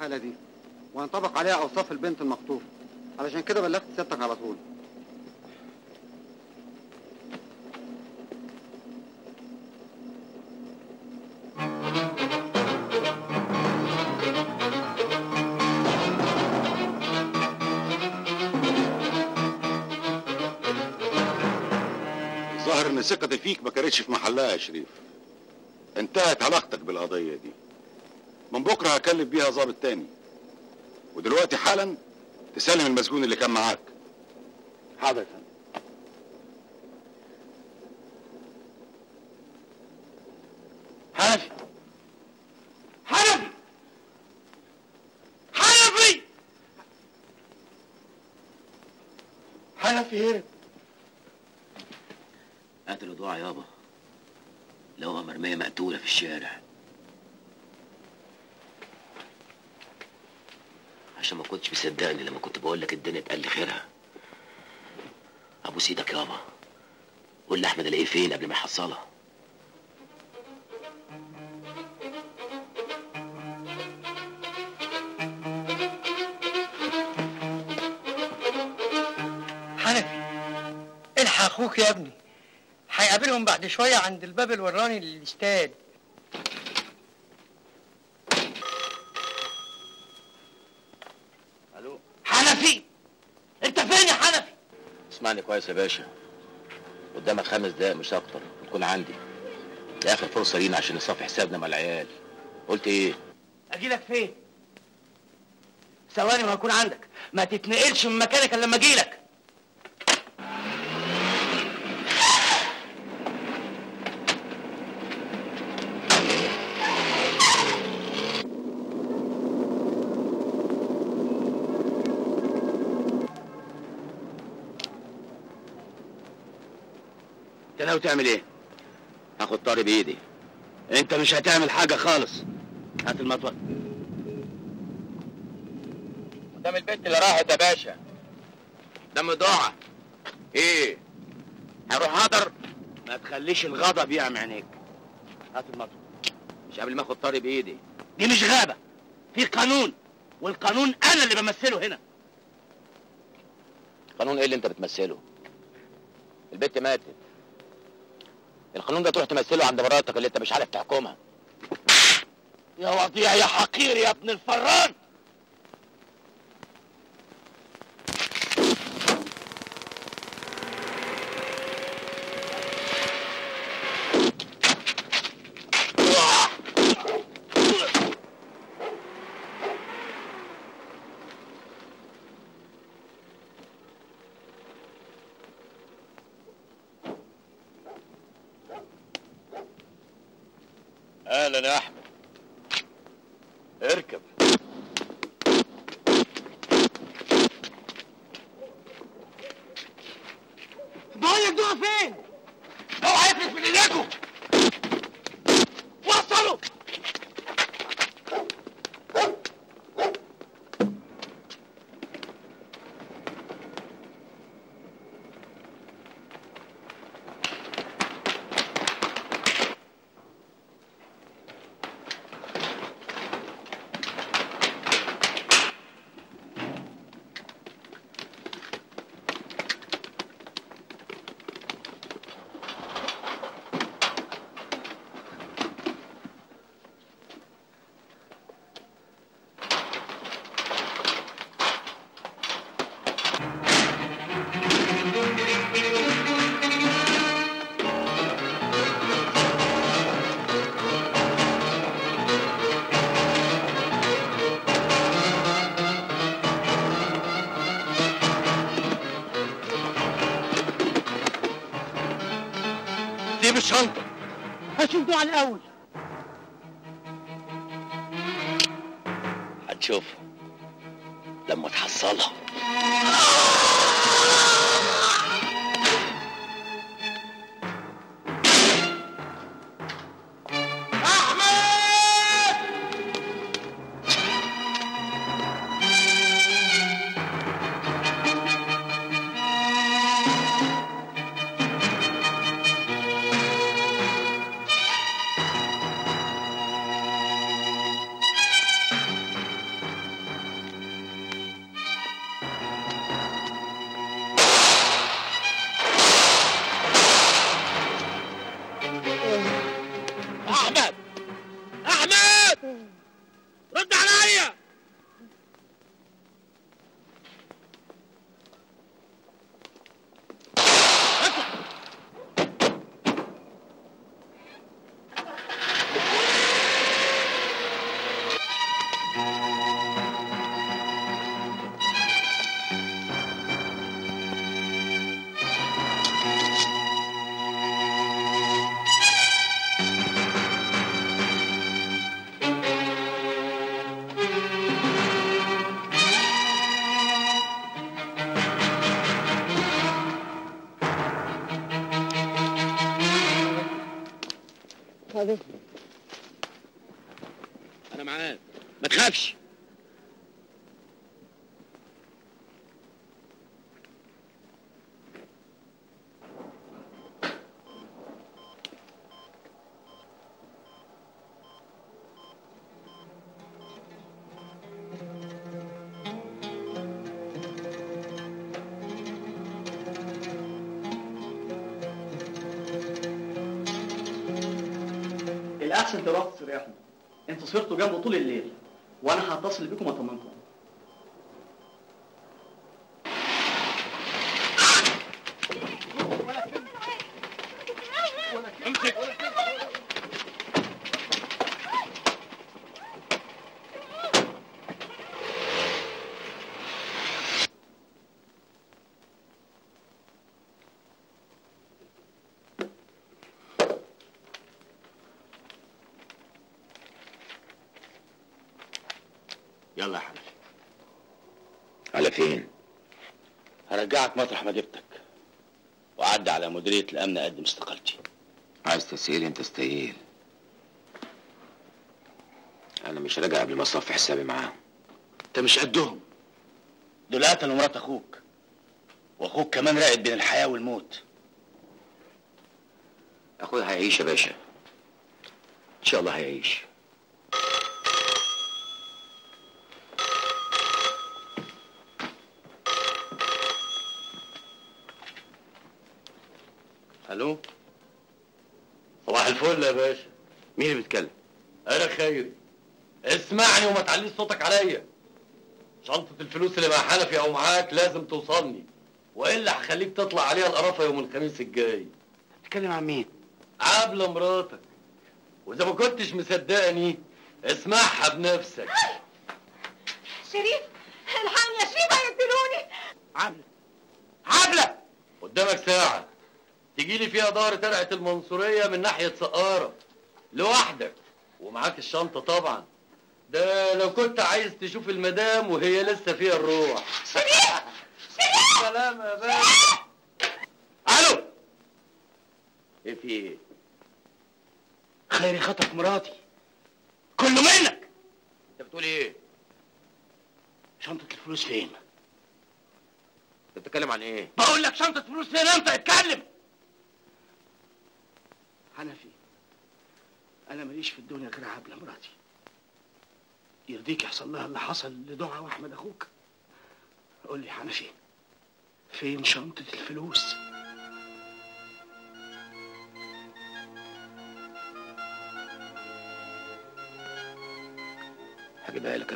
[SPEAKER 7] الحالة دي وهنطبق عليها أوصاف البنت المخطوفة. علشان كده بلغت سيادتك على طول.
[SPEAKER 14] ظاهر إن ثقتي فيك ما كانتش في محلها يا شريف. انتهت علاقتك بالقضية دي. من بكرة هكلف بيها ظابط تاني ودلوقتي حالا تسلم المسجون اللي كان معاك.
[SPEAKER 44] حاضر حنفي
[SPEAKER 1] حنفي حنفي
[SPEAKER 44] حنفي هرب
[SPEAKER 45] قتلوا دعاء يابا. لقوها مرمية مقتولة في الشارع. عشان ما كنتش مصدقني لما كنت بقول لك الدنيا اتقل خيرها. ابوس إيدك يابا قول لأحمد ألاقيه فين قبل ما يحصلها؟
[SPEAKER 46] حنفي إلحق أخوك يا ابني. هيقابلهم بعد شوية عند الباب الوراني للإستاد
[SPEAKER 44] ألو
[SPEAKER 1] حنفي انت فين يا حنفي
[SPEAKER 45] اسمعني كويس يا باشا. قدامك خمس دقايق مش أكتر. وتكون عندي. دي آخر فرصة لينا عشان نصفي حسابنا مع العيال. قلت إيه؟
[SPEAKER 1] أجي لك فين؟ ثواني وهكون عندك. ما تتنقلش من مكانك إلا لما أجي لك
[SPEAKER 7] انت ناوي تعمل إيه؟ هاخد طاري بإيدي. انت مش هتعمل حاجة خالص. هات المطوة. قدام البنت اللي راحت يا باشا. قدام ضاعة إيه؟ هروح هدر ما تخليش الغضب يعمي عينيك. هات المطوة. مش قبل ما آخد طاري بإيدي. دي مش غابة. في قانون. والقانون أنا اللي بمثله هنا.
[SPEAKER 1] قانون إيه اللي أنت بتمثله؟ البت ماتت. القانون ده تروح تمثله عند مراتك اللي انت مش عارف تحكمها.
[SPEAKER 7] يا وضيع يا حقير يا ابن الفران!
[SPEAKER 47] هشوف دول الأول.
[SPEAKER 48] الاحسن تروحوا تستريحوا أنتوا صرتوا جنبه طول الليل. وأنا هتصل بيكم اطمنكم
[SPEAKER 47] امسك
[SPEAKER 7] يلا يا حنفي هرجعك مطرح ما جبتك
[SPEAKER 49] على مديرية الأمن اقدم استقالتي
[SPEAKER 1] عايز تسيل انت استقيل أنا مش راجع قبل ما اصفي حسابي معاهم.
[SPEAKER 7] انت مش قدهم. دول قتلوا مرات أخوك. وأخوك كمان راقد بين الحياة والموت.
[SPEAKER 1] أخويا هيعيش يا باشا. إن شاء الله هيعيش
[SPEAKER 50] ألو الفل يا باشا.
[SPEAKER 1] مين اللي بيتكلم؟
[SPEAKER 50] أنا خيري اسمعني وما تعليش صوتك عليا. شنطة الفلوس اللي مع حنفي أو معاك لازم توصلني. وإلا هخليك تطلع عليها القرافة يوم الخميس الجاي.
[SPEAKER 7] تتكلم عن مين؟
[SPEAKER 50] عبلة مراتك. وإذا ما كنتش مصدقني اسمعها بنفسك.
[SPEAKER 3] شريف الحقني يا شريف هيقتلوني.
[SPEAKER 50] عبلة. عبلة! قدامك ساعة. تجي لي فيها دار ترعة المنصورية من ناحية سقارة. لوحدك. ومعاك الشنطة طبعا. ده لو كنت عايز تشوف المدام وهي لسه فيها الروح. سلام يا باشا ألو! إيه في إيه؟
[SPEAKER 7] خيري خطف مراتي. كله منك.
[SPEAKER 50] أنت بتقول إيه؟
[SPEAKER 7] شنطة الفلوس فين؟
[SPEAKER 50] بتتكلم عن إيه؟
[SPEAKER 7] بقول لك شنطة فلوس فين؟ أنت اتكلم! حنفي أنا ماليش في الدنيا غير عبله مراتي يرضيك يحصل لها اللي حصل لدعاء واحمد أخوك. قول لي حنفي فين؟ شنطة الفلوس؟
[SPEAKER 1] هجيبها لك